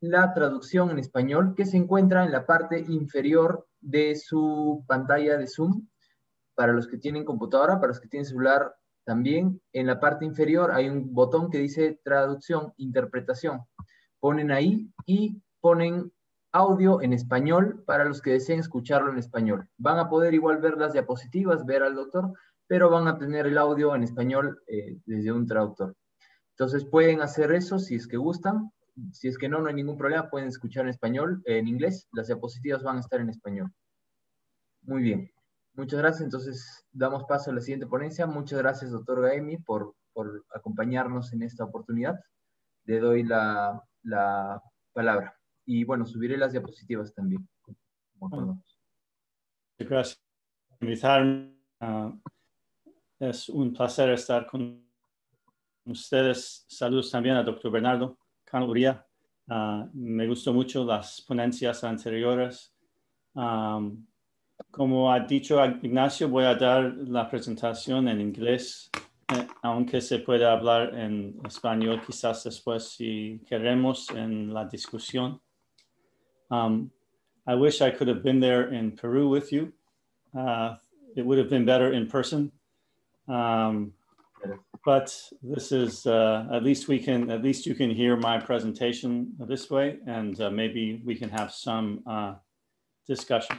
la traducción en español que se encuentra en la parte inferior de su pantalla de Zoom. Para los que tienen computadora, para los que tienen celular también, en la parte inferior hay un botón que dice traducción, interpretación. Ponen ahí y ponen audio en español para los que deseen escucharlo en español. Van a poder igual ver las diapositivas, ver al doctor, pero van a tener el audio en español eh, desde un traductor. Entonces pueden hacer eso si es que gustan si es que no, no hay ningún problema, pueden escuchar en español, en inglés, las diapositivas van a estar en español. Muy bien, muchas gracias. Entonces, damos paso a la siguiente ponencia. Muchas gracias, doctor Gaemi, por, por acompañarnos en esta oportunidad. Le doy la, la palabra. Y bueno, subiré las diapositivas también. Gracias ah, es un placer estar con ustedes. Saludos también a doctor Bernardo. Canuría. Ah, me gustó mucho las ponencias anteriores. Como ha dicho Ignacio, voy a dar la presentación en inglés, eh, aunque se puede hablar en español quizás después si queremos en la discusión. Um, I wish I could have been there in Peru with you. Uh, it would have been better in person. Um, but this is uh, at least we can at least you can hear my presentation this way and uh, maybe we can have some uh, discussion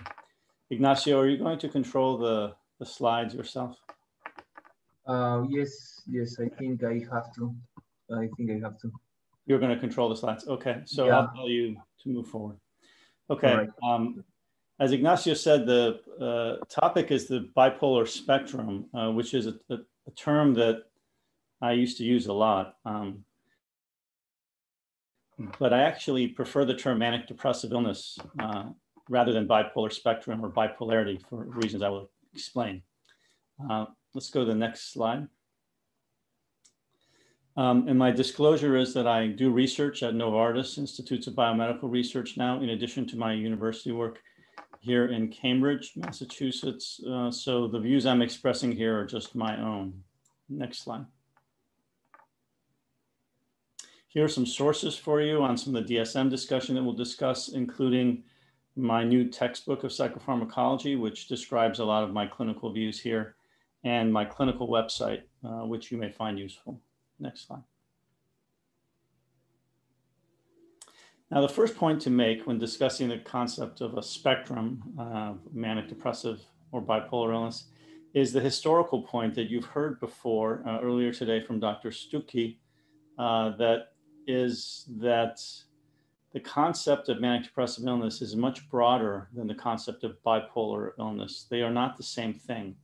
ignacio are you going to control the the slides yourself uh, yes yes i think i have to i think i have to you're going to control the slides okay so yeah. i'll tell you to move forward okay right. um, as ignacio said the uh, topic is the bipolar spectrum uh, which is a, a, a term that I used to use a lot. Um, but I actually prefer the term manic depressive illness uh, rather than bipolar spectrum or bipolarity for reasons I will explain. Uh, let's go to the next slide. Um, and my disclosure is that I do research at Novartis Institutes of Biomedical Research now, in addition to my university work here in Cambridge, Massachusetts. Uh, so the views I'm expressing here are just my own. Next slide. Here are some sources for you on some of the DSM discussion that we'll discuss, including my new textbook of psychopharmacology, which describes a lot of my clinical views here, and my clinical website, uh, which you may find useful. Next slide. Now, the first point to make when discussing the concept of a spectrum, uh, manic depressive or bipolar illness, is the historical point that you've heard before uh, earlier today from Dr. Stuckey, uh, that is that the concept of manic depressive illness is much broader than the concept of bipolar illness. They are not the same thing.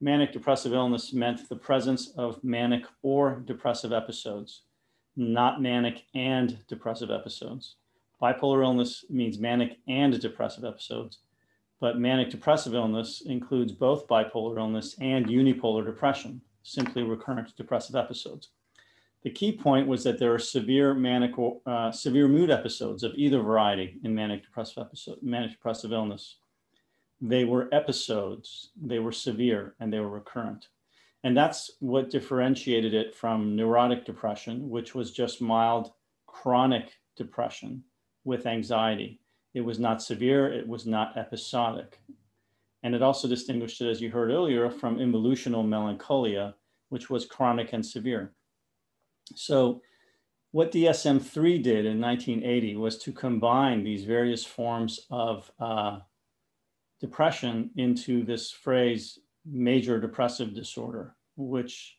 Manic depressive illness meant the presence of manic or depressive episodes, not manic and depressive episodes. Bipolar illness means manic and depressive episodes, but manic depressive illness includes both bipolar illness and unipolar depression, simply recurrent depressive episodes. The key point was that there are severe manic, uh, severe mood episodes of either variety in manic depressive episode, manic depressive illness. They were episodes, they were severe, and they were recurrent. And that's what differentiated it from neurotic depression, which was just mild chronic depression with anxiety. It was not severe, it was not episodic. And it also distinguished it, as you heard earlier, from involutional melancholia, which was chronic and severe. So, what DSM 3 did in 1980 was to combine these various forms of uh, depression into this phrase major depressive disorder, which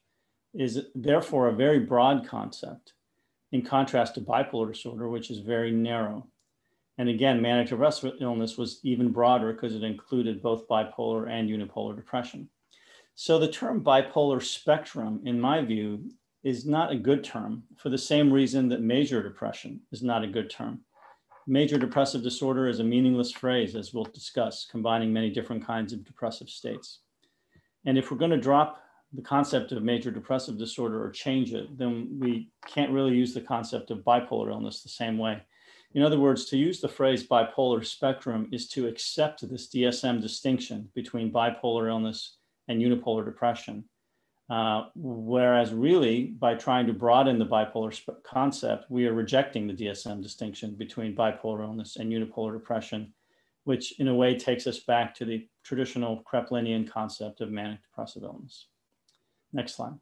is therefore a very broad concept in contrast to bipolar disorder, which is very narrow. And again, manic depressive illness was even broader because it included both bipolar and unipolar depression. So the term bipolar spectrum, in my view, is not a good term for the same reason that major depression is not a good term. Major depressive disorder is a meaningless phrase, as we'll discuss, combining many different kinds of depressive states. And if we're going to drop the concept of major depressive disorder or change it, then we can't really use the concept of bipolar illness the same way. In other words, to use the phrase bipolar spectrum is to accept this DSM distinction between bipolar illness and unipolar depression uh, whereas really, by trying to broaden the bipolar concept, we are rejecting the DSM distinction between bipolar illness and unipolar depression, which in a way takes us back to the traditional Kraepelinian concept of manic depressive illness. Next slide.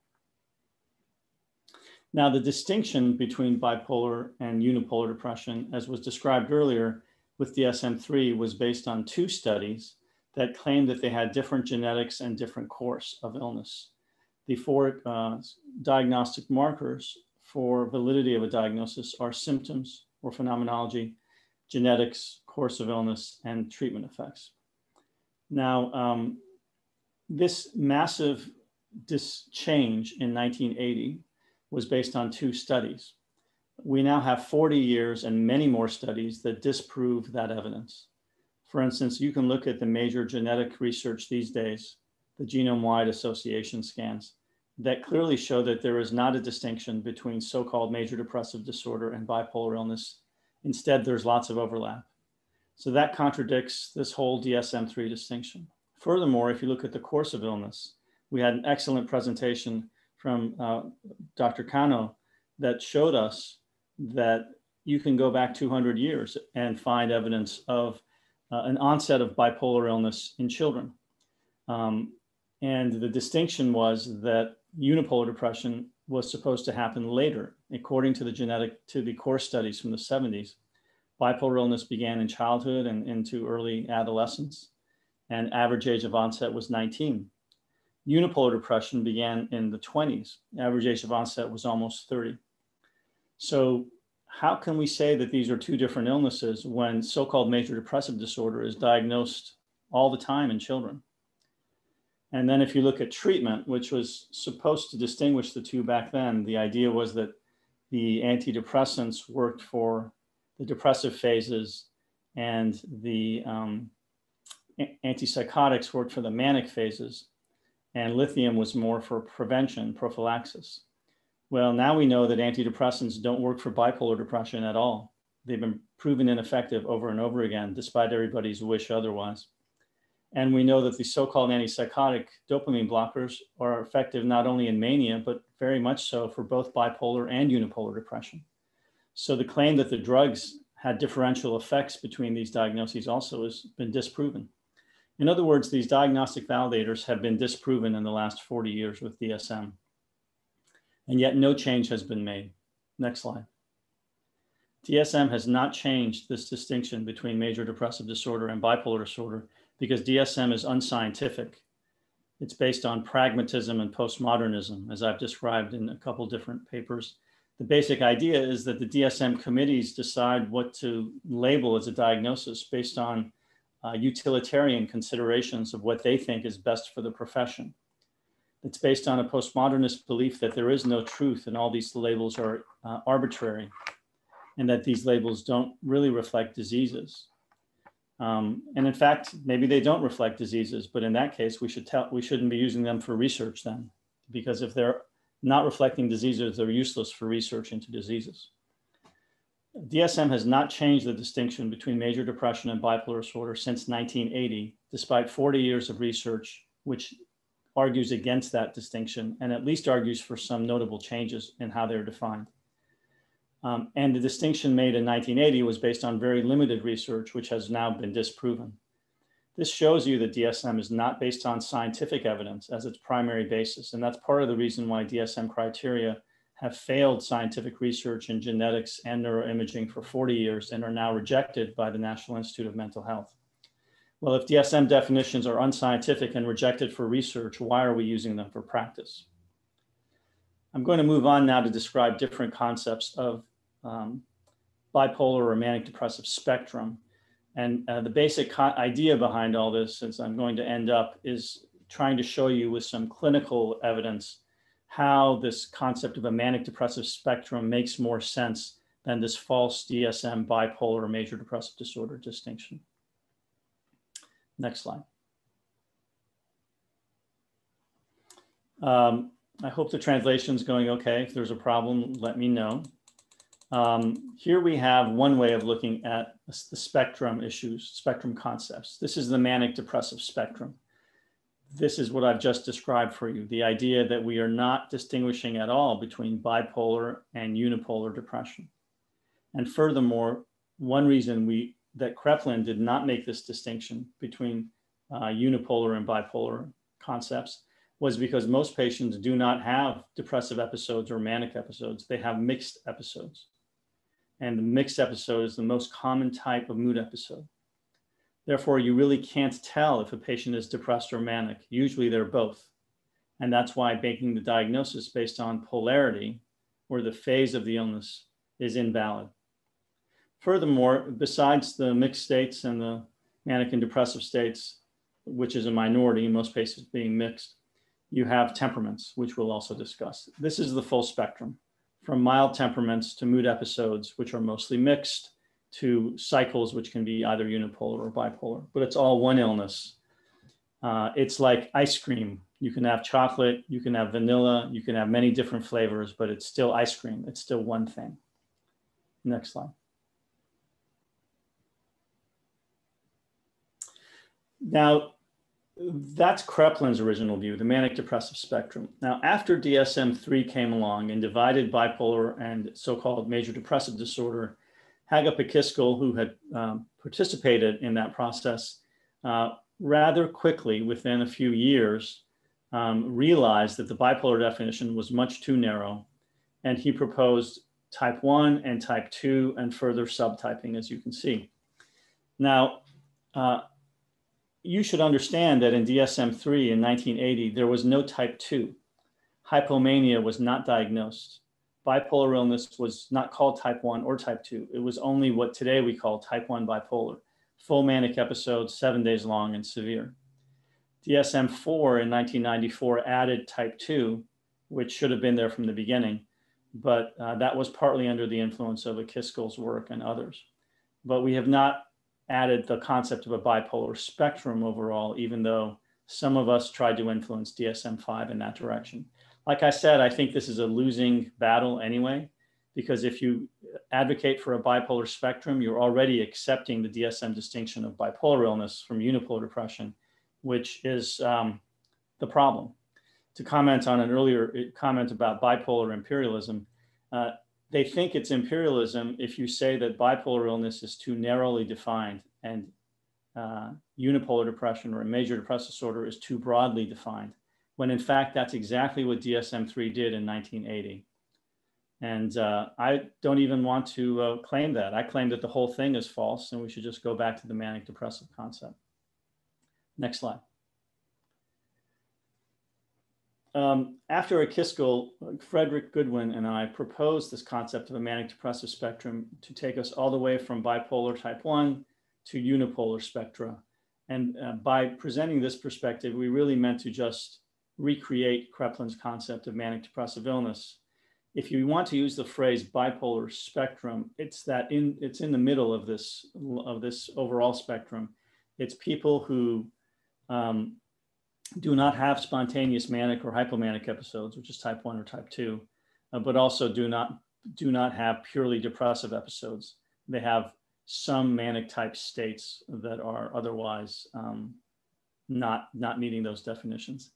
Now, the distinction between bipolar and unipolar depression, as was described earlier with DSM-3, was based on two studies that claimed that they had different genetics and different course of illness the four uh, diagnostic markers for validity of a diagnosis are symptoms or phenomenology, genetics, course of illness, and treatment effects. Now, um, this massive dis change in 1980 was based on two studies. We now have 40 years and many more studies that disprove that evidence. For instance, you can look at the major genetic research these days the genome-wide association scans that clearly show that there is not a distinction between so-called major depressive disorder and bipolar illness. Instead, there's lots of overlap. So that contradicts this whole DSM-3 distinction. Furthermore, if you look at the course of illness, we had an excellent presentation from uh, Dr. Cano that showed us that you can go back 200 years and find evidence of uh, an onset of bipolar illness in children. Um, and the distinction was that unipolar depression was supposed to happen later. According to the genetic, to the core studies from the 70s, bipolar illness began in childhood and into early adolescence, and average age of onset was 19. Unipolar depression began in the 20s. Average age of onset was almost 30. So how can we say that these are two different illnesses when so-called major depressive disorder is diagnosed all the time in children? And then if you look at treatment, which was supposed to distinguish the two back then, the idea was that the antidepressants worked for the depressive phases and the um, antipsychotics worked for the manic phases. And lithium was more for prevention, prophylaxis. Well, now we know that antidepressants don't work for bipolar depression at all. They've been proven ineffective over and over again, despite everybody's wish otherwise. And we know that the so-called antipsychotic dopamine blockers are effective not only in mania, but very much so for both bipolar and unipolar depression. So the claim that the drugs had differential effects between these diagnoses also has been disproven. In other words, these diagnostic validators have been disproven in the last 40 years with DSM. And yet no change has been made. Next slide. DSM has not changed this distinction between major depressive disorder and bipolar disorder because DSM is unscientific. It's based on pragmatism and postmodernism, as I've described in a couple different papers. The basic idea is that the DSM committees decide what to label as a diagnosis based on uh, utilitarian considerations of what they think is best for the profession. It's based on a postmodernist belief that there is no truth and all these labels are uh, arbitrary and that these labels don't really reflect diseases. Um, and in fact, maybe they don't reflect diseases, but in that case, we should tell we shouldn't be using them for research then, because if they're not reflecting diseases, they're useless for research into diseases. DSM has not changed the distinction between major depression and bipolar disorder since 1980, despite 40 years of research, which argues against that distinction and at least argues for some notable changes in how they're defined. Um, and the distinction made in 1980 was based on very limited research, which has now been disproven. This shows you that DSM is not based on scientific evidence as its primary basis. And that's part of the reason why DSM criteria have failed scientific research in genetics and neuroimaging for 40 years and are now rejected by the National Institute of Mental Health. Well, if DSM definitions are unscientific and rejected for research, why are we using them for practice? I'm going to move on now to describe different concepts of um, bipolar or manic depressive spectrum. And uh, the basic idea behind all this, as I'm going to end up, is trying to show you with some clinical evidence how this concept of a manic depressive spectrum makes more sense than this false DSM bipolar or major depressive disorder distinction. Next slide. Um, I hope the translation is going okay. If there's a problem, let me know. Um, here we have one way of looking at the spectrum issues, spectrum concepts. This is the manic depressive spectrum. This is what I've just described for you, the idea that we are not distinguishing at all between bipolar and unipolar depression. And furthermore, one reason we that Kraepelin did not make this distinction between uh, unipolar and bipolar concepts was because most patients do not have depressive episodes or manic episodes. They have mixed episodes. And the mixed episode is the most common type of mood episode. Therefore, you really can't tell if a patient is depressed or manic. Usually they're both. And that's why making the diagnosis based on polarity or the phase of the illness is invalid. Furthermore, besides the mixed states and the manic and depressive states, which is a minority in most cases being mixed, you have temperaments, which we'll also discuss. This is the full spectrum from mild temperaments to mood episodes, which are mostly mixed, to cycles, which can be either unipolar or bipolar, but it's all one illness. Uh, it's like ice cream. You can have chocolate, you can have vanilla, you can have many different flavors, but it's still ice cream. It's still one thing. Next slide. Now, that's Kraepelin's original view, the manic depressive spectrum. Now, after DSM 3 came along and divided bipolar and so called major depressive disorder, Haga Pekiskel, who had um, participated in that process, uh, rather quickly, within a few years, um, realized that the bipolar definition was much too narrow. And he proposed type 1 and type 2 and further subtyping, as you can see. Now, uh, you should understand that in DSM-3 in 1980, there was no type 2. Hypomania was not diagnosed. Bipolar illness was not called type 1 or type 2. It was only what today we call type 1 bipolar, full manic episodes, seven days long and severe. DSM-4 in 1994 added type 2, which should have been there from the beginning, but uh, that was partly under the influence of Akiskel's work and others. But we have not added the concept of a bipolar spectrum overall, even though some of us tried to influence DSM-5 in that direction. Like I said, I think this is a losing battle anyway, because if you advocate for a bipolar spectrum, you're already accepting the DSM distinction of bipolar illness from unipolar depression, which is um, the problem. To comment on an earlier comment about bipolar imperialism, uh, they think it's imperialism if you say that bipolar illness is too narrowly defined and uh, unipolar depression or a major depressive disorder is too broadly defined, when in fact that's exactly what DSM-3 did in 1980. And uh, I don't even want to uh, claim that. I claim that the whole thing is false and we should just go back to the manic depressive concept. Next slide. Um, after Akiskel, Frederick Goodwin and I proposed this concept of a manic depressive spectrum to take us all the way from bipolar type 1 to unipolar spectra. And uh, by presenting this perspective, we really meant to just recreate Kraepelin's concept of manic depressive illness. If you want to use the phrase bipolar spectrum, it's that in it's in the middle of this of this overall spectrum. It's people who um, do not have spontaneous manic or hypomanic episodes, which is type one or type two, uh, but also do not do not have purely depressive episodes. They have some manic type states that are otherwise um, not not meeting those definitions.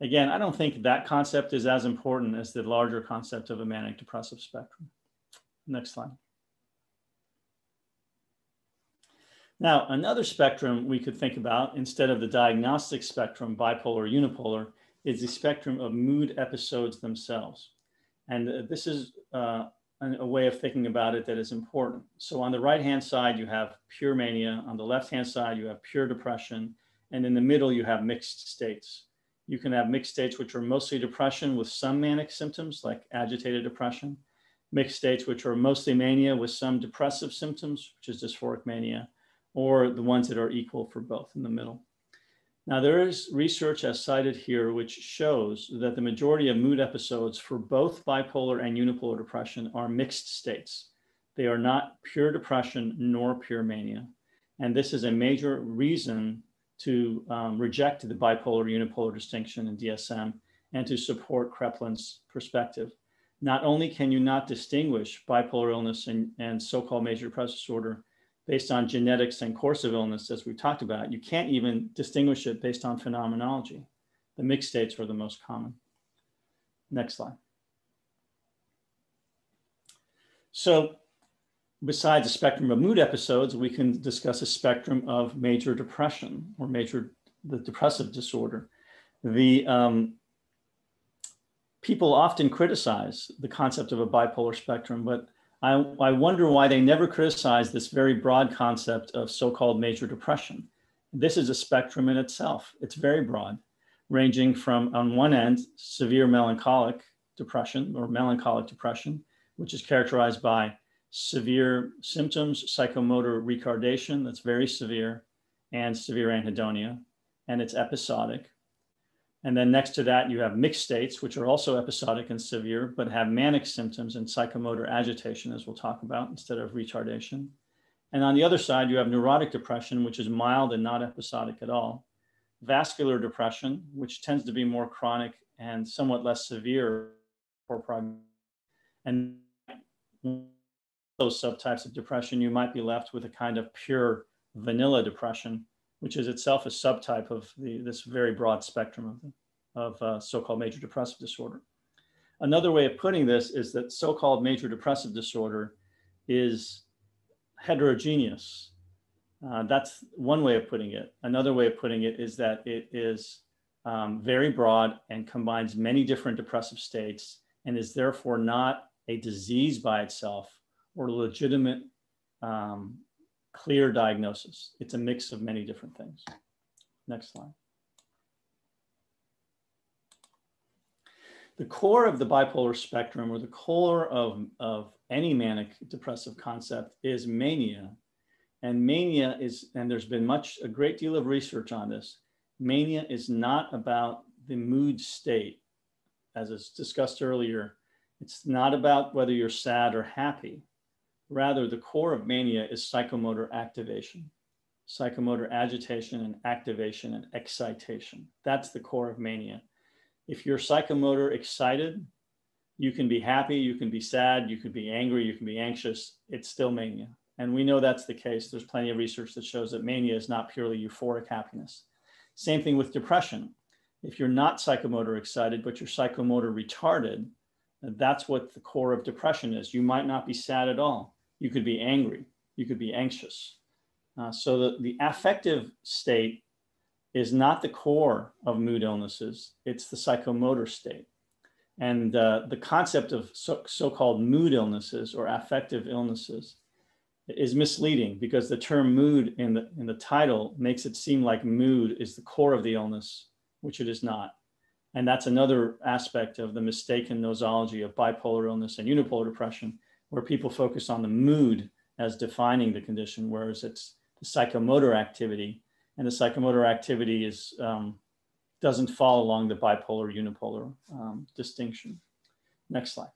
Again, I don't think that concept is as important as the larger concept of a manic depressive spectrum. Next slide. Now, another spectrum we could think about instead of the diagnostic spectrum, bipolar, unipolar, is the spectrum of mood episodes themselves. And uh, this is uh, a way of thinking about it that is important. So on the right-hand side, you have pure mania. On the left-hand side, you have pure depression. And in the middle, you have mixed states. You can have mixed states, which are mostly depression with some manic symptoms like agitated depression, mixed states, which are mostly mania with some depressive symptoms, which is dysphoric mania, or the ones that are equal for both in the middle. Now, there is research as cited here which shows that the majority of mood episodes for both bipolar and unipolar depression are mixed states. They are not pure depression nor pure mania. And this is a major reason to um, reject the bipolar unipolar distinction in DSM and to support Kreplin's perspective. Not only can you not distinguish bipolar illness and, and so called major depressive disorder based on genetics and course of illness, as we've talked about. You can't even distinguish it based on phenomenology. The mixed states are the most common. Next slide. So besides a spectrum of mood episodes, we can discuss a spectrum of major depression or major the depressive disorder. The um, people often criticize the concept of a bipolar spectrum, but I, I wonder why they never criticize this very broad concept of so-called major depression. This is a spectrum in itself. It's very broad, ranging from, on one end, severe melancholic depression or melancholic depression, which is characterized by severe symptoms, psychomotor retardation, that's very severe, and severe anhedonia, and it's episodic. And then next to that, you have mixed states, which are also episodic and severe, but have manic symptoms and psychomotor agitation, as we'll talk about, instead of retardation. And on the other side, you have neurotic depression, which is mild and not episodic at all. Vascular depression, which tends to be more chronic and somewhat less severe for. And those subtypes of depression, you might be left with a kind of pure vanilla depression, which is itself a subtype of the, this very broad spectrum of, of uh, so-called major depressive disorder. Another way of putting this is that so-called major depressive disorder is heterogeneous. Uh, that's one way of putting it. Another way of putting it is that it is um, very broad and combines many different depressive states and is therefore not a disease by itself or legitimate um, clear diagnosis. It's a mix of many different things. Next slide. The core of the bipolar spectrum or the core of, of any manic depressive concept is mania. And mania is, and there's been much, a great deal of research on this. Mania is not about the mood state, as is discussed earlier. It's not about whether you're sad or happy. Rather, the core of mania is psychomotor activation, psychomotor agitation and activation and excitation. That's the core of mania. If you're psychomotor excited, you can be happy, you can be sad, you can be angry, you can be anxious. It's still mania. And we know that's the case. There's plenty of research that shows that mania is not purely euphoric happiness. Same thing with depression. If you're not psychomotor excited, but you're psychomotor retarded, that's what the core of depression is. You might not be sad at all. You could be angry. You could be anxious. Uh, so the, the affective state is not the core of mood illnesses. It's the psychomotor state. And uh, the concept of so, so-called mood illnesses or affective illnesses is misleading because the term mood in the, in the title makes it seem like mood is the core of the illness, which it is not. And that's another aspect of the mistaken nosology of bipolar illness and unipolar depression where people focus on the mood as defining the condition, whereas it's the psychomotor activity, and the psychomotor activity is um, doesn't fall along the bipolar unipolar um, distinction. Next slide.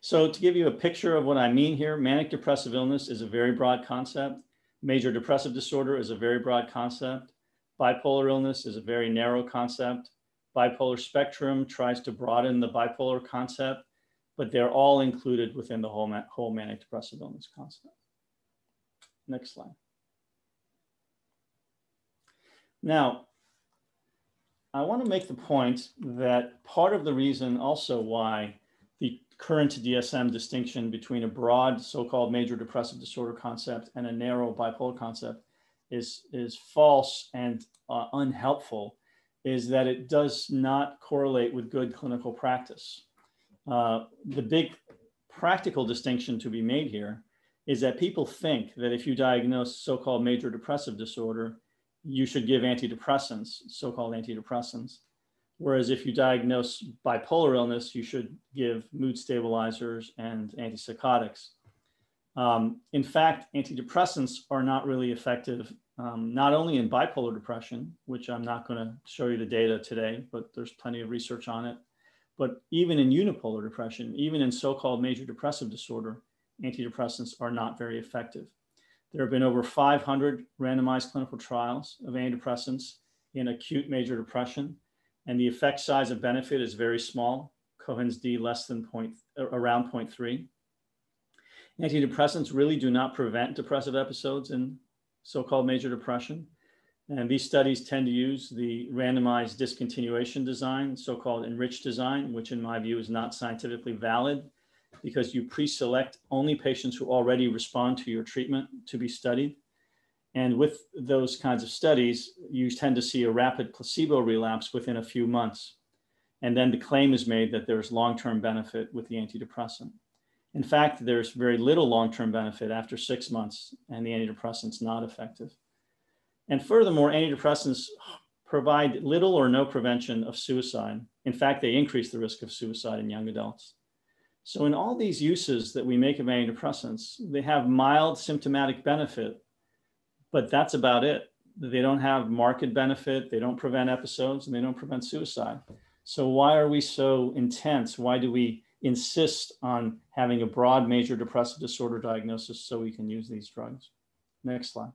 So to give you a picture of what I mean here, manic depressive illness is a very broad concept. Major depressive disorder is a very broad concept. Bipolar illness is a very narrow concept bipolar spectrum tries to broaden the bipolar concept, but they're all included within the whole, whole manic depressive illness concept. Next slide. Now, I want to make the point that part of the reason also why the current DSM distinction between a broad so-called major depressive disorder concept and a narrow bipolar concept is, is false and uh, unhelpful is that it does not correlate with good clinical practice. Uh, the big practical distinction to be made here is that people think that if you diagnose so-called major depressive disorder, you should give antidepressants, so-called antidepressants. Whereas if you diagnose bipolar illness, you should give mood stabilizers and antipsychotics. Um, in fact, antidepressants are not really effective, um, not only in bipolar depression, which I'm not going to show you the data today, but there's plenty of research on it. But even in unipolar depression, even in so-called major depressive disorder, antidepressants are not very effective. There have been over 500 randomized clinical trials of antidepressants in acute major depression, and the effect size of benefit is very small, Cohen's D less than point, around 0.3. Antidepressants really do not prevent depressive episodes in so-called major depression. And these studies tend to use the randomized discontinuation design, so-called enriched design, which in my view is not scientifically valid because you pre-select only patients who already respond to your treatment to be studied. And with those kinds of studies, you tend to see a rapid placebo relapse within a few months. And then the claim is made that there's long-term benefit with the antidepressant. In fact, there's very little long-term benefit after six months and the antidepressant's not effective. And furthermore, antidepressants provide little or no prevention of suicide. In fact, they increase the risk of suicide in young adults. So in all these uses that we make of antidepressants, they have mild symptomatic benefit, but that's about it. They don't have marked benefit, they don't prevent episodes, and they don't prevent suicide. So why are we so intense? Why do we insist on having a broad major depressive disorder diagnosis so we can use these drugs? Next slide.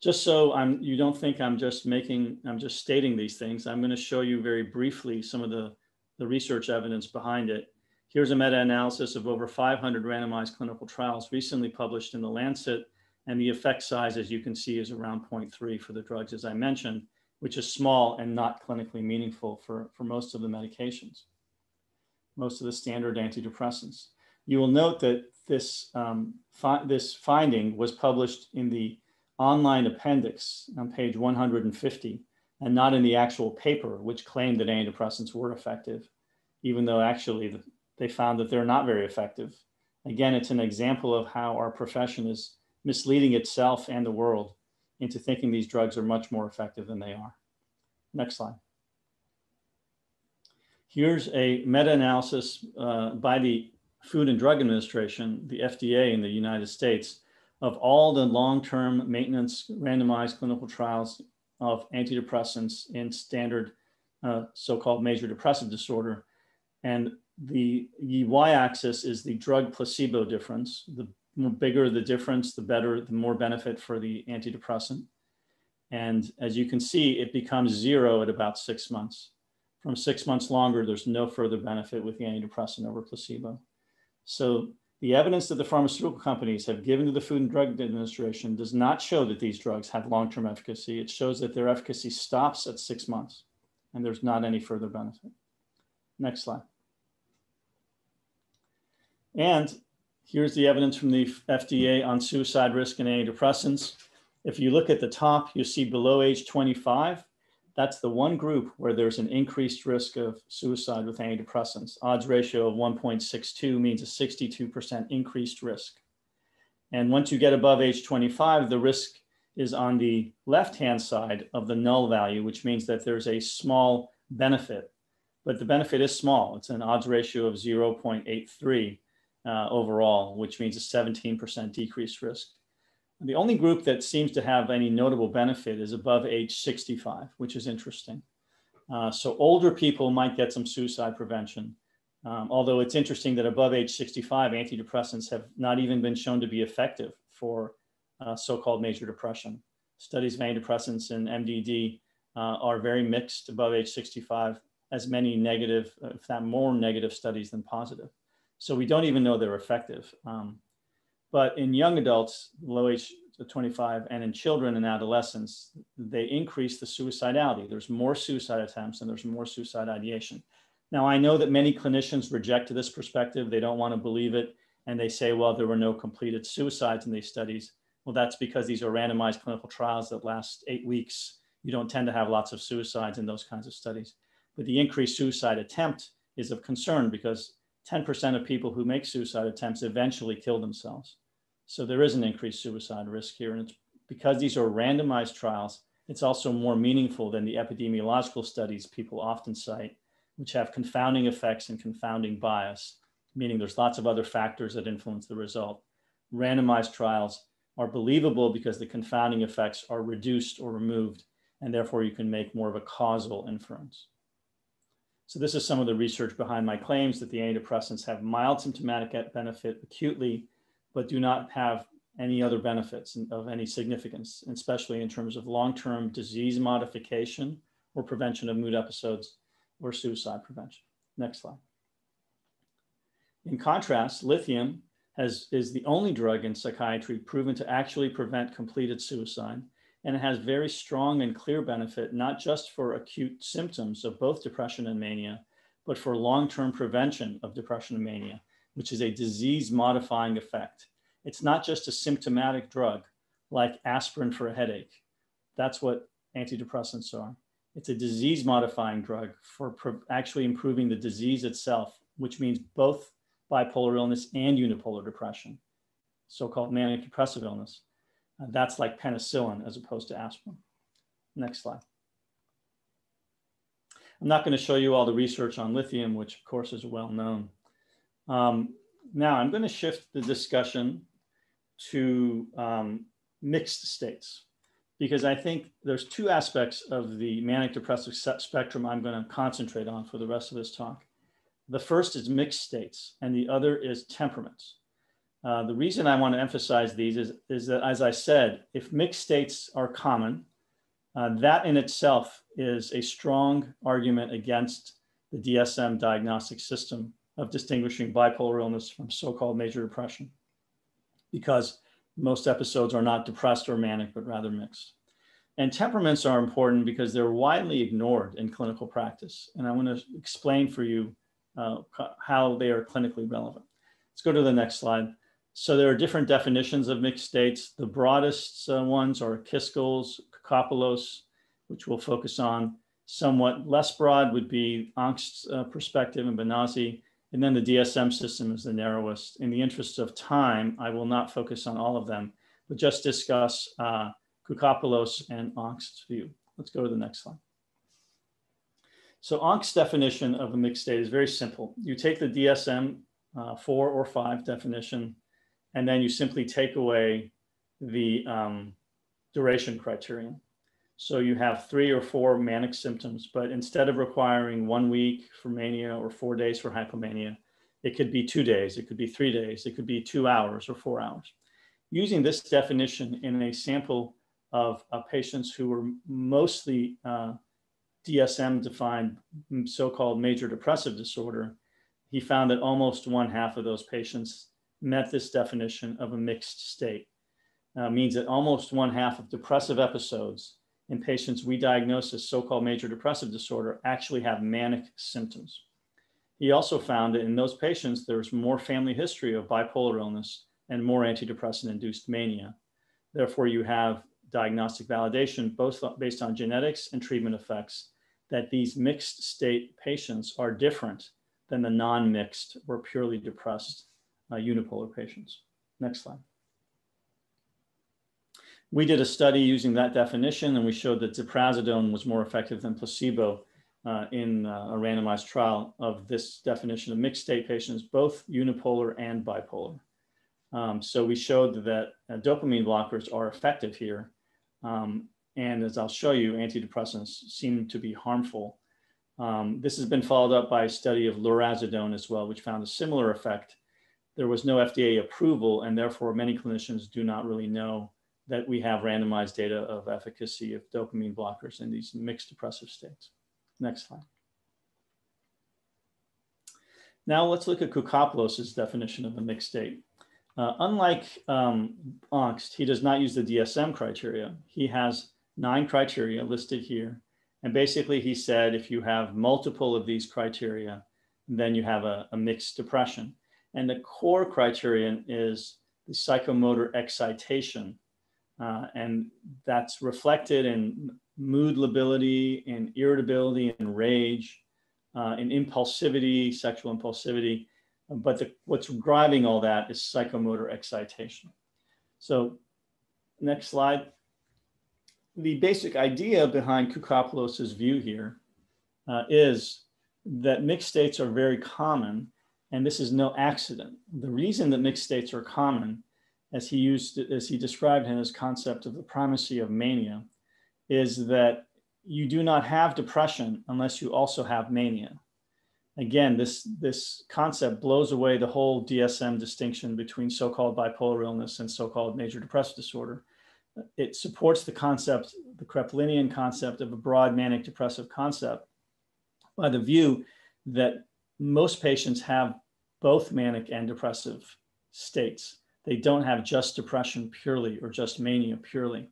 Just so I'm, you don't think I'm just making, I'm just stating these things, I'm gonna show you very briefly some of the, the research evidence behind it. Here's a meta-analysis of over 500 randomized clinical trials recently published in the Lancet, and the effect size, as you can see, is around 0.3 for the drugs, as I mentioned, which is small and not clinically meaningful for, for most of the medications, most of the standard antidepressants. You will note that this, um, fi this finding was published in the online appendix on page 150 and not in the actual paper, which claimed that antidepressants were effective, even though actually they found that they're not very effective. Again, it's an example of how our profession is misleading itself and the world into thinking these drugs are much more effective than they are. Next slide. Here's a meta-analysis uh, by the Food and Drug Administration, the FDA in the United States, of all the long-term maintenance randomized clinical trials of antidepressants in standard uh, so-called major depressive disorder. And the y-axis is the drug placebo difference. The bigger the difference, the better, the more benefit for the antidepressant. And as you can see, it becomes zero at about six months. From six months longer, there's no further benefit with the antidepressant over placebo. So the evidence that the pharmaceutical companies have given to the Food and Drug Administration does not show that these drugs have long-term efficacy. It shows that their efficacy stops at six months and there's not any further benefit. Next slide. And here's the evidence from the FDA on suicide risk and antidepressants. If you look at the top, you see below age 25, that's the one group where there's an increased risk of suicide with antidepressants. Odds ratio of 1.62 means a 62% increased risk. And once you get above age 25, the risk is on the left-hand side of the null value, which means that there's a small benefit, but the benefit is small. It's an odds ratio of 0.83 uh, overall, which means a 17% decreased risk. The only group that seems to have any notable benefit is above age 65, which is interesting. Uh, so older people might get some suicide prevention. Um, although it's interesting that above age 65, antidepressants have not even been shown to be effective for uh, so-called major depression. Studies of antidepressants in MDD uh, are very mixed above age 65, as many negative, if not more negative studies than positive. So we don't even know they're effective. Um, but in young adults, low age of 25, and in children and adolescents, they increase the suicidality. There's more suicide attempts and there's more suicide ideation. Now, I know that many clinicians reject this perspective. They don't want to believe it. And they say, well, there were no completed suicides in these studies. Well, that's because these are randomized clinical trials that last eight weeks. You don't tend to have lots of suicides in those kinds of studies. But the increased suicide attempt is of concern because 10% of people who make suicide attempts eventually kill themselves. So there is an increased suicide risk here. And it's because these are randomized trials, it's also more meaningful than the epidemiological studies people often cite, which have confounding effects and confounding bias, meaning there's lots of other factors that influence the result. Randomized trials are believable because the confounding effects are reduced or removed, and therefore you can make more of a causal inference. So this is some of the research behind my claims that the antidepressants have mild symptomatic benefit acutely, but do not have any other benefits of any significance, especially in terms of long-term disease modification or prevention of mood episodes or suicide prevention. Next slide. In contrast, lithium has, is the only drug in psychiatry proven to actually prevent completed suicide and it has very strong and clear benefit, not just for acute symptoms of both depression and mania, but for long-term prevention of depression and mania, which is a disease modifying effect. It's not just a symptomatic drug like aspirin for a headache. That's what antidepressants are. It's a disease modifying drug for actually improving the disease itself, which means both bipolar illness and unipolar depression, so-called manic depressive illness. Uh, that's like penicillin as opposed to aspirin. Next slide. I'm not going to show you all the research on lithium, which of course is well known. Um, now I'm going to shift the discussion to um, mixed states because I think there's two aspects of the manic depressive spectrum I'm going to concentrate on for the rest of this talk. The first is mixed states and the other is temperaments. Uh, the reason I want to emphasize these is, is that, as I said, if mixed states are common, uh, that in itself is a strong argument against the DSM diagnostic system of distinguishing bipolar illness from so-called major depression, because most episodes are not depressed or manic, but rather mixed. And temperaments are important because they're widely ignored in clinical practice. And I want to explain for you uh, how they are clinically relevant. Let's go to the next slide. So there are different definitions of mixed states. The broadest uh, ones are Kiskels, Koukopoulos, which we'll focus on. Somewhat less broad would be Angst's uh, perspective and Benazzi. And then the DSM system is the narrowest. In the interest of time, I will not focus on all of them, but just discuss uh, Koukopoulos and Angst's view. Let's go to the next slide. So Angst's definition of a mixed state is very simple. You take the DSM uh, four or five definition, and then you simply take away the um, duration criterion. So you have three or four manic symptoms, but instead of requiring one week for mania or four days for hypomania, it could be two days, it could be three days, it could be two hours or four hours. Using this definition in a sample of uh, patients who were mostly uh, DSM defined so-called major depressive disorder, he found that almost one half of those patients met this definition of a mixed state. Uh, means that almost one half of depressive episodes in patients we diagnose as so-called major depressive disorder actually have manic symptoms. He also found that in those patients, there's more family history of bipolar illness and more antidepressant-induced mania. Therefore, you have diagnostic validation, both based on genetics and treatment effects, that these mixed state patients are different than the non-mixed or purely depressed uh, unipolar patients. Next slide. We did a study using that definition and we showed that ziprasidone was more effective than placebo uh, in uh, a randomized trial of this definition of mixed state patients, both unipolar and bipolar. Um, so we showed that uh, dopamine blockers are effective here. Um, and as I'll show you, antidepressants seem to be harmful. Um, this has been followed up by a study of lurasidone as well, which found a similar effect there was no FDA approval, and therefore many clinicians do not really know that we have randomized data of efficacy of dopamine blockers in these mixed depressive states. Next slide. Now let's look at Koukopoulos' definition of a mixed state. Uh, unlike um, Angst, he does not use the DSM criteria. He has nine criteria listed here, And basically, he said if you have multiple of these criteria, then you have a, a mixed depression. And the core criterion is the psychomotor excitation. Uh, and that's reflected in mood lability, in irritability, and rage, uh, in impulsivity, sexual impulsivity. But the, what's driving all that is psychomotor excitation. So, next slide the basic idea behind Koukopoulos' view here uh, is that mixed states are very common, and this is no accident. The reason that mixed states are common, as he used, as he described in his concept of the primacy of mania, is that you do not have depression unless you also have mania. Again, this, this concept blows away the whole DSM distinction between so-called bipolar illness and so-called major depressive disorder it supports the concept, the Kraepelinian concept of a broad manic depressive concept by the view that most patients have both manic and depressive states. They don't have just depression purely or just mania purely.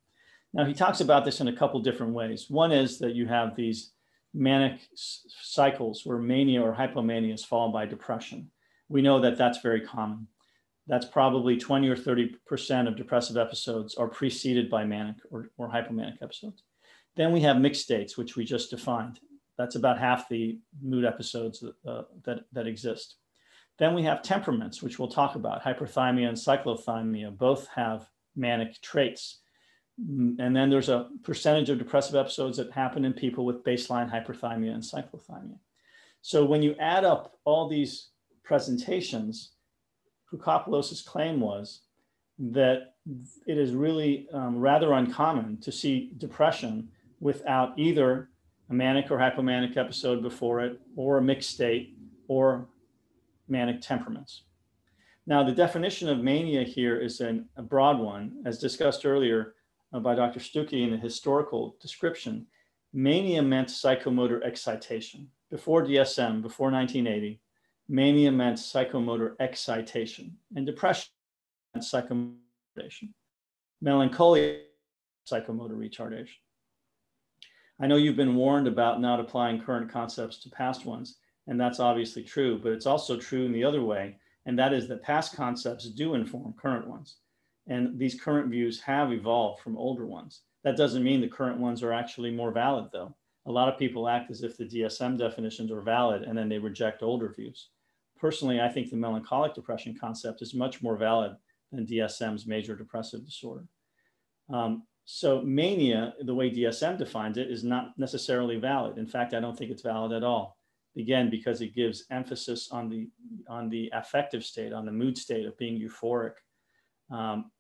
Now, he talks about this in a couple different ways. One is that you have these manic cycles where mania or hypomania is followed by depression. We know that that's very common that's probably 20 or 30% of depressive episodes are preceded by manic or, or hypomanic episodes. Then we have mixed states, which we just defined. That's about half the mood episodes uh, that, that exist. Then we have temperaments, which we'll talk about. Hyperthymia and cyclothymia both have manic traits. Mm, and then there's a percentage of depressive episodes that happen in people with baseline hyperthymia and cyclothymia. So when you add up all these presentations, Koukopoulos' claim was that it is really um, rather uncommon to see depression without either a manic or hypomanic episode before it, or a mixed state, or manic temperaments. Now, the definition of mania here is an, a broad one, as discussed earlier uh, by Dr. Stuckey in the historical description. Mania meant psychomotor excitation. Before DSM, before 1980, Mania meant psychomotor excitation, and depression meant psychomotor retardation. Melancholia, psychomotor retardation. I know you've been warned about not applying current concepts to past ones, and that's obviously true, but it's also true in the other way, and that is that past concepts do inform current ones. And these current views have evolved from older ones. That doesn't mean the current ones are actually more valid, though. A lot of people act as if the DSM definitions are valid and then they reject older views personally, I think the melancholic depression concept is much more valid than DSM's major depressive disorder. Um, so mania, the way DSM defines it, is not necessarily valid. In fact, I don't think it's valid at all. Again, because it gives emphasis on the on the affective state, on the mood state of being euphoric. Um,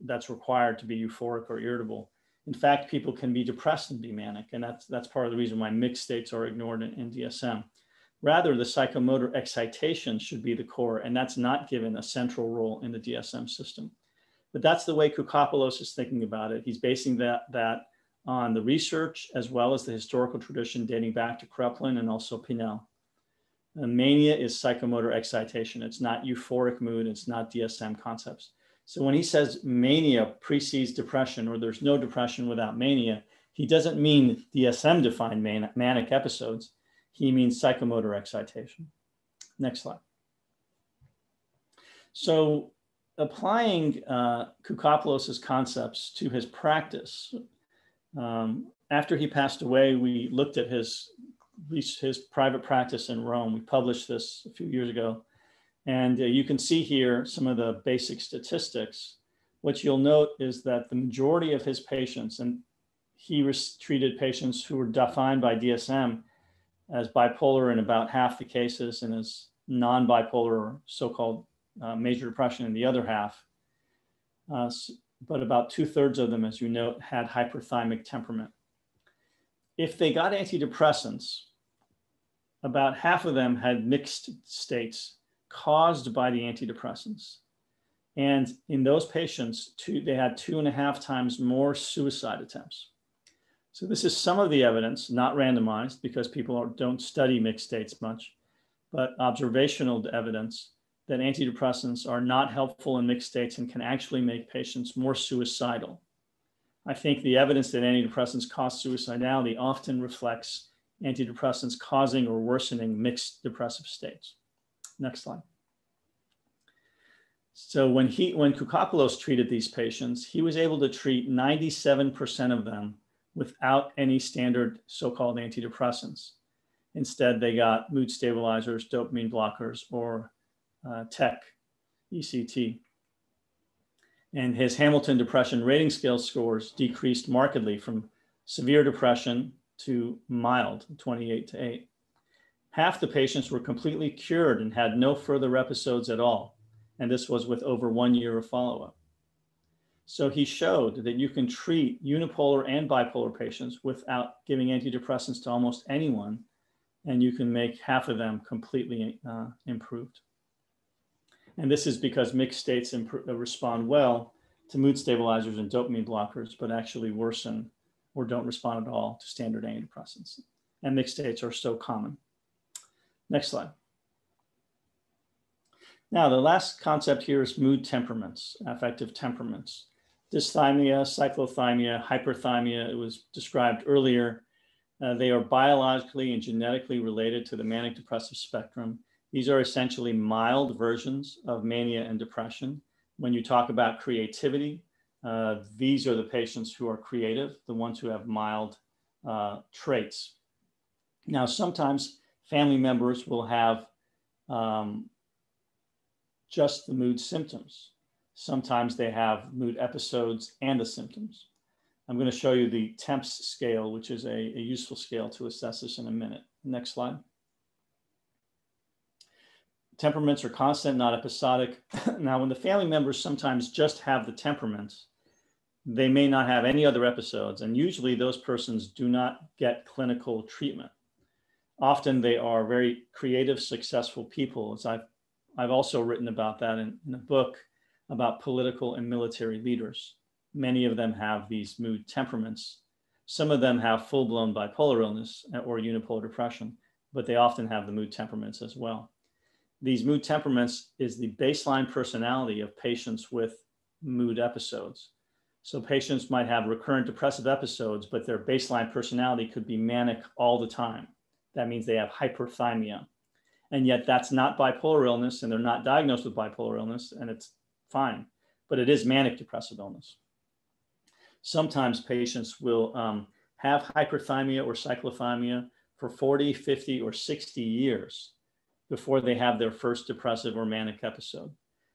that's required to be euphoric or irritable. In fact, people can be depressed and be manic, and that's that's part of the reason why mixed states are ignored in, in DSM. Rather, the psychomotor excitation should be the core, and that's not given a central role in the DSM system. But that's the way Koukopoulos is thinking about it. He's basing that, that on the research as well as the historical tradition dating back to Kraepelin and also Pinel. And mania is psychomotor excitation. It's not euphoric mood. It's not DSM concepts. So when he says mania precedes depression or there's no depression without mania, he doesn't mean DSM defined manic episodes. He means psychomotor excitation. Next slide. So applying uh, concepts to his practice, um, after he passed away, we looked at his, his private practice in Rome. We published this a few years ago. And uh, you can see here some of the basic statistics. What you'll note is that the majority of his patients, and he treated patients who were defined by DSM as bipolar in about half the cases and as non-bipolar so-called uh, major depression in the other half. Uh, but about two thirds of them, as you note, had hyperthymic temperament. If they got antidepressants, about half of them had mixed states caused by the antidepressants. And in those patients, two, they had two and a half times more suicide attempts. So this is some of the evidence, not randomized because people don't study mixed states much, but observational evidence that antidepressants are not helpful in mixed states and can actually make patients more suicidal. I think the evidence that antidepressants cause suicidality often reflects antidepressants causing or worsening mixed depressive states. Next slide. So when he when Koukopoulos treated these patients, he was able to treat 97% of them without any standard so-called antidepressants. Instead, they got mood stabilizers, dopamine blockers, or uh, TEC, ECT. And his Hamilton Depression Rating Scale scores decreased markedly from severe depression to mild, 28 to 8. Half the patients were completely cured and had no further episodes at all. And this was with over one year of follow up. So he showed that you can treat unipolar and bipolar patients without giving antidepressants to almost anyone, and you can make half of them completely uh, improved. And this is because mixed states imp- respond well to mood stabilizers and dopamine blockers, but actually worsen or don't respond at all to standard antidepressants. And mixed states are so common. Next slide. Now, the last concept here is mood temperaments, affective temperaments. Dysthymia, cyclothymia, hyperthymia, it was described earlier. Uh, they are biologically and genetically related to the manic depressive spectrum. These are essentially mild versions of mania and depression. When you talk about creativity, uh, these are the patients who are creative, the ones who have mild uh, traits. Now, sometimes family members will have um, just the mood symptoms. Sometimes they have mood episodes and the symptoms. I'm going to show you the TEMPS scale, which is a, a useful scale to assess this in a minute. Next slide. Temperaments are constant, not episodic. now, when the family members sometimes just have the temperaments, they may not have any other episodes, and usually those persons do not get clinical treatment. Often they are very creative, successful people, as I've, I've also written about that in, in a book about political and military leaders. Many of them have these mood temperaments. Some of them have full blown bipolar illness uh, or unipolar depression, but they often have the mood temperaments as well. These mood temperaments is the baseline personality of patients with mood episodes. So patients might have recurrent depressive episodes, but their baseline personality could be manic all the time. That means they have hyperthymia. And yet that's not bipolar illness and they're not diagnosed with bipolar illness and it's fine, but it is manic depressive illness. Sometimes patients will um, have hyperthymia or cyclothymia for 40, 50, or 60 years before they have their first depressive or manic episode.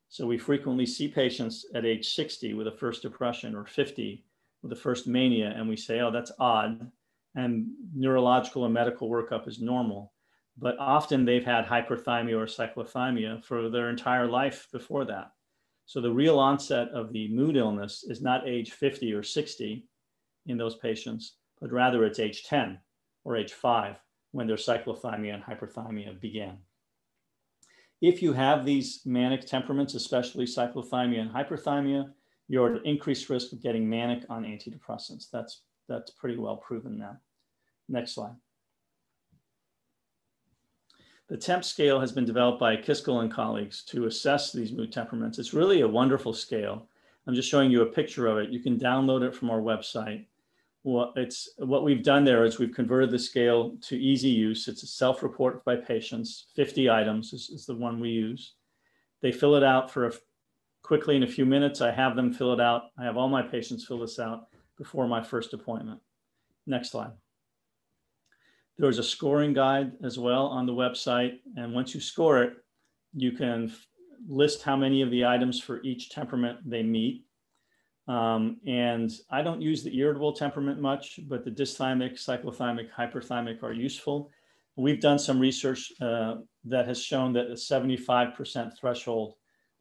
So we frequently see patients at age 60 with a first depression or 50 with a first mania, and we say, oh, that's odd. And neurological and medical workup is normal. But often they've had hyperthymia or cyclothymia for their entire life before that. So the real onset of the mood illness is not age 50 or 60 in those patients, but rather it's age 10 or age 5 when their cyclothymia and hyperthymia began. If you have these manic temperaments, especially cyclothymia and hyperthymia, you're at increased risk of getting manic on antidepressants. That's, that's pretty well proven now. Next slide. The TEMP scale has been developed by Kiskell and colleagues to assess these mood temperaments. It's really a wonderful scale. I'm just showing you a picture of it. You can download it from our website. What it's what we've done there is we've converted the scale to easy use. It's a self-report by patients. 50 items is, is the one we use. They fill it out for a, quickly in a few minutes. I have them fill it out. I have all my patients fill this out before my first appointment. Next slide. There's a scoring guide as well on the website. And once you score it, you can list how many of the items for each temperament they meet. Um, and I don't use the irritable temperament much, but the dysthymic, cyclothymic, hyperthymic are useful. We've done some research uh, that has shown that a 75% threshold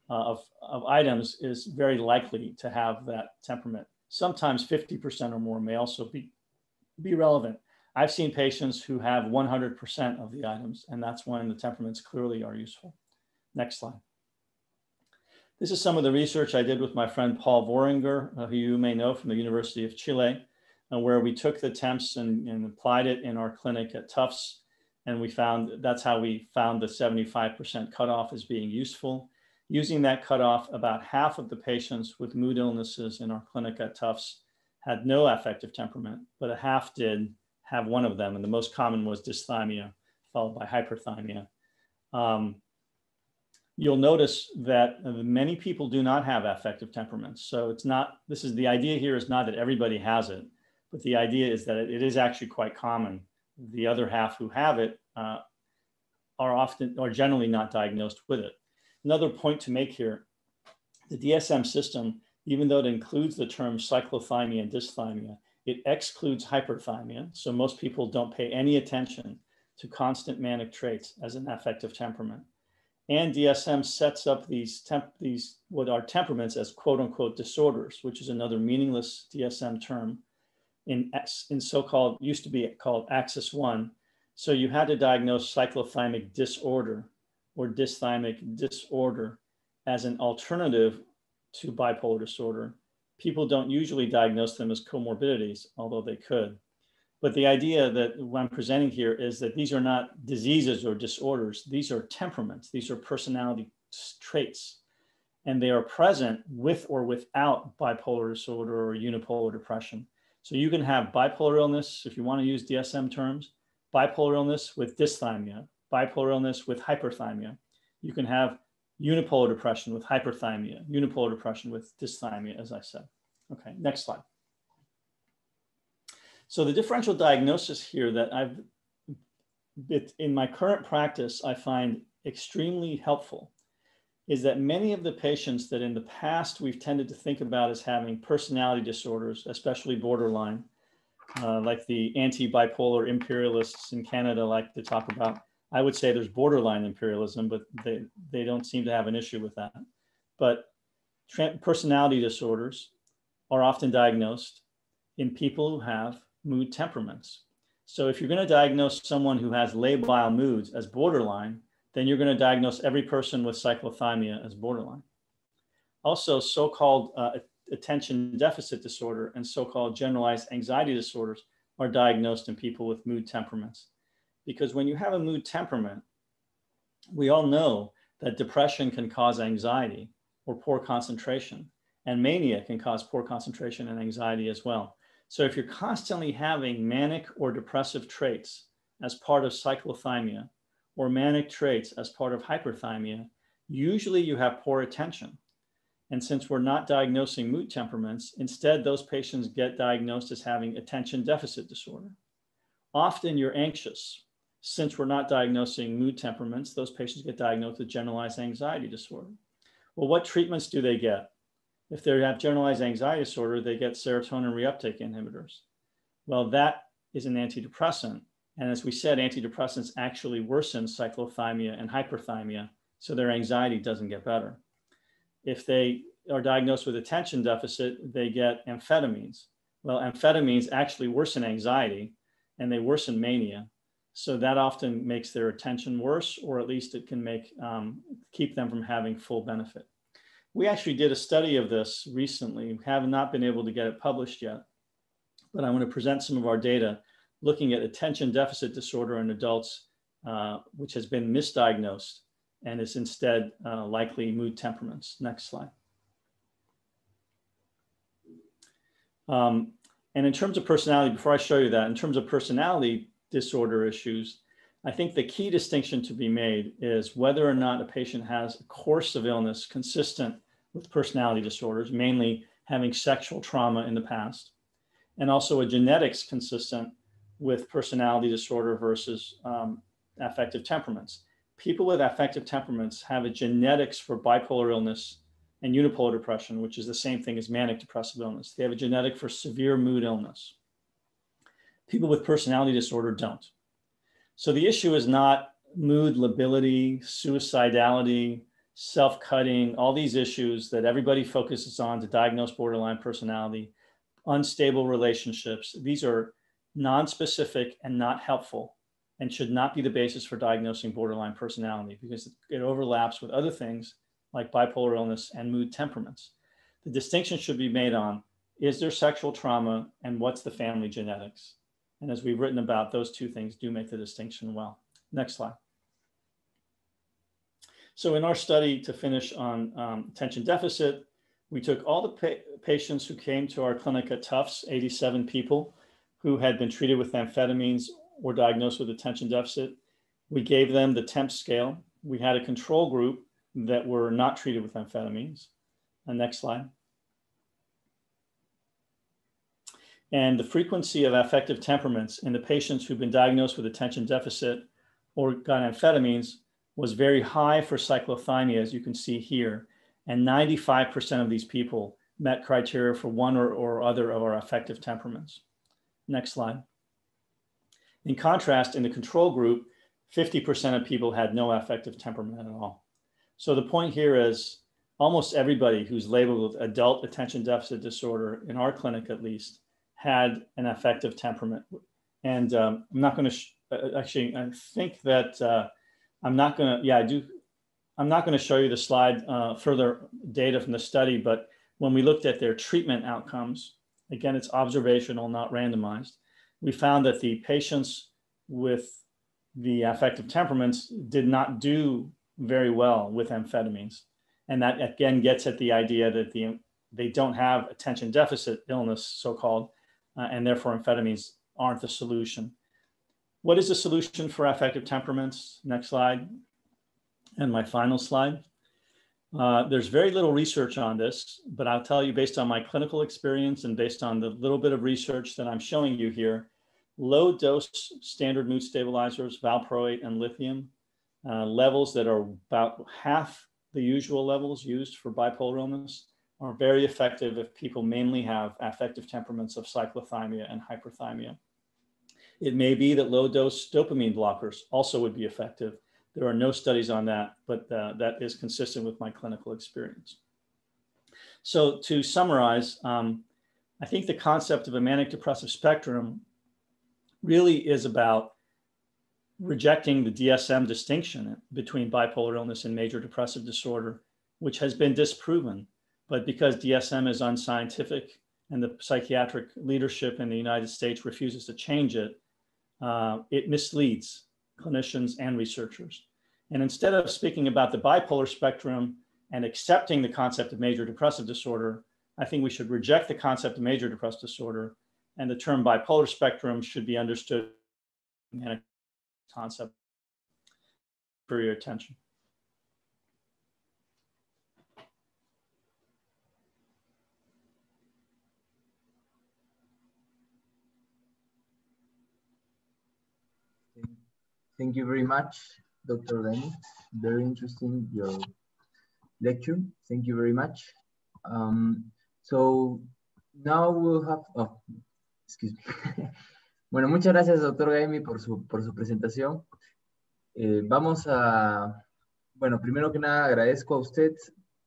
uh, of, of items is very likely to have that temperament. Sometimes 50% or more may also be, be relevant. I've seen patients who have 100% of the items, and that's when the temperaments clearly are useful. Next slide. This is some of the research I did with my friend Paul Voringer, uh, who you may know from the University of Chile, uh, where we took the temps and, and, applied it in our clinic at Tufts. And we found that's how we found the 75% cutoff as being useful. Using that cutoff, about half of the patients with mood illnesses in our clinic at Tufts had no affective temperament, but a half did have one of them. And the most common was dysthymia, followed by hyperthymia. Um, you'll notice that many people do not have affective temperaments. So it's not, this is the idea here is not that everybody has it, but the idea is that it is actually quite common. The other half who have it uh, are often, are generally not diagnosed with it. Another point to make here, the DSM system, even though it includes the term cyclothymia and dysthymia, it excludes hyperthymia. So most people don't pay any attention to constant manic traits as an affective temperament. And DSM sets up these, temp, these what are temperaments as quote unquote disorders, which is another meaningless DSM term in, in so-called, used to be called axis one. So you had to diagnose cyclothymic disorder or dysthymic disorder as an alternative to bipolar disorder. People don't usually diagnose them as comorbidities, although they could. But the idea that what I'm presenting here is that these are not diseases or disorders. These are temperaments. These are personality traits. And they are present with or without bipolar disorder or unipolar depression. So you can have bipolar illness, if you want to use DSM terms, bipolar illness with dysthymia, bipolar illness with hyperthymia. You can have unipolar depression with hyperthymia, unipolar depression with dysthymia, as I said. Okay, next slide. So the differential diagnosis here that I've, in my current practice, I find extremely helpful is that many of the patients that in the past we've tended to think about as having personality disorders, especially borderline, uh, like the anti-bipolar imperialists in Canada like to talk about. I would say there's borderline imperialism, but they, they don't seem to have an issue with that. But personality disorders are often diagnosed in people who have mood temperaments. So if you're going to diagnose someone who has labile moods as borderline, then you're going to diagnose every person with cyclothymia as borderline. Also, so-called uh, attention deficit disorder and so-called generalized anxiety disorders are diagnosed in people with mood temperaments. Because when you have a mood temperament, we all know that depression can cause anxiety or poor concentration, and mania can cause poor concentration and anxiety as well. So if you're constantly having manic or depressive traits as part of cyclothymia or manic traits as part of hyperthymia, usually you have poor attention. And since we're not diagnosing mood temperaments, instead those patients get diagnosed as having attention deficit disorder. Often you're anxious. Since we're not diagnosing mood temperaments, those patients get diagnosed with generalized anxiety disorder. Well, what treatments do they get? If they have generalized anxiety disorder, they get serotonin reuptake inhibitors. Well, that is an antidepressant. And as we said, antidepressants actually worsen cyclothymia and hyperthymia, so their anxiety doesn't get better. If they are diagnosed with attention deficit, they get amphetamines. Well, amphetamines actually worsen anxiety and they worsen mania. So that often makes their attention worse, or at least it can make um, keep them from having full benefit. We actually did a study of this recently. We have not been able to get it published yet, but I'm going to present some of our data looking at attention deficit disorder in adults, uh, which has been misdiagnosed and is instead uh, likely mood temperaments. Next slide. Um, and in terms of personality, before I show you that, in terms of personality disorder issues, I think the key distinction to be made is whether or not a patient has a course of illness consistent with personality disorders, mainly having sexual trauma in the past, and also a genetics consistent with personality disorder versus um, affective temperaments. People with affective temperaments have a genetics for bipolar illness and unipolar depression, which is the same thing as manic depressive illness. They have a genetic for severe mood illness. People with personality disorder don't. So the issue is not mood lability, suicidality, self cutting, all these issues that everybody focuses on to diagnose borderline personality, unstable relationships. These are non specific and not helpful and should not be the basis for diagnosing borderline personality because it overlaps with other things like bipolar illness and mood temperaments. The distinction should be made on is there sexual trauma and what's the family genetics? And as we've written about, those two things do make the distinction well. Next slide. So in our study to finish on um, attention deficit, we took all the pa patients who came to our clinic at Tufts, 87 people who had been treated with amphetamines or diagnosed with attention deficit. We gave them the TEMP scale. We had a control group that were not treated with amphetamines. And next slide. And the frequency of affective temperaments in the patients who've been diagnosed with attention deficit or got amphetamines was very high for cyclothymia, as you can see here. And 95% of these people met criteria for one or, or other of our affective temperaments. Next slide. In contrast, in the control group, 50% of people had no affective temperament at all. So the point here is almost everybody who's labeled with adult attention deficit disorder, in our clinic at least, had an affective temperament. And um, I'm not going to uh, actually, I think that uh, I'm not going to, yeah, I do. I'm not going to show you the slide uh, further data from the study, but when we looked at their treatment outcomes, again, it's observational, not randomized, we found that the patients with the affective temperaments did not do very well with amphetamines. And that again gets at the idea that the, they don't have attention deficit illness, so called, uh, and therefore amphetamines aren't the solution. What is the solution for affective temperaments? Next slide. And my final slide. Uh, there's very little research on this, but I'll tell you based on my clinical experience and based on the little bit of research that I'm showing you here, low dose standard mood stabilizers, valproate and lithium, uh, levels that are about half the usual levels used for bipolar illness are very effective if people mainly have affective temperaments of cyclothymia and hyperthymia. It may be that low dose dopamine blockers also would be effective. There are no studies on that, but uh, that is consistent with my clinical experience. So to summarize, um, I think the concept of a manic depressive spectrum really is about rejecting the DSM distinction between bipolar illness and major depressive disorder, which has been disproven. But because DSM is unscientific and the psychiatric leadership in the United States refuses to change it, uh, it misleads clinicians and researchers. And instead of speaking about the bipolar spectrum and accepting the concept of major depressive disorder, I think we should reject the concept of major depressive disorder and the term bipolar spectrum should be understood in a concept for your attention. Thank you very much, Dr. Lenny. Very interesting, your lecture. Thank you very much. Um, so now we'll have, oh, excuse me. bueno, muchas gracias, doctor Gaimi, por su, por su presentación. Eh, vamos a, bueno, primero que nada agradezco a usted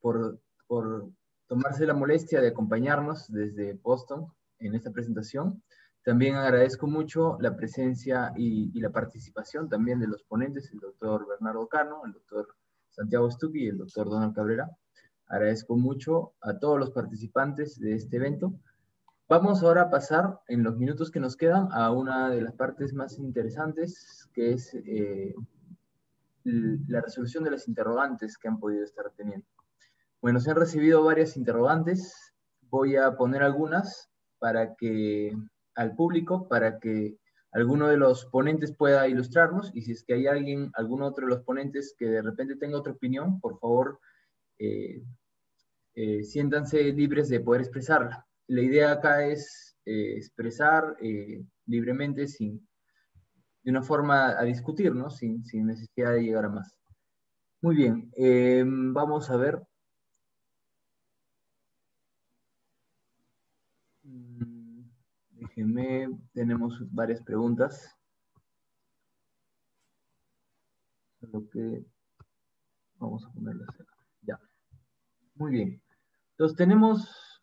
por, por tomarse la molestia de acompañarnos desde Boston en esta presentación. También agradezco mucho la presencia y, la participación también de los ponentes, el doctor Bernardo Cano, el doctor Santiago Stupi y el doctor Donald Cabrera. Agradezco mucho a todos los participantes de este evento. Vamos ahora a pasar en los minutos que nos quedan a una de las partes más interesantes, que es eh, la resolución de las interrogantes que han podido estar teniendo. Bueno, se han recibido varias interrogantes. Voy a poner algunas para que al público para que alguno de los ponentes pueda ilustrarnos y si es que hay alguien, algún otro de los ponentes que de repente tenga otra opinión, por favor, eh, eh, siéntanse libres de poder expresarla. La idea acá es eh, expresar libremente sin, de una forma a discutir, ¿no? sin, sin necesidad de llegar a más. Muy bien, vamos a ver tenemos varias preguntas. Lo que vamos a ponerlas acá. Ya. Muy bien. Entonces tenemos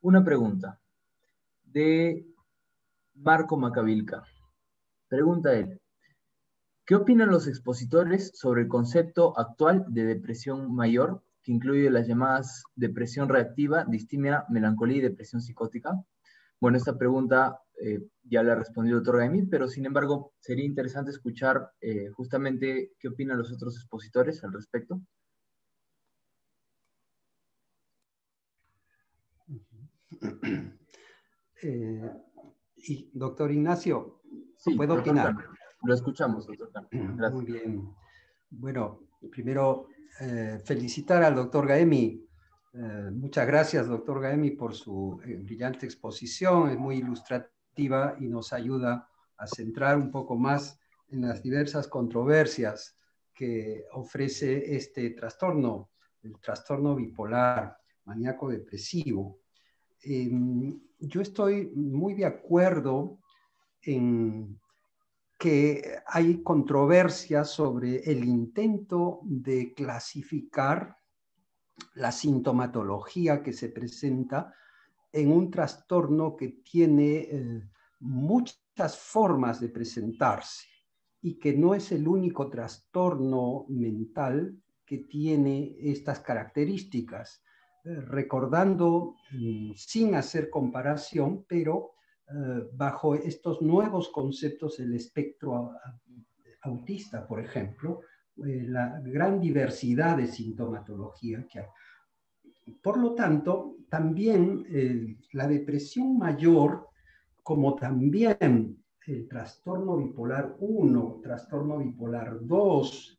una pregunta de Marco Macavilca. Pregunta él. ¿Qué opinan los expositores sobre el concepto actual de depresión mayor, que incluye las llamadas depresión reactiva, distimia, melancolía y depresión psicótica? Bueno, esta pregunta eh, ya la respondió el doctor Gaimit, pero sin embargo sería interesante escuchar eh, justamente qué opinan los otros expositores al respecto. Eh, y, doctor Ignacio, sí, ¿puedo opinar? Lo escuchamos, doctor. Tan. Gracias. Muy bien. Bueno, primero felicitar al doctor Gaemi eh, muchas gracias, doctor Gaemi, por su brillante exposición. Es muy ilustrativa y nos ayuda a centrar un poco más en las diversas controversias que ofrece este trastorno, el trastorno bipolar maníaco depresivo. Em, yo estoy muy de acuerdo en que hay controversia sobre el intento de clasificar la sintomatología que se presenta en un trastorno que tiene eh, muchas formas de presentarse y que no es el único trastorno mental que tiene estas características, eh, recordando mm, sin hacer comparación, pero eh, bajo estos nuevos conceptos el espectro autista, por ejemplo, eh, la gran diversidad de sintomatología que hay. Por lo tanto, también la depresión mayor, como también el trastorno bipolar 1, trastorno bipolar 2,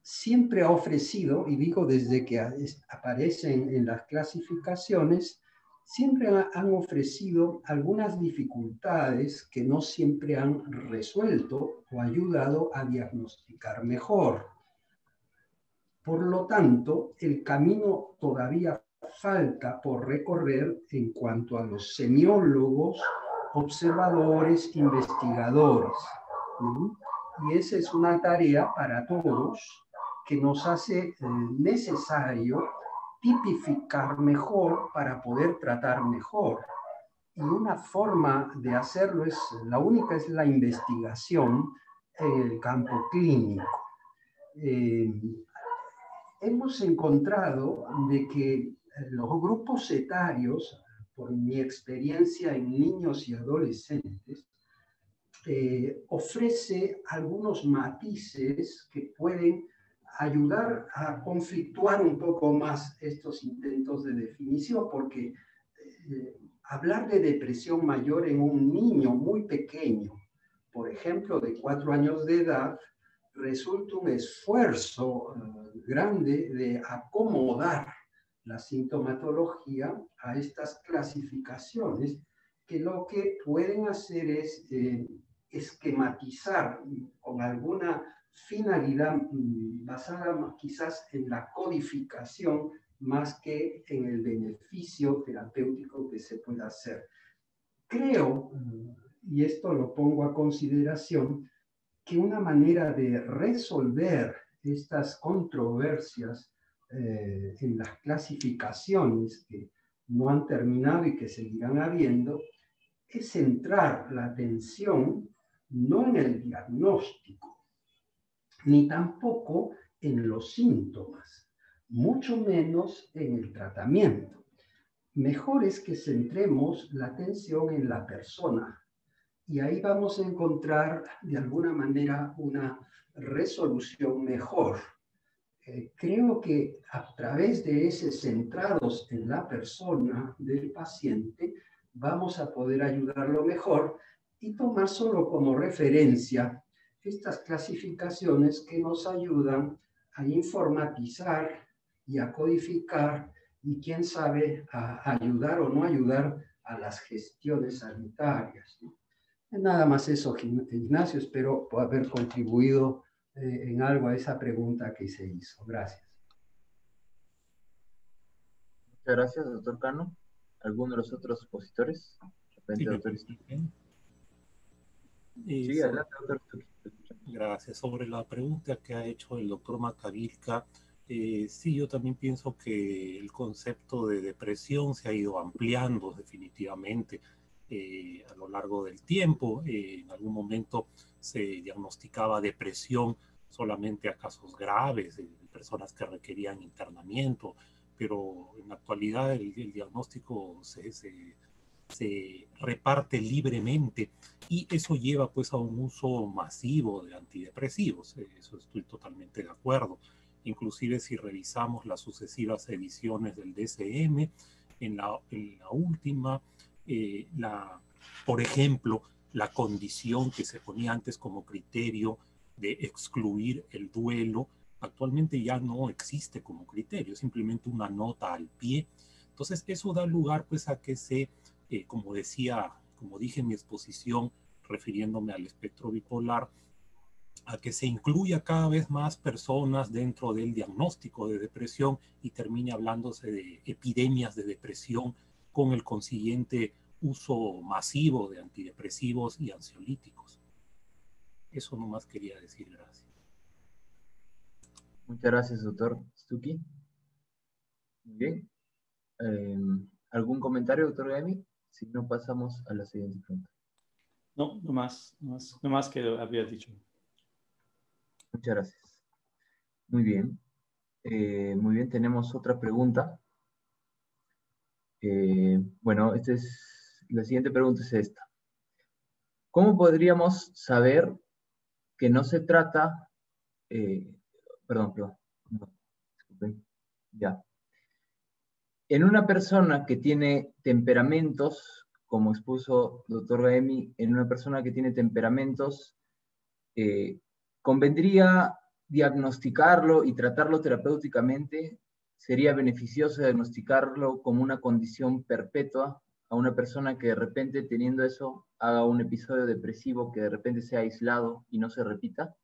siempre ha ofrecido, y digo desde que aparecen en las clasificaciones, siempre han ofrecido algunas dificultades que no siempre han resuelto o ayudado a diagnosticar mejor. Por lo tanto, el camino todavía falta por recorrer en cuanto a los semiólogos observadores, investigadores. Y esa es una tarea para todos que nos hace eh, necesario tipificar mejor para poder tratar mejor. Y una forma de hacerlo es, la única es la investigación en el campo clínico. Eh, hemos encontrado de que los grupos etarios por mi experiencia en niños y adolescentes, eh, ofrece algunos matices que pueden ayudar a conflictuar un poco más estos intentos de definición, porque eh, hablar de depresión mayor en un niño muy pequeño, por ejemplo, de cuatro años de edad, resulta un esfuerzo eh, grande de acomodar la sintomatología a estas clasificaciones que lo que pueden hacer es eh, esquematizar con alguna finalidad mm, basada quizás en la codificación más que en el beneficio terapéutico que se pueda hacer. Creo, mm, y esto lo pongo a consideración, que una manera de resolver estas controversias eh, en las clasificaciones que no han terminado y que seguirán habiendo, es centrar la atención no en el diagnóstico, ni tampoco en los síntomas, mucho menos en el tratamiento. Mejor es que centremos la atención en la persona y ahí vamos a encontrar de alguna manera una resolución mejor eh, creo que a través de ese centrados en la persona del paciente, vamos a poder ayudarlo mejor y tomar solo como referencia estas clasificaciones que nos ayudan a informatizar y a codificar y quién sabe a ayudar o no ayudar a las gestiones sanitarias. Nada más eso, Ignacio, espero haber contribuido eh, en algo a esa pregunta que se hizo. Gracias. Muchas gracias, doctor Cano. ¿Alguno de los otros expositores? Sí, doctor sí, adelante, doctor. Gracias. Sobre la pregunta que ha hecho el doctor Macavilca, eh, sí, yo también pienso que el concepto de depresión se ha ido ampliando definitivamente eh, a lo largo del tiempo. en algún momento se diagnosticaba depresión solamente a casos graves, de personas que requerían internamiento, pero en la actualidad el, diagnóstico se, se, se, reparte libremente y eso lleva pues a un uso masivo de antidepresivos, eso estoy totalmente de acuerdo. Inclusive si revisamos las sucesivas ediciones del DSM, en la, en la última eh, la, por ejemplo, la condición que se ponía antes como criterio de excluir el duelo, actualmente ya no existe como criterio, simplemente una nota al pie. Entonces, eso da lugar pues a que se, eh, como decía, como dije en mi exposición, refiriéndome al espectro bipolar, a que se incluya cada vez más personas dentro del diagnóstico de depresión y termine hablándose de epidemias de depresión con el consiguiente uso masivo de antidepresivos y ansiolíticos. Eso nomás quería decir, gracias. Muchas gracias, doctor Stucky. Muy bien. Em, ¿Algún comentario, doctor Gami? Si no, pasamos a la siguiente pregunta. No, no más, no más, no más que había dicho. Muchas gracias. Muy bien. Eh, muy bien, tenemos otra pregunta. Eh, bueno, este es, la siguiente pregunta es esta. ¿Cómo podríamos saber que no se trata, eh, perdón, perdón, disculpen, ya. En una persona que tiene temperamentos, como expuso doctor Gaemi, en una persona que tiene temperamentos, ¿convendría diagnosticarlo y tratarlo terapéuticamente sería beneficioso diagnosticarlo como una condición perpetua a una persona que de repente teniendo eso haga un episodio depresivo que de repente sea aislado y no se repita?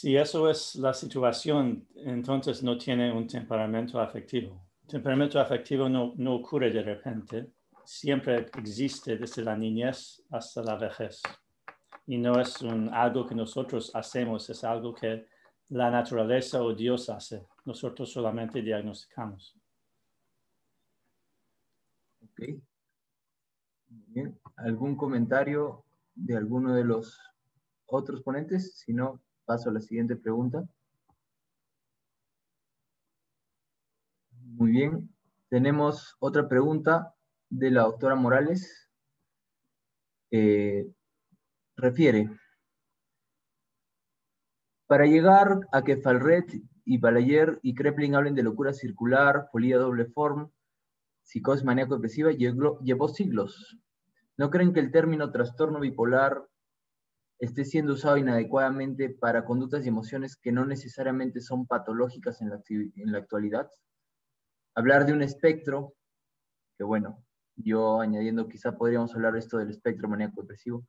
Si eso es la situación, entonces no tiene un temperamento afectivo. temperamento afectivo no, no ocurre de repente, siempre existe desde la niñez hasta la vejez. Y no es un, algo que nosotros hacemos, es algo que la naturaleza o Dios hace. Nosotros solamente diagnosticamos. Ok. Bien. ¿Algún comentario de alguno de los otros ponentes? Si no, paso a la siguiente pregunta. Muy bien. Tenemos otra pregunta de la doctora Morales. Eh, refiere, para llegar a que Falret y Balayer y Kreplin hablen de locura circular, folía doble form, psicosis maníaco-depresiva, llevó siglos. ¿No creen que el término trastorno bipolar esté siendo usado inadecuadamente para conductas y emociones que no necesariamente son patológicas en la, actualidad? Hablar de un espectro, que bueno, yo añadiendo quizá podríamos hablar esto del espectro maníaco-depresivo,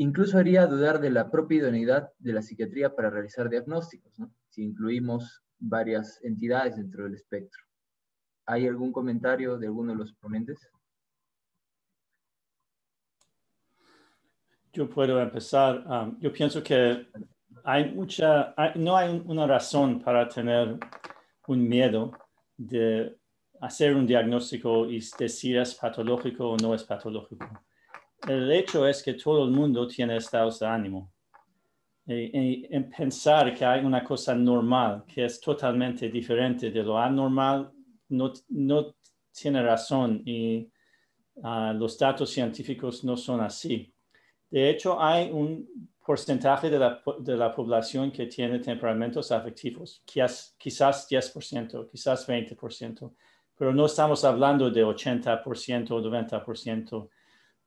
Incluso haría dudar de la propia idoneidad de la psiquiatría para realizar diagnósticos, si incluimos varias entidades dentro del espectro. ¿Hay algún comentario de alguno de los ponentes? Yo puedo empezar. Um, yo pienso que hay mucha, no hay una razón para tener un miedo de hacer un diagnóstico y decir es patológico o no es patológico el hecho es que todo el mundo tiene estados de ánimo. En pensar que hay una cosa normal que es totalmente diferente de lo anormal, no, no tiene razón y ah, los datos científicos no son así. De hecho, hay un porcentaje de la, de la población que tiene temperamentos afectivos, quizás, quizás 10%, quizás 20%, pero no estamos hablando de 80% o 90%.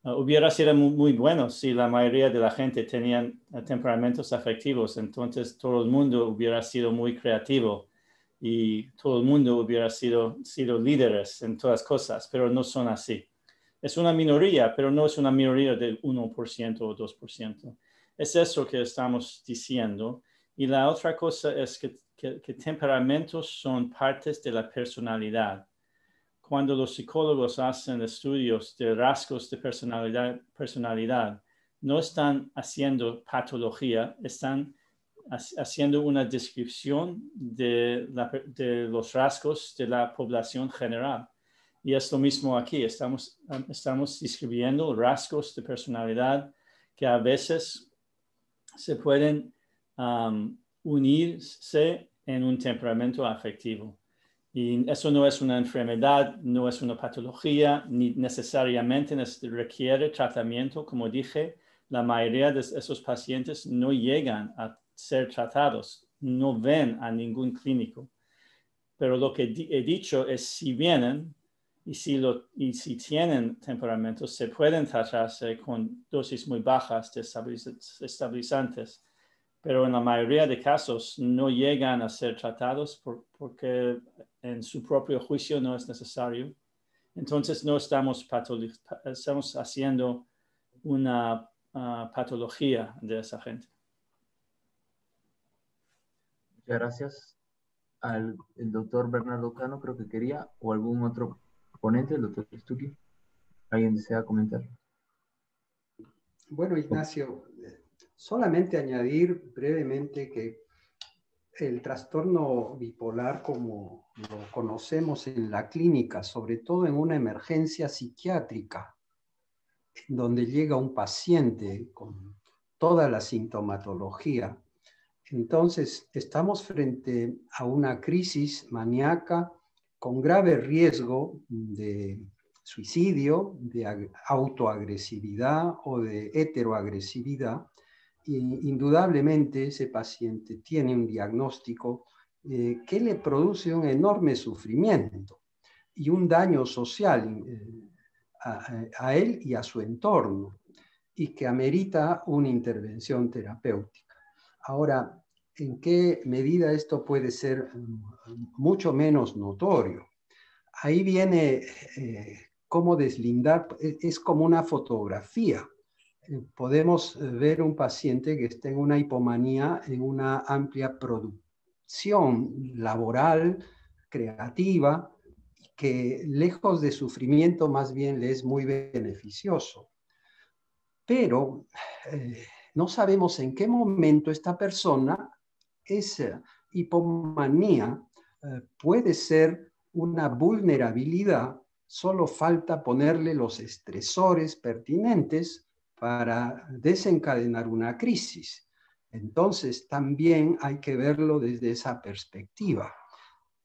Ah, hubiera sido muy, bueno si la mayoría de la gente tenían ah, temperamentos afectivos, entonces todo el mundo hubiera sido muy creativo y todo el mundo hubiera sido, sido líderes en todas cosas, pero no son así. Es una minoría, pero no es una minoría del 1% o 2%. Es eso que estamos diciendo. Y la otra cosa es que temperamentos son partes de la personalidad cuando los psicólogos hacen estudios de rasgos de personalidad, personalidad no están haciendo patología, están haciendo una descripción de, los rasgos de la población general. Y es lo mismo aquí, estamos, estamos describiendo rasgos de personalidad que a veces se pueden unirse en un temperamento afectivo. Y eso no es una enfermedad, no es una patología, ni necesariamente requiere tratamiento. Como dije, la mayoría de esos pacientes no llegan a ser tratados, no ven a ningún clínico. Pero lo que he dicho es si vienen, y si, lo, y si tienen temperamentos, se pueden tratarse con dosis muy bajas de estabilizantes, pero en la mayoría de casos no llegan a ser tratados porque en su propio juicio no es necesario. Entonces no estamos, estamos haciendo una ah, patología de esa gente. Muchas gracias. Al el doctor Bernardo Cano creo que quería, o algún otro ponente, el doctor Stucky. ¿Alguien desea comentar? Bueno, Ignacio, solamente añadir brevemente que el trastorno bipolar, como lo conocemos en la clínica, sobre todo en una emergencia psiquiátrica, donde llega un paciente con toda la sintomatología, entonces estamos frente a una crisis maníaca con grave riesgo de suicidio, de autoagresividad o de heteroagresividad, indudablemente ese paciente tiene un diagnóstico eh, que le produce un enorme sufrimiento y un daño social eh, a, él y a su entorno y que amerita una intervención terapéutica. Ahora, ¿en qué medida esto puede ser mm, mucho menos notorio? Ahí viene eh, cómo deslindar, es como una fotografía eh, podemos eh, ver un paciente que está en una hipomanía, en una amplia producción laboral, creativa, que lejos de sufrimiento más bien le es muy beneficioso. Pero no sabemos en qué momento esta persona, esa hipomanía, puede ser una vulnerabilidad, solo falta ponerle los estresores pertinentes para desencadenar una crisis. Entonces, también hay que verlo desde esa perspectiva,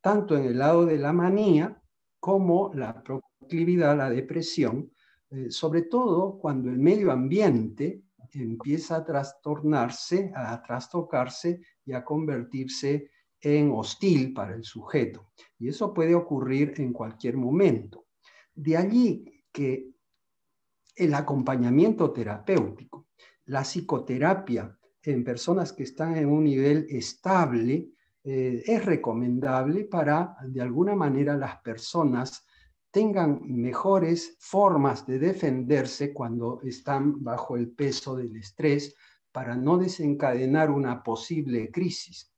tanto en el lado de la manía como la proclividad a la depresión, eh, sobre todo cuando el medio ambiente empieza a trastornarse, a trastocarse y a convertirse en hostil para el sujeto. Y eso puede ocurrir en cualquier momento. De allí que el acompañamiento terapéutico, la psicoterapia en personas que están en un nivel estable, eh, es recomendable para, de alguna manera, las personas tengan mejores formas de defenderse cuando están bajo el peso del estrés para no desencadenar una posible crisis.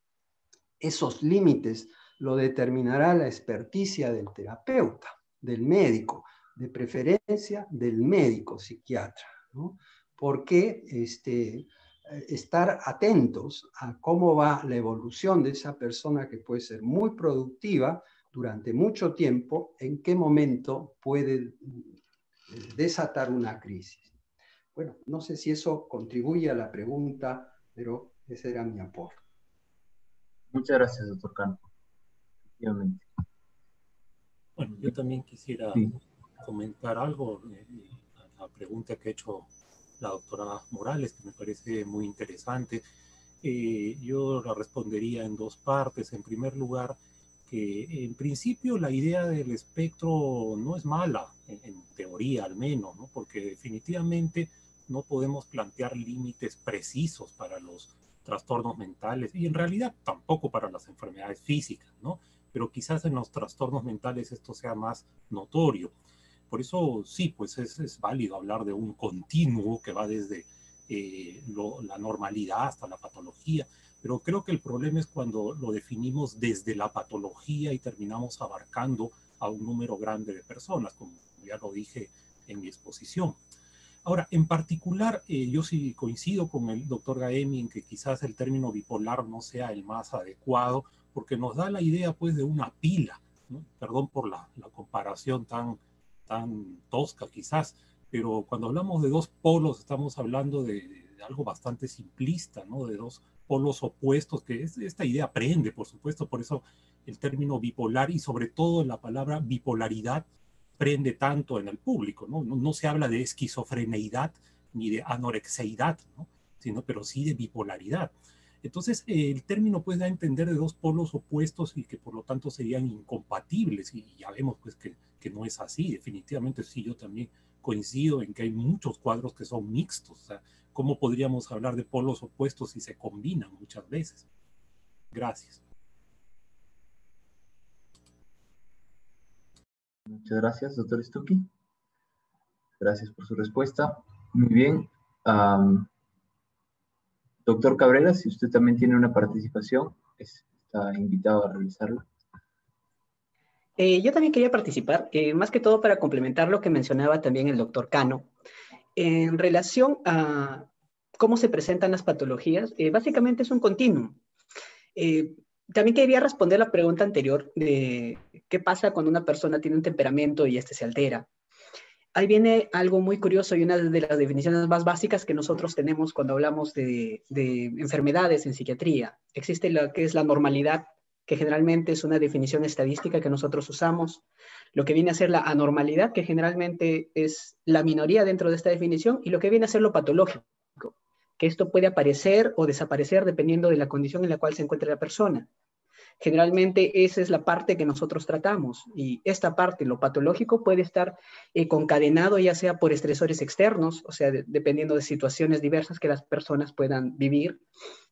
Esos límites lo determinará la experticia del terapeuta, del médico, de preferencia del médico psiquiatra, ¿no? porque este, estar atentos a cómo va la evolución de esa persona que puede ser muy productiva durante mucho tiempo, en qué momento puede eh, desatar una crisis. Bueno, no sé si eso contribuye a la pregunta, pero ese era mi aporte. Muchas gracias, doctor Campo. Bueno, yo también quisiera comentar algo eh, a la pregunta que ha hecho la doctora Morales, que me parece muy interesante. Eh, yo la respondería en dos partes. En primer lugar, que en principio la idea del espectro no es mala, en, teoría al menos, ¿no? porque definitivamente no podemos plantear límites precisos para los trastornos mentales y en realidad tampoco para las enfermedades físicas, ¿no? Pero quizás en los trastornos mentales esto sea más notorio. Por eso sí, pues es, válido hablar de un continuo que va desde eh, la normalidad hasta la patología, pero creo que el problema es cuando lo definimos desde la patología y terminamos abarcando a un número grande de personas, como ya lo dije en mi exposición. Ahora, en particular, eh, yo sí coincido con el doctor Gaemi en que quizás el término bipolar no sea el más adecuado, porque nos da la idea pues de una pila, perdón por la comparación tan tan tosca quizás, pero cuando hablamos de dos polos estamos hablando de, algo bastante simplista, ¿no? De dos polos opuestos, que esta idea prende, por supuesto, por eso el término bipolar y sobre todo la palabra bipolaridad prende tanto en el público, ¿no? No, se habla de esquizofreneidad ni de anorexeidad, ¿no? Sino, pero sí de bipolaridad. Entonces, el término puede dar a entender de dos polos opuestos y que por lo tanto serían incompatibles. Y ya vemos pues que, que no es así. Definitivamente sí, yo también coincido en que hay muchos cuadros que son mixtos. O sea, ¿cómo podríamos hablar de polos opuestos si se combinan muchas veces? Gracias. Muchas gracias, doctor Stucky. Gracias por su respuesta. Muy bien. doctor Cabrera, si usted también tiene una participación, está invitado a realizarla. Eh, yo también quería participar, eh, más que todo para complementar lo que mencionaba también el doctor Cano, en relación a cómo se presentan las patologías. Eh, básicamente es un continuum. También quería responder la pregunta anterior de qué pasa cuando una persona tiene un temperamento y este se altera. Ahí viene algo muy curioso y una de las definiciones más básicas que nosotros tenemos cuando hablamos de, de enfermedades en psiquiatría. Existe lo que es la normalidad que generalmente es una definición estadística que nosotros usamos, lo que viene a ser la anormalidad, que generalmente es la minoría dentro de esta definición, y lo que viene a ser lo patológico, que esto puede aparecer o desaparecer dependiendo de la condición en la cual se encuentre la persona. Generalmente esa es la parte que nosotros tratamos y esta parte, lo patológico, puede estar eh, concadenado ya sea por estresores externos, o sea, dependiendo de situaciones diversas que las personas puedan vivir,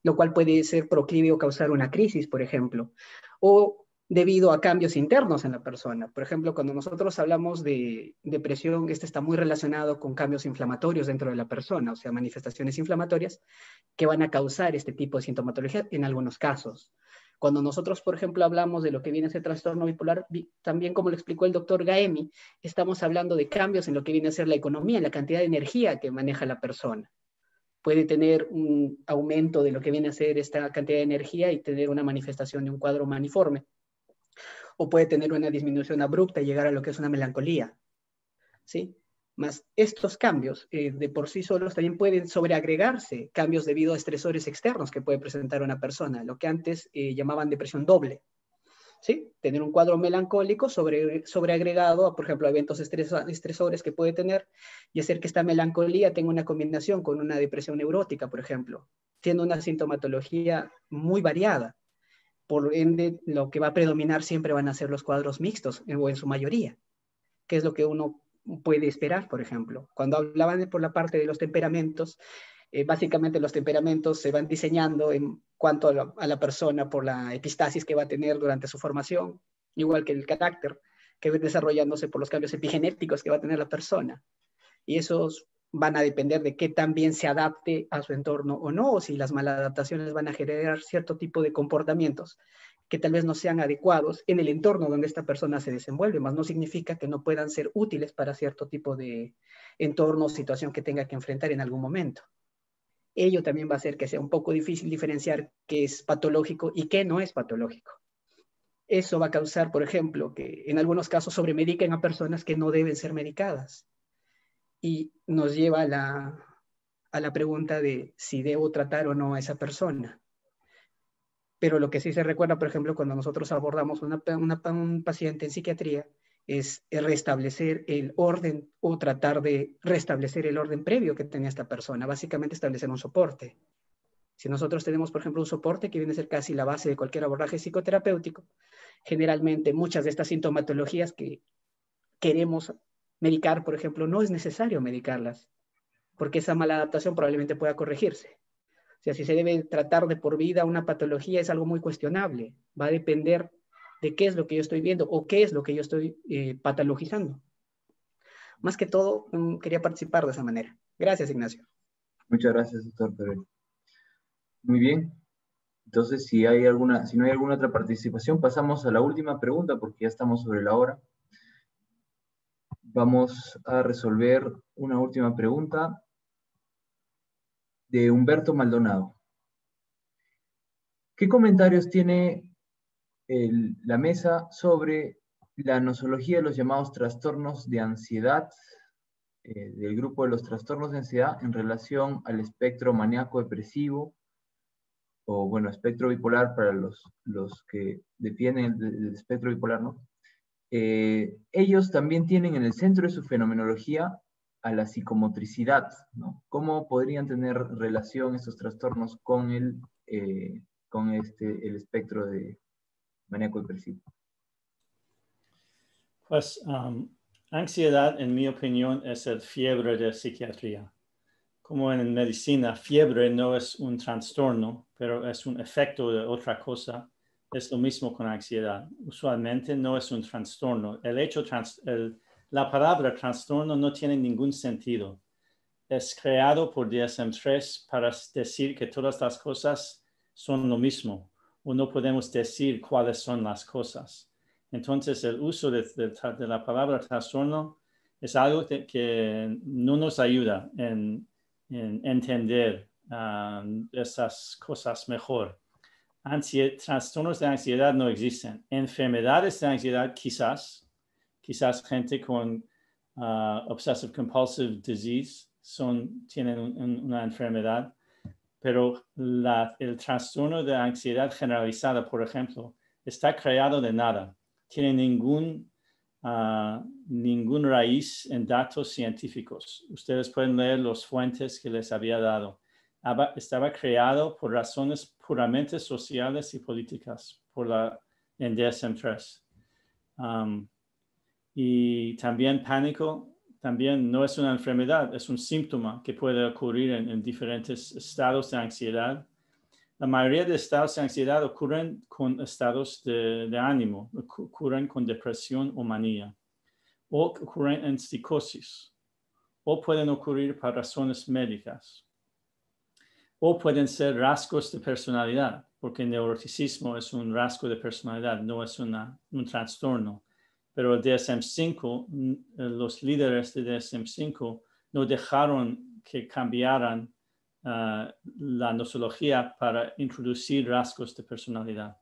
lo cual puede ser proclive o causar una crisis, por ejemplo, o debido a cambios internos en la persona. Por ejemplo, cuando nosotros hablamos de depresión, este está muy relacionado con cambios inflamatorios dentro de la persona, o sea, manifestaciones inflamatorias que van a causar este tipo de sintomatología en algunos casos. Cuando nosotros, por ejemplo, hablamos de lo que viene a ser trastorno bipolar, también como lo explicó el doctor Gaemi, estamos hablando de cambios en lo que viene a ser la economía, en la cantidad de energía que maneja la persona. Puede tener un aumento de lo que viene a ser esta cantidad de energía y tener una manifestación de un cuadro maniforme. O puede tener una disminución abrupta y llegar a lo que es una melancolía. ¿Sí? Más estos cambios eh, de por sí solos también pueden sobreagregarse cambios debido a estresores externos que puede presentar una persona, lo que antes eh, llamaban depresión doble. ¿Sí? Tener un cuadro melancólico sobre, sobreagregado a, por ejemplo, eventos estresores que puede tener y hacer que esta melancolía tenga una combinación con una depresión neurótica, por ejemplo, siendo una sintomatología muy variada. Por ende, lo que va a predominar siempre van a ser los cuadros mixtos, o en su mayoría, que es lo que uno puede esperar, por ejemplo. Cuando hablaban por la parte de los temperamentos, eh, básicamente los temperamentos se van diseñando en cuanto a la, persona por la epistasis que va a tener durante su formación, igual que el carácter, que va desarrollándose por los cambios epigenéticos que va a tener la persona. Y esos van a depender de qué tan bien se adapte a su entorno o no, o si las maladaptaciones van a generar cierto tipo de comportamientos que tal vez no sean adecuados en el entorno donde esta persona se desenvuelve, más no significa que no puedan ser útiles para cierto tipo de entorno o situación que tenga que enfrentar en algún momento. Ello también va a hacer que sea un poco difícil diferenciar qué es patológico y qué no es patológico. Eso va a causar, por ejemplo, que en algunos casos sobremediquen a personas que no deben ser medicadas. Y nos lleva a la, a la pregunta de si debo tratar o no a esa persona pero lo que sí se recuerda, por ejemplo, cuando nosotros abordamos una, un paciente en psiquiatría, es restablecer el orden o tratar de restablecer el orden previo que tenía esta persona, básicamente establecer un soporte. Si nosotros tenemos, por ejemplo, un soporte que viene a ser casi la base de cualquier abordaje psicoterapéutico, generalmente muchas de estas sintomatologías que queremos medicar, por ejemplo, no es necesario medicarlas, porque esa mala adaptación probablemente pueda corregirse. O sea, si se debe tratar de por vida una patología es algo muy cuestionable. Va a depender de qué es lo que yo estoy viendo o qué es lo que yo estoy eh, patologizando. Más que todo, mm, quería participar de esa manera. Gracias, Ignacio. Muchas gracias, doctor Pérez. Muy bien. Entonces, si, hay alguna, si no hay alguna otra participación, pasamos a la última pregunta porque ya estamos sobre la hora. Vamos a resolver una última pregunta de Humberto Maldonado. ¿Qué comentarios tiene la mesa sobre la nosología de los llamados trastornos de ansiedad, eh, del grupo de los trastornos de ansiedad en relación al espectro maníaco-depresivo, o bueno, espectro bipolar para los, los que defienden el, espectro bipolar, ¿no? Eh, ellos también tienen en el centro de su fenomenología a la psicomotricidad, ¿no? ¿Cómo podrían tener relación estos trastornos con el eh, con este, el espectro de maníaco depresivo? Pues um, ansiedad, en mi opinión, es el fiebre de psiquiatría. Como en medicina, fiebre no es un trastorno, pero es un efecto de otra cosa. Es lo mismo con ansiedad. Usualmente no es un trastorno. El hecho, la palabra trastorno no tiene ningún sentido. Es creado por DSM-3 para decir que todas las cosas son lo mismo o no podemos decir cuáles son las cosas. Entonces, el uso de, la palabra trastorno es algo que, no nos ayuda en, entender um, esas cosas mejor. Trastornos de ansiedad no existen. Enfermedades de ansiedad quizás, quizás gente con uh, obsessive compulsive disease son, tienen una enfermedad, pero el trastorno de ansiedad generalizada, por ejemplo, está creado de nada tiene ningún, uh, ningún raíz en datos científicos. Ustedes pueden leer las fuentes que les había dado. Estaba creado por razones puramente sociales y políticas por la, en DSM-3. Um, y también pánico, también no es una enfermedad, es un síntoma que puede ocurrir en diferentes estados de ansiedad la mayoría de estados de ansiedad ocurren con estados de, ánimo, ocurren con depresión o manía, o ocurren en psicosis, o pueden ocurrir por razones médicas, o pueden ser rasgos de personalidad, porque el neuroticismo es un rasgo de personalidad, no es una, un trastorno. Pero el DSM-5, mm, los líderes de DSM-5 no dejaron que cambiaran Ah, la nosología para introducir rasgos de personalidad.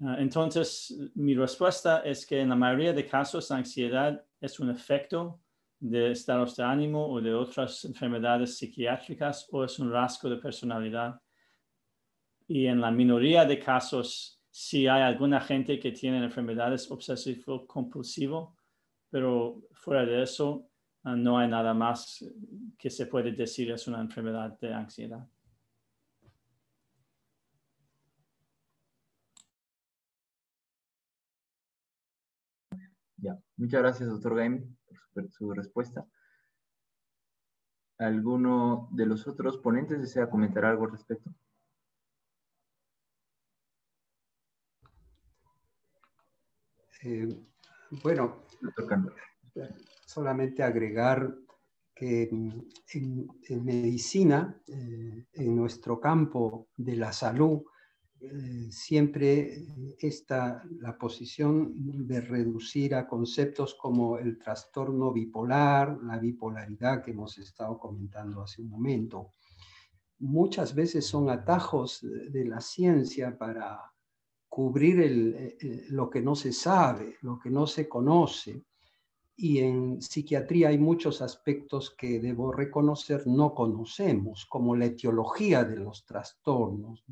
Ah, entonces, mi respuesta es que en la mayoría de casos la ansiedad es un efecto de estados de ánimo o de otras enfermedades psiquiátricas o es un rasgo de personalidad. Y en la minoría de casos, sí hay alguna gente que tiene enfermedades obsesivo-compulsivo, pero fuera de eso, Ah, no hay nada más que se puede decir es una enfermedad de ansiedad. Ya, muchas gracias, doctor por su, respuesta. ¿Alguno de los otros ponentes desea comentar algo al respecto? Eh, bueno, solamente agregar que en, medicina, eh, en nuestro campo de la salud, siempre está la posición de reducir a conceptos como el trastorno bipolar, la bipolaridad que hemos estado comentando hace un momento. Muchas veces son atajos de la ciencia para cubrir eh, lo que no se sabe, lo que no se conoce y en psiquiatría hay muchos aspectos que debo reconocer no conocemos, como la etiología de los trastornos.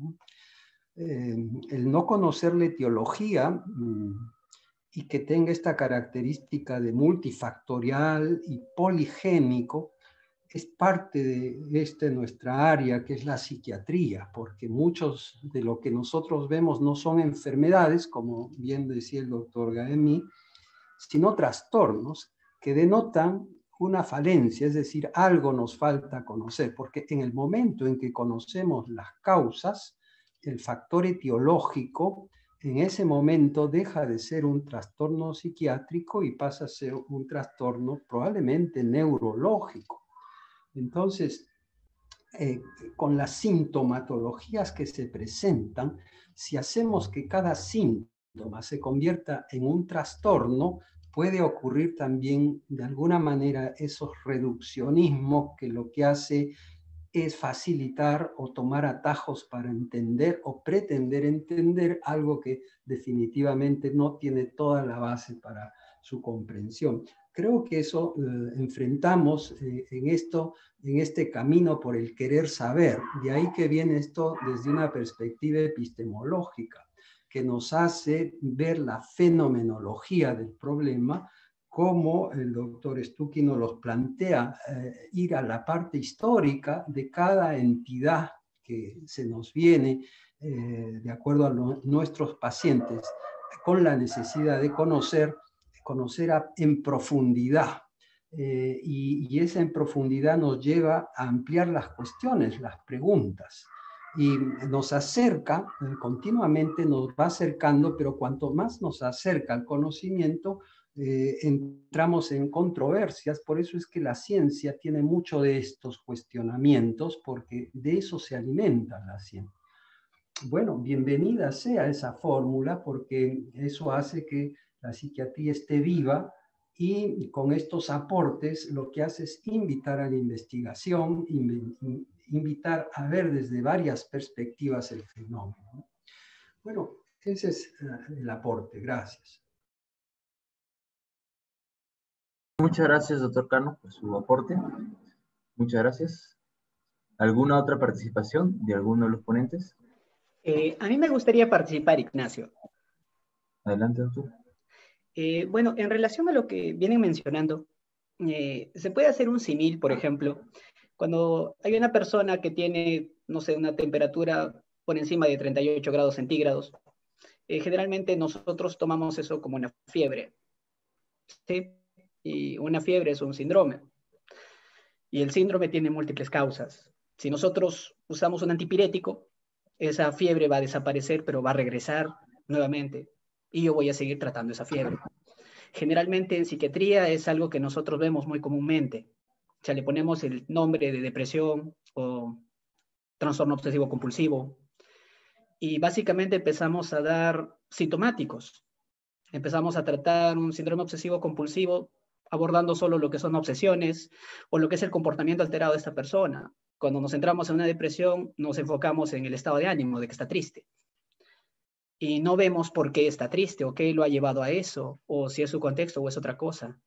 Eh, el no conocer la etiología mm, y que tenga esta característica de multifactorial y poligénico es parte de este, nuestra área, que es la psiquiatría, porque muchos de lo que nosotros vemos no son enfermedades, como bien decía el doctor Gaemi, sino trastornos que denotan una falencia, es decir, algo nos falta conocer, porque en el momento en que conocemos las causas, el factor etiológico en ese momento deja de ser un trastorno psiquiátrico y pasa a ser un trastorno probablemente neurológico. Entonces, eh, con las sintomatologías que se presentan, si hacemos que cada síntoma se convierta en un trastorno, puede ocurrir también de alguna manera esos reduccionismos que lo que hace es facilitar o tomar atajos para entender o pretender entender algo que definitivamente no tiene toda la base para su comprensión. Creo que eso eh, enfrentamos eh, en esto, en este camino por el querer saber. De ahí que viene esto desde una perspectiva epistemológica que nos hace ver la fenomenología del problema, como el doctor Stucky nos los plantea, eh, ir a la parte histórica de cada entidad que se nos viene eh, de acuerdo a nuestros pacientes con la necesidad de conocer, conocer en profundidad. Eh, y, y, esa en profundidad nos lleva a ampliar las cuestiones, las preguntas. Y nos acerca, continuamente nos va acercando, pero cuanto más nos acerca al conocimiento, eh, entramos en controversias, por eso es que la ciencia tiene mucho de estos cuestionamientos, porque de eso se alimenta la ciencia. Bueno, bienvenida sea esa fórmula, porque eso hace que la psiquiatría esté viva y con estos aportes lo que hace es invitar a la investigación, invitar a ver desde varias perspectivas el fenómeno. Bueno, ese es eh, el aporte. Gracias. Muchas gracias, doctor Cano, por su aporte. Muchas gracias. ¿Alguna otra participación de alguno de los ponentes? Eh, a mí me gustaría participar, Ignacio. Adelante, doctor. Eh, bueno, en relación a lo que vienen mencionando, eh, se puede hacer un simil, por ejemplo, cuando hay una persona que tiene, no sé, una temperatura por encima de 38 grados centígrados, generalmente nosotros tomamos eso como una fiebre. ¿sí? Y una fiebre es un síndrome. Y el síndrome tiene múltiples causas. Si nosotros usamos un antipirético, esa fiebre va a desaparecer, pero va a regresar nuevamente. Y yo voy a seguir tratando esa fiebre. Generalmente en psiquiatría es algo que nosotros vemos muy comúnmente. O sea, le ponemos el nombre de depresión o trastorno obsesivo compulsivo. Y básicamente empezamos a dar sintomáticos. Empezamos a tratar un síndrome obsesivo compulsivo abordando solo lo que son obsesiones o lo que es el comportamiento alterado de esta persona. Cuando nos centramos en una depresión, nos enfocamos en el estado de ánimo, de que está triste. Y no vemos por qué está triste o qué lo ha llevado a eso, o si es su contexto o es otra cosa.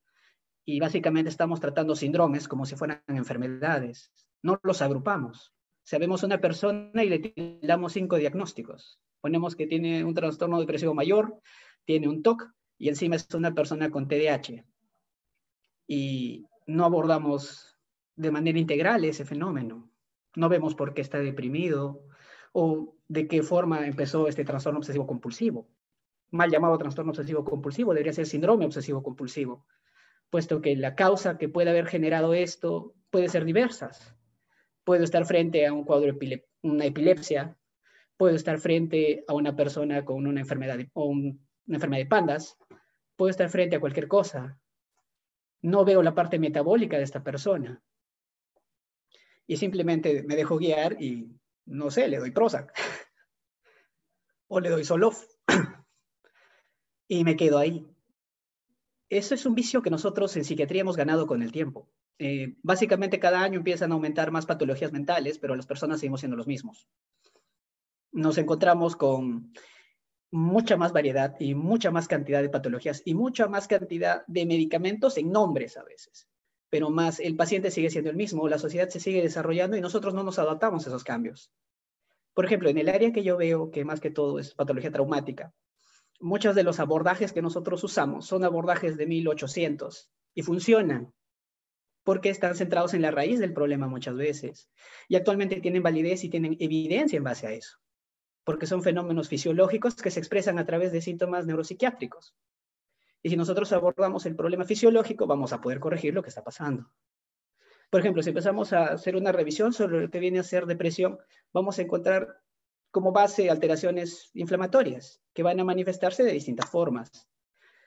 Y básicamente estamos tratando síndromes como si fueran enfermedades. No los agrupamos. Sabemos una persona y le damos cinco diagnósticos. Ponemos que tiene un trastorno depresivo mayor, tiene un TOC y encima es una persona con TDAH y no abordamos de manera integral ese fenómeno. No vemos por qué está deprimido o de qué forma empezó este trastorno obsesivo compulsivo. Mal llamado trastorno obsesivo compulsivo, debería ser síndrome obsesivo compulsivo, puesto que la causa que puede haber generado esto puede ser diversas. Puede estar frente a un cuadro de una epilepsia, puede estar frente a una persona con una enfermedad o una enfermedad de pandas, puede estar frente a cualquier cosa, no veo la parte metabólica de esta persona. Y simplemente me dejo guiar y, no sé, le doy Prozac. o le doy Solof. y me quedo ahí. Eso es un vicio que nosotros en psiquiatría hemos ganado con el tiempo. Eh, básicamente cada año empiezan a aumentar más patologías mentales, pero las personas seguimos siendo los mismos. Nos encontramos con mucha más variedad y mucha más cantidad de patologías y mucha más cantidad de medicamentos en nombres a veces. Pero más el paciente sigue siendo el mismo, la sociedad se sigue desarrollando y nosotros no nos adaptamos a esos cambios. Por ejemplo, en el área que yo veo, que más que todo es patología traumática, muchos de los abordajes que nosotros usamos son abordajes de 1800 y funcionan porque están centrados en la raíz del problema muchas veces y actualmente tienen validez y tienen evidencia en base a eso porque son fenómenos fisiológicos que se expresan a través de síntomas neuropsiquiátricos. Y si nosotros abordamos el problema fisiológico, vamos a poder corregir lo que está pasando. Por ejemplo, si empezamos a hacer una revisión sobre lo que viene a ser depresión, vamos a encontrar como base alteraciones inflamatorias que van a manifestarse de distintas formas.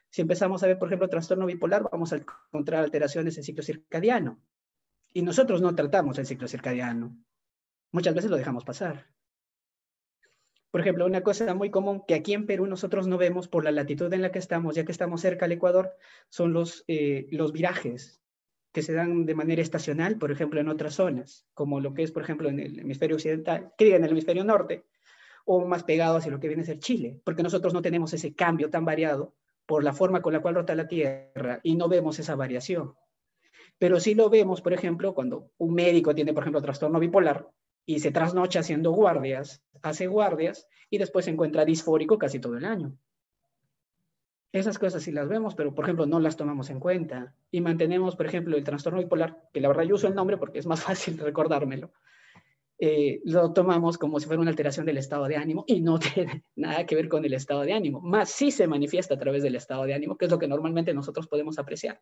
Si empezamos a ver, por ejemplo, trastorno bipolar, vamos a encontrar alteraciones en ciclo circadiano. Y nosotros no tratamos el ciclo circadiano. Muchas veces lo dejamos pasar. Por ejemplo, una cosa muy común que aquí en Perú nosotros no vemos por la latitud en la que estamos, ya que estamos cerca al Ecuador, son los, eh, virajes que se dan de manera estacional, por ejemplo, en otras zonas, como lo que es, por ejemplo, en el hemisferio occidental, que en el hemisferio norte, o más pegado hacia lo que viene a ser Chile, porque nosotros no tenemos ese cambio tan variado por la forma con la cual rota la Tierra y no vemos esa variación. Pero sí lo vemos, por ejemplo, cuando un médico tiene, por ejemplo, trastorno bipolar, y se trasnocha haciendo guardias, hace guardias y después se encuentra disfórico casi todo el año. Esas cosas sí las vemos, pero por ejemplo no las tomamos en cuenta y mantenemos, por ejemplo, el trastorno bipolar, que la verdad yo uso el nombre porque es más fácil recordármelo. eh, lo tomamos como si fuera una alteración del estado de ánimo y no tiene nada que ver con el estado de ánimo, más sí se manifiesta a través del estado de ánimo, que es lo que normalmente nosotros podemos apreciar.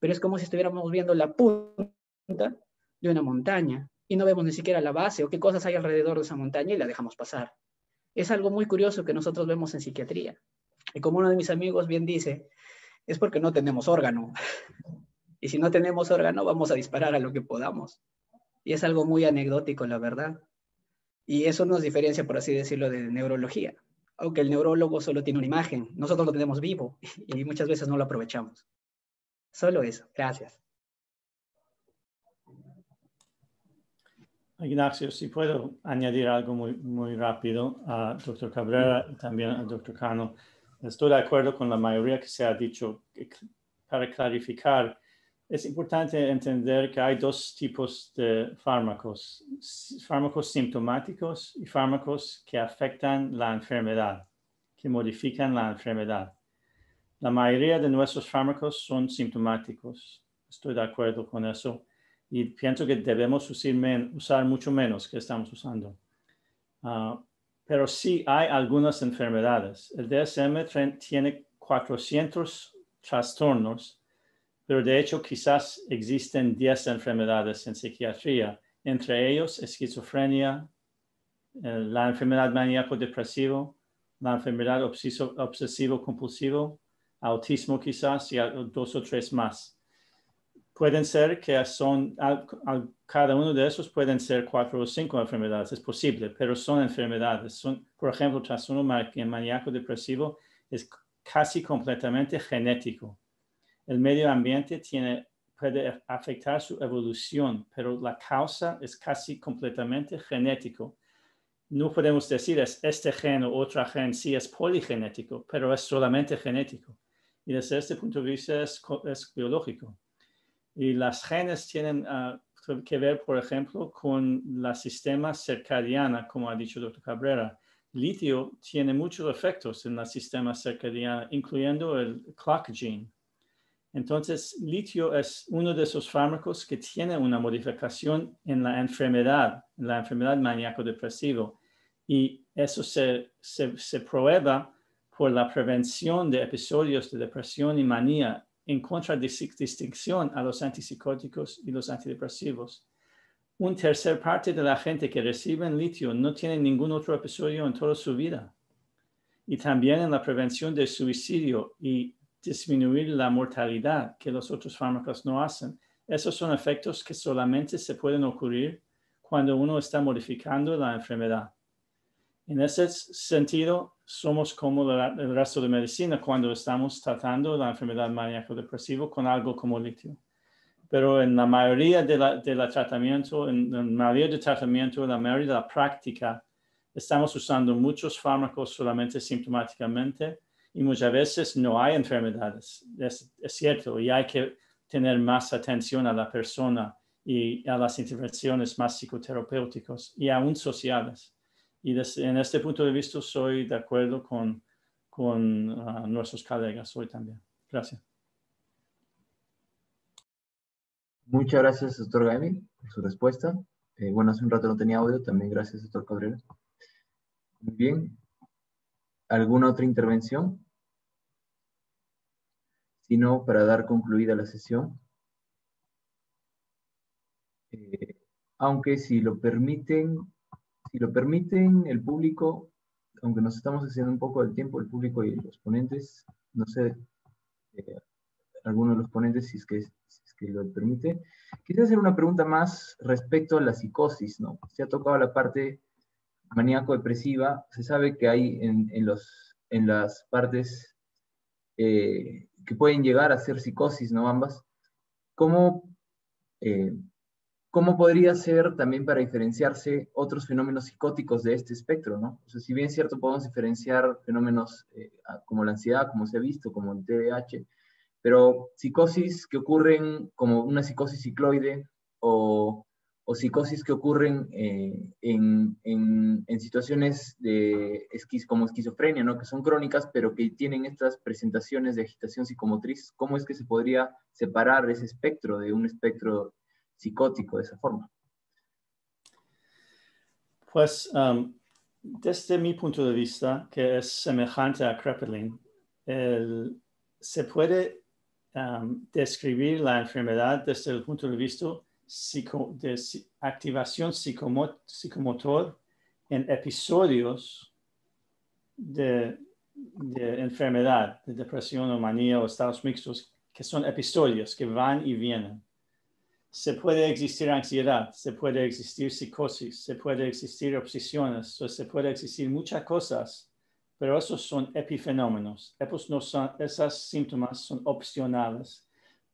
Pero es como si estuviéramos viendo la punta de una montaña y no vemos ni siquiera la base o qué cosas hay alrededor de esa montaña y la dejamos pasar. Es algo muy curioso que nosotros vemos en psiquiatría. Y como uno de mis amigos bien dice, es porque no tenemos órgano. Y si no tenemos órgano, vamos a disparar a lo que podamos. Y es algo muy anecdótico, la verdad. Y eso nos diferencia, por así decirlo, de neurología. Aunque el neurólogo solo tiene una imagen, nosotros lo tenemos vivo y muchas veces no lo aprovechamos. Solo eso. Gracias. Ignacio, si puedo añadir algo muy, muy rápido a doctor Cabrera y también al doctor Cano. Estoy de acuerdo con la mayoría que se ha dicho. Para clarificar, es importante entender que hay dos tipos de fármacos, fármacos sintomáticos y fármacos que afectan la enfermedad, que modifican la enfermedad. La mayoría de nuestros fármacos son sintomáticos. Estoy de acuerdo con eso y pienso que debemos usar, mucho menos que estamos usando. Ah, pero sí hay algunas enfermedades. El DSM tiene 400 trastornos, pero de hecho quizás existen 10 enfermedades en psiquiatría, entre ellos esquizofrenia, eh, la enfermedad maníaco-depresivo, la enfermedad obsesivo-compulsivo, autismo quizás y dos o tres más pueden ser que son, cada uno de esos pueden ser cuatro o cinco enfermedades, es posible, pero son enfermedades. Son, por ejemplo, trastorno maníaco depresivo es casi completamente genético. El medio ambiente tiene, puede afectar su evolución, pero la causa es casi completamente genético. No podemos decir es este gen o otro gen, sí es poligenético, pero es solamente genético. Y desde este punto de vista es, es biológico. Y las genes tienen ah, que ver, por ejemplo, con la sistema circadiana, como ha dicho el doctor Cabrera. Litio tiene muchos efectos en la sistema circadiana, incluyendo el clock gene. Entonces, litio es uno de esos fármacos que tiene una modificación en la enfermedad, en la enfermedad maníaco-depresiva. Y eso se, se, se prueba por la prevención de episodios de depresión y manía en contradistinción a los antipsicóticos y los antidepresivos. Un tercer parte de la gente que recibe litio no tiene ningún otro episodio en toda su vida. Y también en la prevención del suicidio y disminuir la mortalidad que los otros fármacos no hacen. Esos son efectos que solamente se pueden ocurrir cuando uno está modificando la enfermedad. En ese sentido, somos como el resto de medicina cuando estamos tratando la enfermedad maníaco-depresiva con algo como litio. Pero en la mayoría de la, de la tratamiento, en la mayoría de tratamiento, en la mayoría de la práctica, estamos usando muchos fármacos solamente sintomáticamente y muchas veces no hay enfermedades. Es, es cierto, y hay que tener más atención a la persona y a las intervenciones más psicoterapéuticas y aún sociales. Y en este punto de vista soy de acuerdo con, con ah, nuestros colegas hoy también. Gracias. Muchas gracias, doctor Gaby, por su respuesta. Eh, bueno, hace un rato no tenía audio, también gracias, doctor Cabrera. Muy bien. ¿Alguna otra intervención? Si no, para dar concluida la sesión. Eh, aunque si lo permiten, si lo permiten, el público, aunque nos estamos haciendo un poco del tiempo, el público y los ponentes, no sé, eh, alguno de los ponentes, si es, que, lo permite, quisiera hacer una pregunta más respecto a la psicosis, ¿no? Se ha tocado la parte maníaco-depresiva, se sabe que hay en, en, los, en las partes eh, que pueden llegar a ser psicosis, ¿no? Ambas. ¿Cómo eh, ¿Cómo podría ser también para diferenciarse otros fenómenos psicóticos de este espectro? ¿no? O sea, si bien es cierto, podemos diferenciar fenómenos eh, como la ansiedad, como se ha visto, como el TDAH, pero psicosis que ocurren como una psicosis cicloide o, psicosis que ocurren eh, en, situaciones como esquizofrenia, ¿no? que son crónicas, pero que tienen estas presentaciones de agitación psicomotriz, ¿cómo es que se podría separar ese espectro de un espectro psicótico de esa forma. Pues um, desde mi punto de vista, que es semejante a Kraepelin, el, se puede um, describir la enfermedad desde el punto de vista psico, de activación psicomotor en episodios de, de, enfermedad, de depresión o manía o estados mixtos, que son episodios que van y vienen. Se puede existir ansiedad, se puede existir psicosis, se puede existir obsesiones, se puede existir muchas cosas, pero esos son epifenómenos. Esos no son, esas síntomas son opcionales,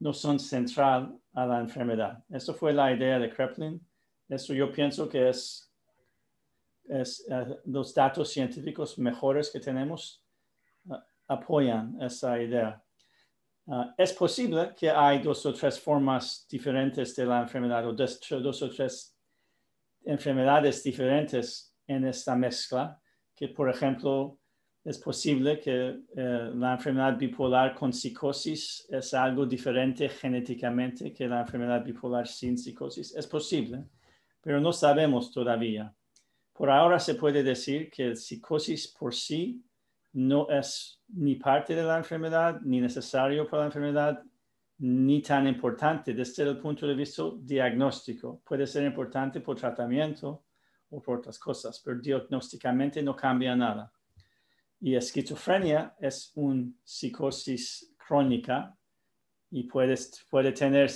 no son central a la enfermedad. Eso fue la idea de Kreplin. Eso yo pienso que es, uh, los datos científicos mejores que tenemos uh, apoyan esa idea. Uh, es posible que hay dos o tres formas diferentes de la enfermedad o dos, dos, o tres enfermedades diferentes en esta mezcla, que por ejemplo es posible que eh, la enfermedad bipolar con psicosis es algo diferente genéticamente que la enfermedad bipolar sin psicosis. Es posible, pero no sabemos todavía. Por ahora se puede decir que el psicosis por sí no es ni parte de la enfermedad, ni necesario para la enfermedad, ni tan importante desde el punto de vista diagnóstico. Puede ser importante por tratamiento o por otras cosas, pero diagnósticamente no cambia nada. Y esquizofrenia es una psicosis crónica y puede, puede tener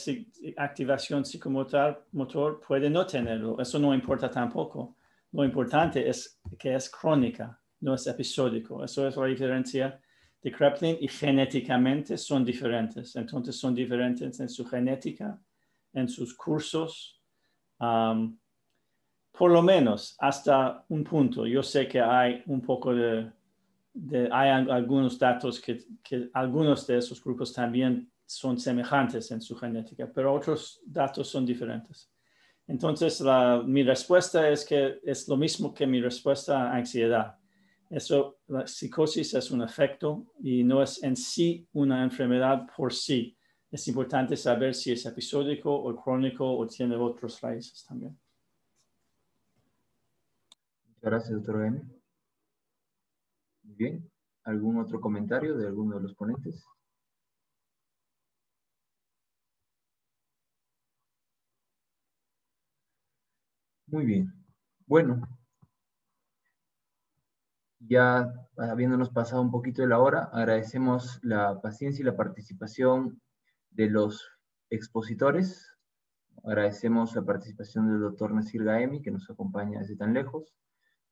activación psicomotor, motor, puede no tenerlo. Eso no importa tampoco. Lo importante es que es crónica no es episódico. Eso es la diferencia de Kreplin y genéticamente son diferentes. Entonces son diferentes en su genética, en sus cursos. por lo menos hasta un punto. Yo sé que hay un poco de, hay algunos datos que, que, algunos de esos grupos también son semejantes en su genética, pero otros datos son diferentes. Entonces, mi respuesta es que es lo mismo que mi respuesta a ansiedad. Eso, la psicosis es un efecto y no es en sí una enfermedad por sí. Es importante saber si es episódico o crónico o tiene otros raíces también. Gracias, doctor M. Muy bien. ¿Algún otro comentario de alguno de los ponentes? Muy bien. Bueno, ya habiéndonos pasado un poquito de la hora, agradecemos la paciencia y la participación de los expositores. Agradecemos la participación del doctor Nasir Gaemi, que nos acompaña desde tan lejos,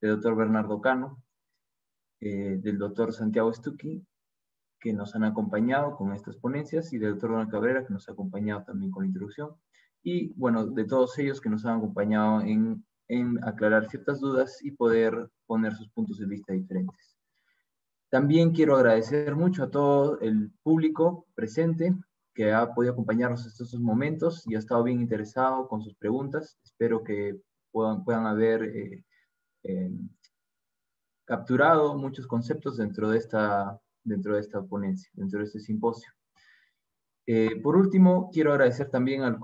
del doctor Bernardo Cano, eh, del doctor Santiago Stucchi, que nos han acompañado con estas ponencias, y del doctor Donald Cabrera, que nos ha acompañado también con la introducción. Y bueno, de todos ellos que nos han acompañado en en aclarar ciertas dudas y poder poner sus puntos de vista diferentes. También quiero agradecer mucho a todo el público presente que ha podido acompañarnos estos momentos y ha estado bien interesado con sus preguntas. Espero que puedan, puedan haber eh, eh, capturado muchos conceptos dentro de, esta, dentro de esta ponencia, dentro de este simposio. Eh, por último, quiero agradecer también al,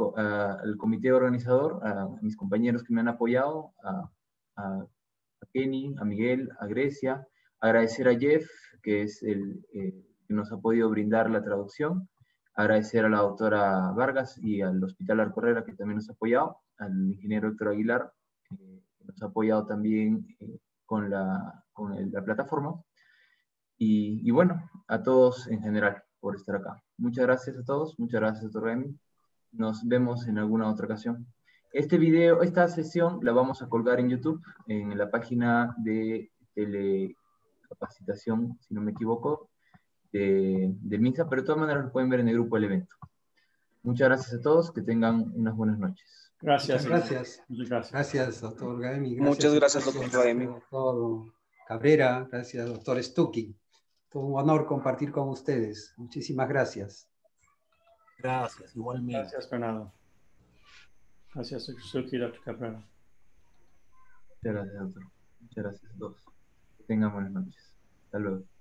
comité organizador, a, mis compañeros que me han apoyado, a, Kenny, a Miguel, a Grecia, agradecer a Jeff, que es el eh, que nos ha podido brindar la traducción, agradecer a la doctora Vargas y al Hospital Arcorrera, que también nos ha apoyado, al ingeniero Héctor Aguilar, que nos ha apoyado también eh, con, la, con la plataforma, y, y bueno, a todos en general por estar acá. Muchas gracias a todos, muchas gracias, doctor Remy. Nos vemos en alguna otra ocasión. Este video, esta sesión la vamos a colgar en YouTube, en la página de telecapacitación, si no me equivoco, de, de MINSA, pero de todas maneras lo pueden ver en el grupo del evento. Muchas gracias a todos, que tengan unas buenas noches. Gracias. gracias. gracias. Gracias, doctor Gaemi. Muchas gracias, doctor Gaemi. Doctor Cabrera, gracias, doctor Stucky un honor compartir con ustedes. Muchísimas gracias. Gracias, igualmente. Gracias, Fernando. Gracias, Suki, doctor Cabrera. Muchas gracias, doctor. Muchas gracias a todos. Que tengan buenas noches. Hasta luego.